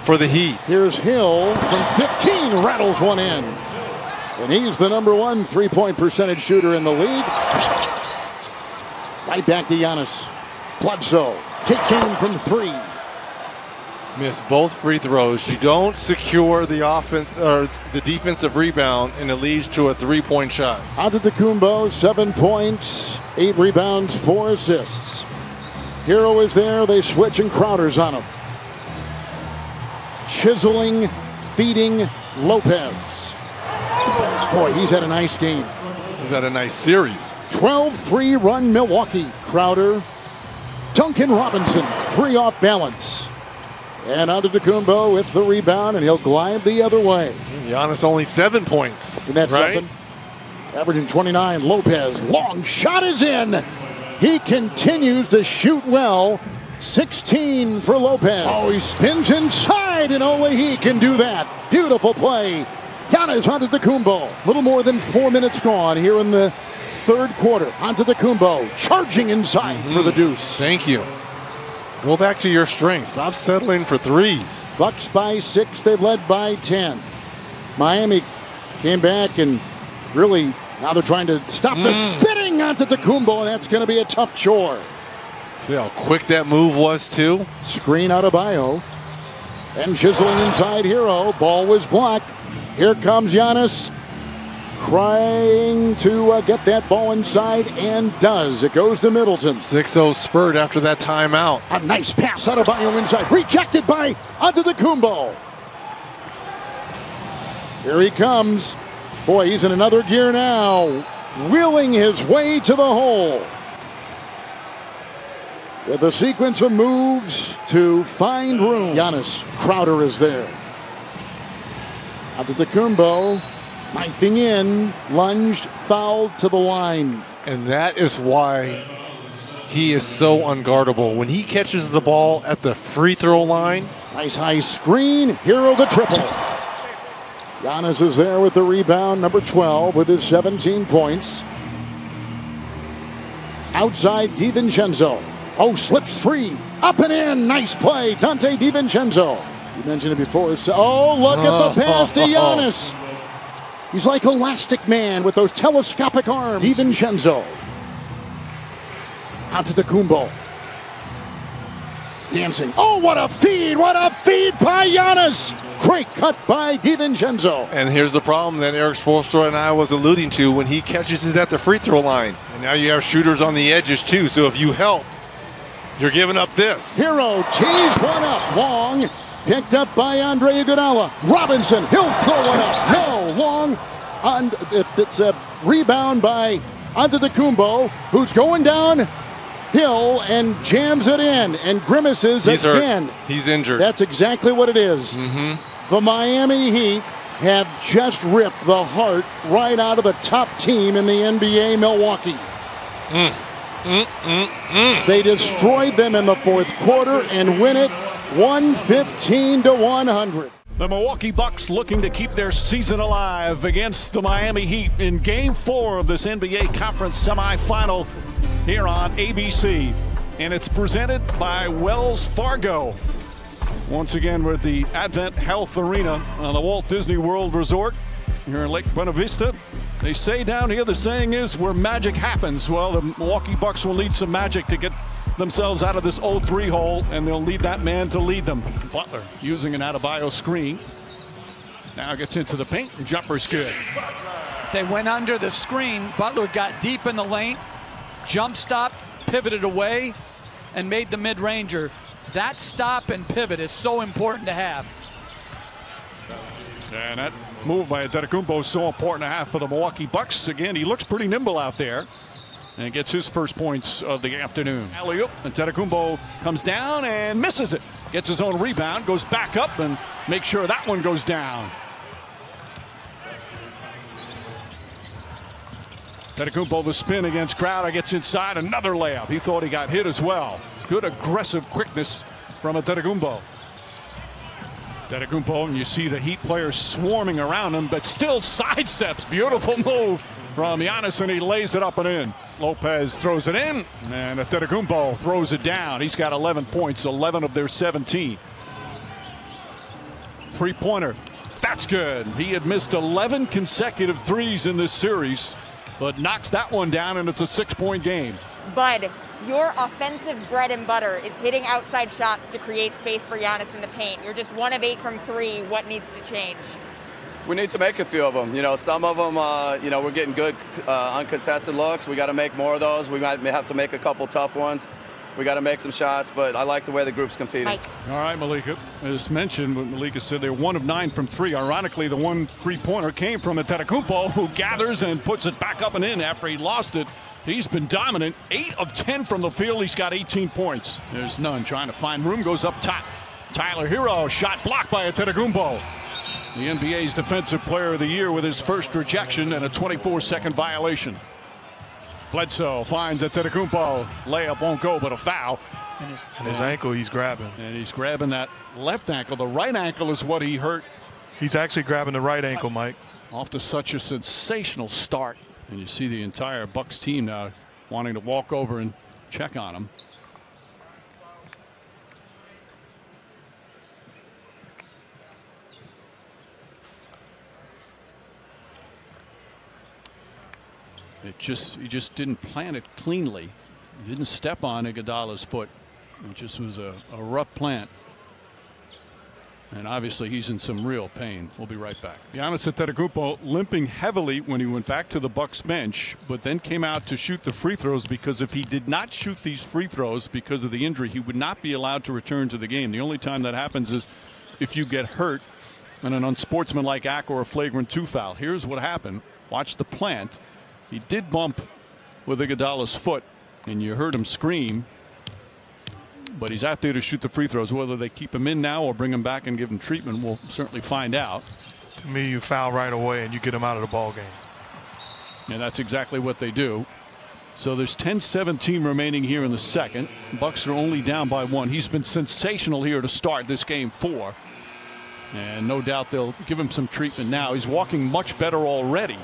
for the Heat. Here's Hill from 15. Rattles one in. And he's the number one three point percentage shooter in the league. Right back to Giannis. Bledsoe takes aim from three. Miss both free throws. You don't secure the offense or the defensive rebound, and it leads to a three-point shot. Antetokounmpo, seven points, eight rebounds, four assists. Herro is there. They switch and Crowder's on him. Chiseling, feeding Lopez. Boy, he's had a nice game. He's had a nice series. 12-3 run Milwaukee. Crowder, Duncan Robinson, three off balance. And Antetokounmpo with the rebound, and he'll glide the other way. Giannis only seven points. Isn't that right? something? Averaging 29. Lopez, long shot is in. He continues to shoot well 16 for Lopez. Oh, he spins inside, and only he can do that. Beautiful play. Giannis Antetokounmpo. Little more than four minutes gone here in the third quarter. Onto Antetokounmpo charging inside mm-hmm. for the deuce. Thank you. Go back to your strength. Stop settling for threes. Bucks by six. They've led by 10. Miami came back and really now they're trying to stop mm. the spinning Antetokounmpo, and that's going to be a tough chore. See how quick that move was, too? Screen out of bio. And chiseling inside Herro. Ball was blocked. Here comes Giannis. Trying to uh, get that ball inside and does. It goes to Middleton. 6 0 spurred after that timeout. A nice pass out of Bio inside. Rejected by Antetokounmpo. Here he comes. Boy, he's in another gear now. Wheeling his way to the hole. With a sequence of moves to find room. Giannis Crowder is there. Antetokounmpo, knifing in, lunged, fouled to the line. And that is why he is so unguardable. When he catches the ball at the free throw line. Nice high screen. Herro the triple. Giannis is there with the rebound, number 12, with his 17 points. Outside DiVincenzo. Oh, slips free. Up and in. Nice play. Donte DiVincenzo. You mentioned it before. So, oh, look at the pass to Giannis. He's like Elastic Man with those telescopic arms. DiVincenzo. Antetokounmpo. Dancing. Oh, what a feed! What a feed by Giannis! Great cut by DiVincenzo. And here's the problem that Erik Spoelstra and I was alluding to when he catches it at the free throw line. And now you have shooters on the edges too. So if you help, you're giving up this. Herro tees one up. Long picked up by Andre Iguodala. Robinson, he'll throw one up. No, Long. And if it's a rebound by Antetokounmpo, who's going down hill and jams it in and grimaces He's again. Hurt. He's injured. That's exactly what it is. Mm-hmm. The Miami Heat have just ripped the heart right out of the top team in the NBA, Milwaukee. Mm. Mm, mm, mm. They destroyed them in the fourth quarter and win it 115 to 100. The Milwaukee Bucks looking to keep their season alive against the Miami Heat in game four of this NBA Conference semifinal here on ABC. And it's presented by Wells Fargo. Once again, we're at the Advent Health Arena on the Walt Disney World Resort here in Lake Buena Vista. They say down here, the saying is where magic happens. Well, the Milwaukee Bucks will need some magic to get themselves out of this 0-3 hole, and they'll need that man to lead them. Butler using an Adebayo screen. Now gets into the paint, and jumper's good. They went under the screen. Butler got deep in the lane, jump stop, pivoted away, and made the mid-ranger. That stop and pivot is so important to have. And that move by Antetokounmpo is so important a half for the Milwaukee Bucks. Again, he looks pretty nimble out there and gets his first points of the afternoon. Alley-oop, Antetokounmpo comes down and misses it. Gets his own rebound, goes back up and makes sure that one goes down. Antetokounmpo the spin against Crowder gets inside another layup. He thought he got hit as well. Good aggressive quickness from Antetokounmpo. Antetokounmpo, and you see the Heat players swarming around him, but still sidesteps. Beautiful move from Giannis, and he lays it up and in. Lopez throws it in, and Antetokounmpo throws it down. He's got 11 points, 11 of their 17. Three-pointer. That's good. He had missed 11 consecutive threes in this series, but knocks that one down, and it's a six-point game. Bud, your offensive bread and butter is hitting outside shots to create space for Giannis in the paint. You're just one of eight from three. What needs to change? We need to make a few of them. You know, some of them, uh, you know, we're getting good uh, uncontested looks. We got to make more of those. We might have to make a couple tough ones. We got to make some shots, but I like the way the group's competing. Mike. All right, Malika. As mentioned, what Malika said they're one of nine from three. Ironically, the one three-pointer came from Antetokounmpo, who gathers and puts it back up and in after he lost it. He's been dominant. Eight of 10 from the field. He's got 18 points. There's none. Trying to find room. Goes up top. Tyler Herro. Shot blocked by Antetokounmpo. The NBA's Defensive Player of the Year with his first rejection and a 24-second violation. Bledsoe finds Antetokounmpo. Layup won't go, but a foul. And his, and his ankle, he's grabbing. And he's grabbing that left ankle. The right ankle is what he hurt. He's actually grabbing the right ankle, Mike. Off to such a sensational start. And you see the entire Bucks team now wanting to walk over and check on him. It just he just didn't plant it cleanly. He didn't step on Iguodala's foot. It just was a, a rough plant. And obviously he's in some real pain. We'll be right back. Giannis Antetokounmpo limping heavily when he went back to the Bucks bench, but then came out to shoot the free throws because if he did not shoot these free throws because of the injury, he would not be allowed to return to the game. The only time that happens is if you get hurt in an unsportsmanlike act or a flagrant two foul. Here's what happened. Watch the plant. He did bump with Iguodala's foot, and you heard him scream but he's out there to shoot the free throws. Whether they keep him in now or bring him back and give him treatment, we'll certainly find out. To me, you foul right away and you get him out of the ball game. And that's exactly what they do. So there's 10-17 remaining here in the second. Bucks are only down by one. He's been sensational here to start this game four. And no doubt they'll give him some treatment now. He's walking much better already.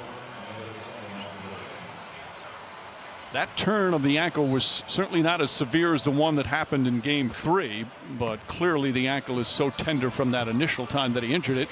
That turn of the ankle was certainly not as severe as the one that happened in game three, but clearly the ankle is so tender from that initial time that he injured it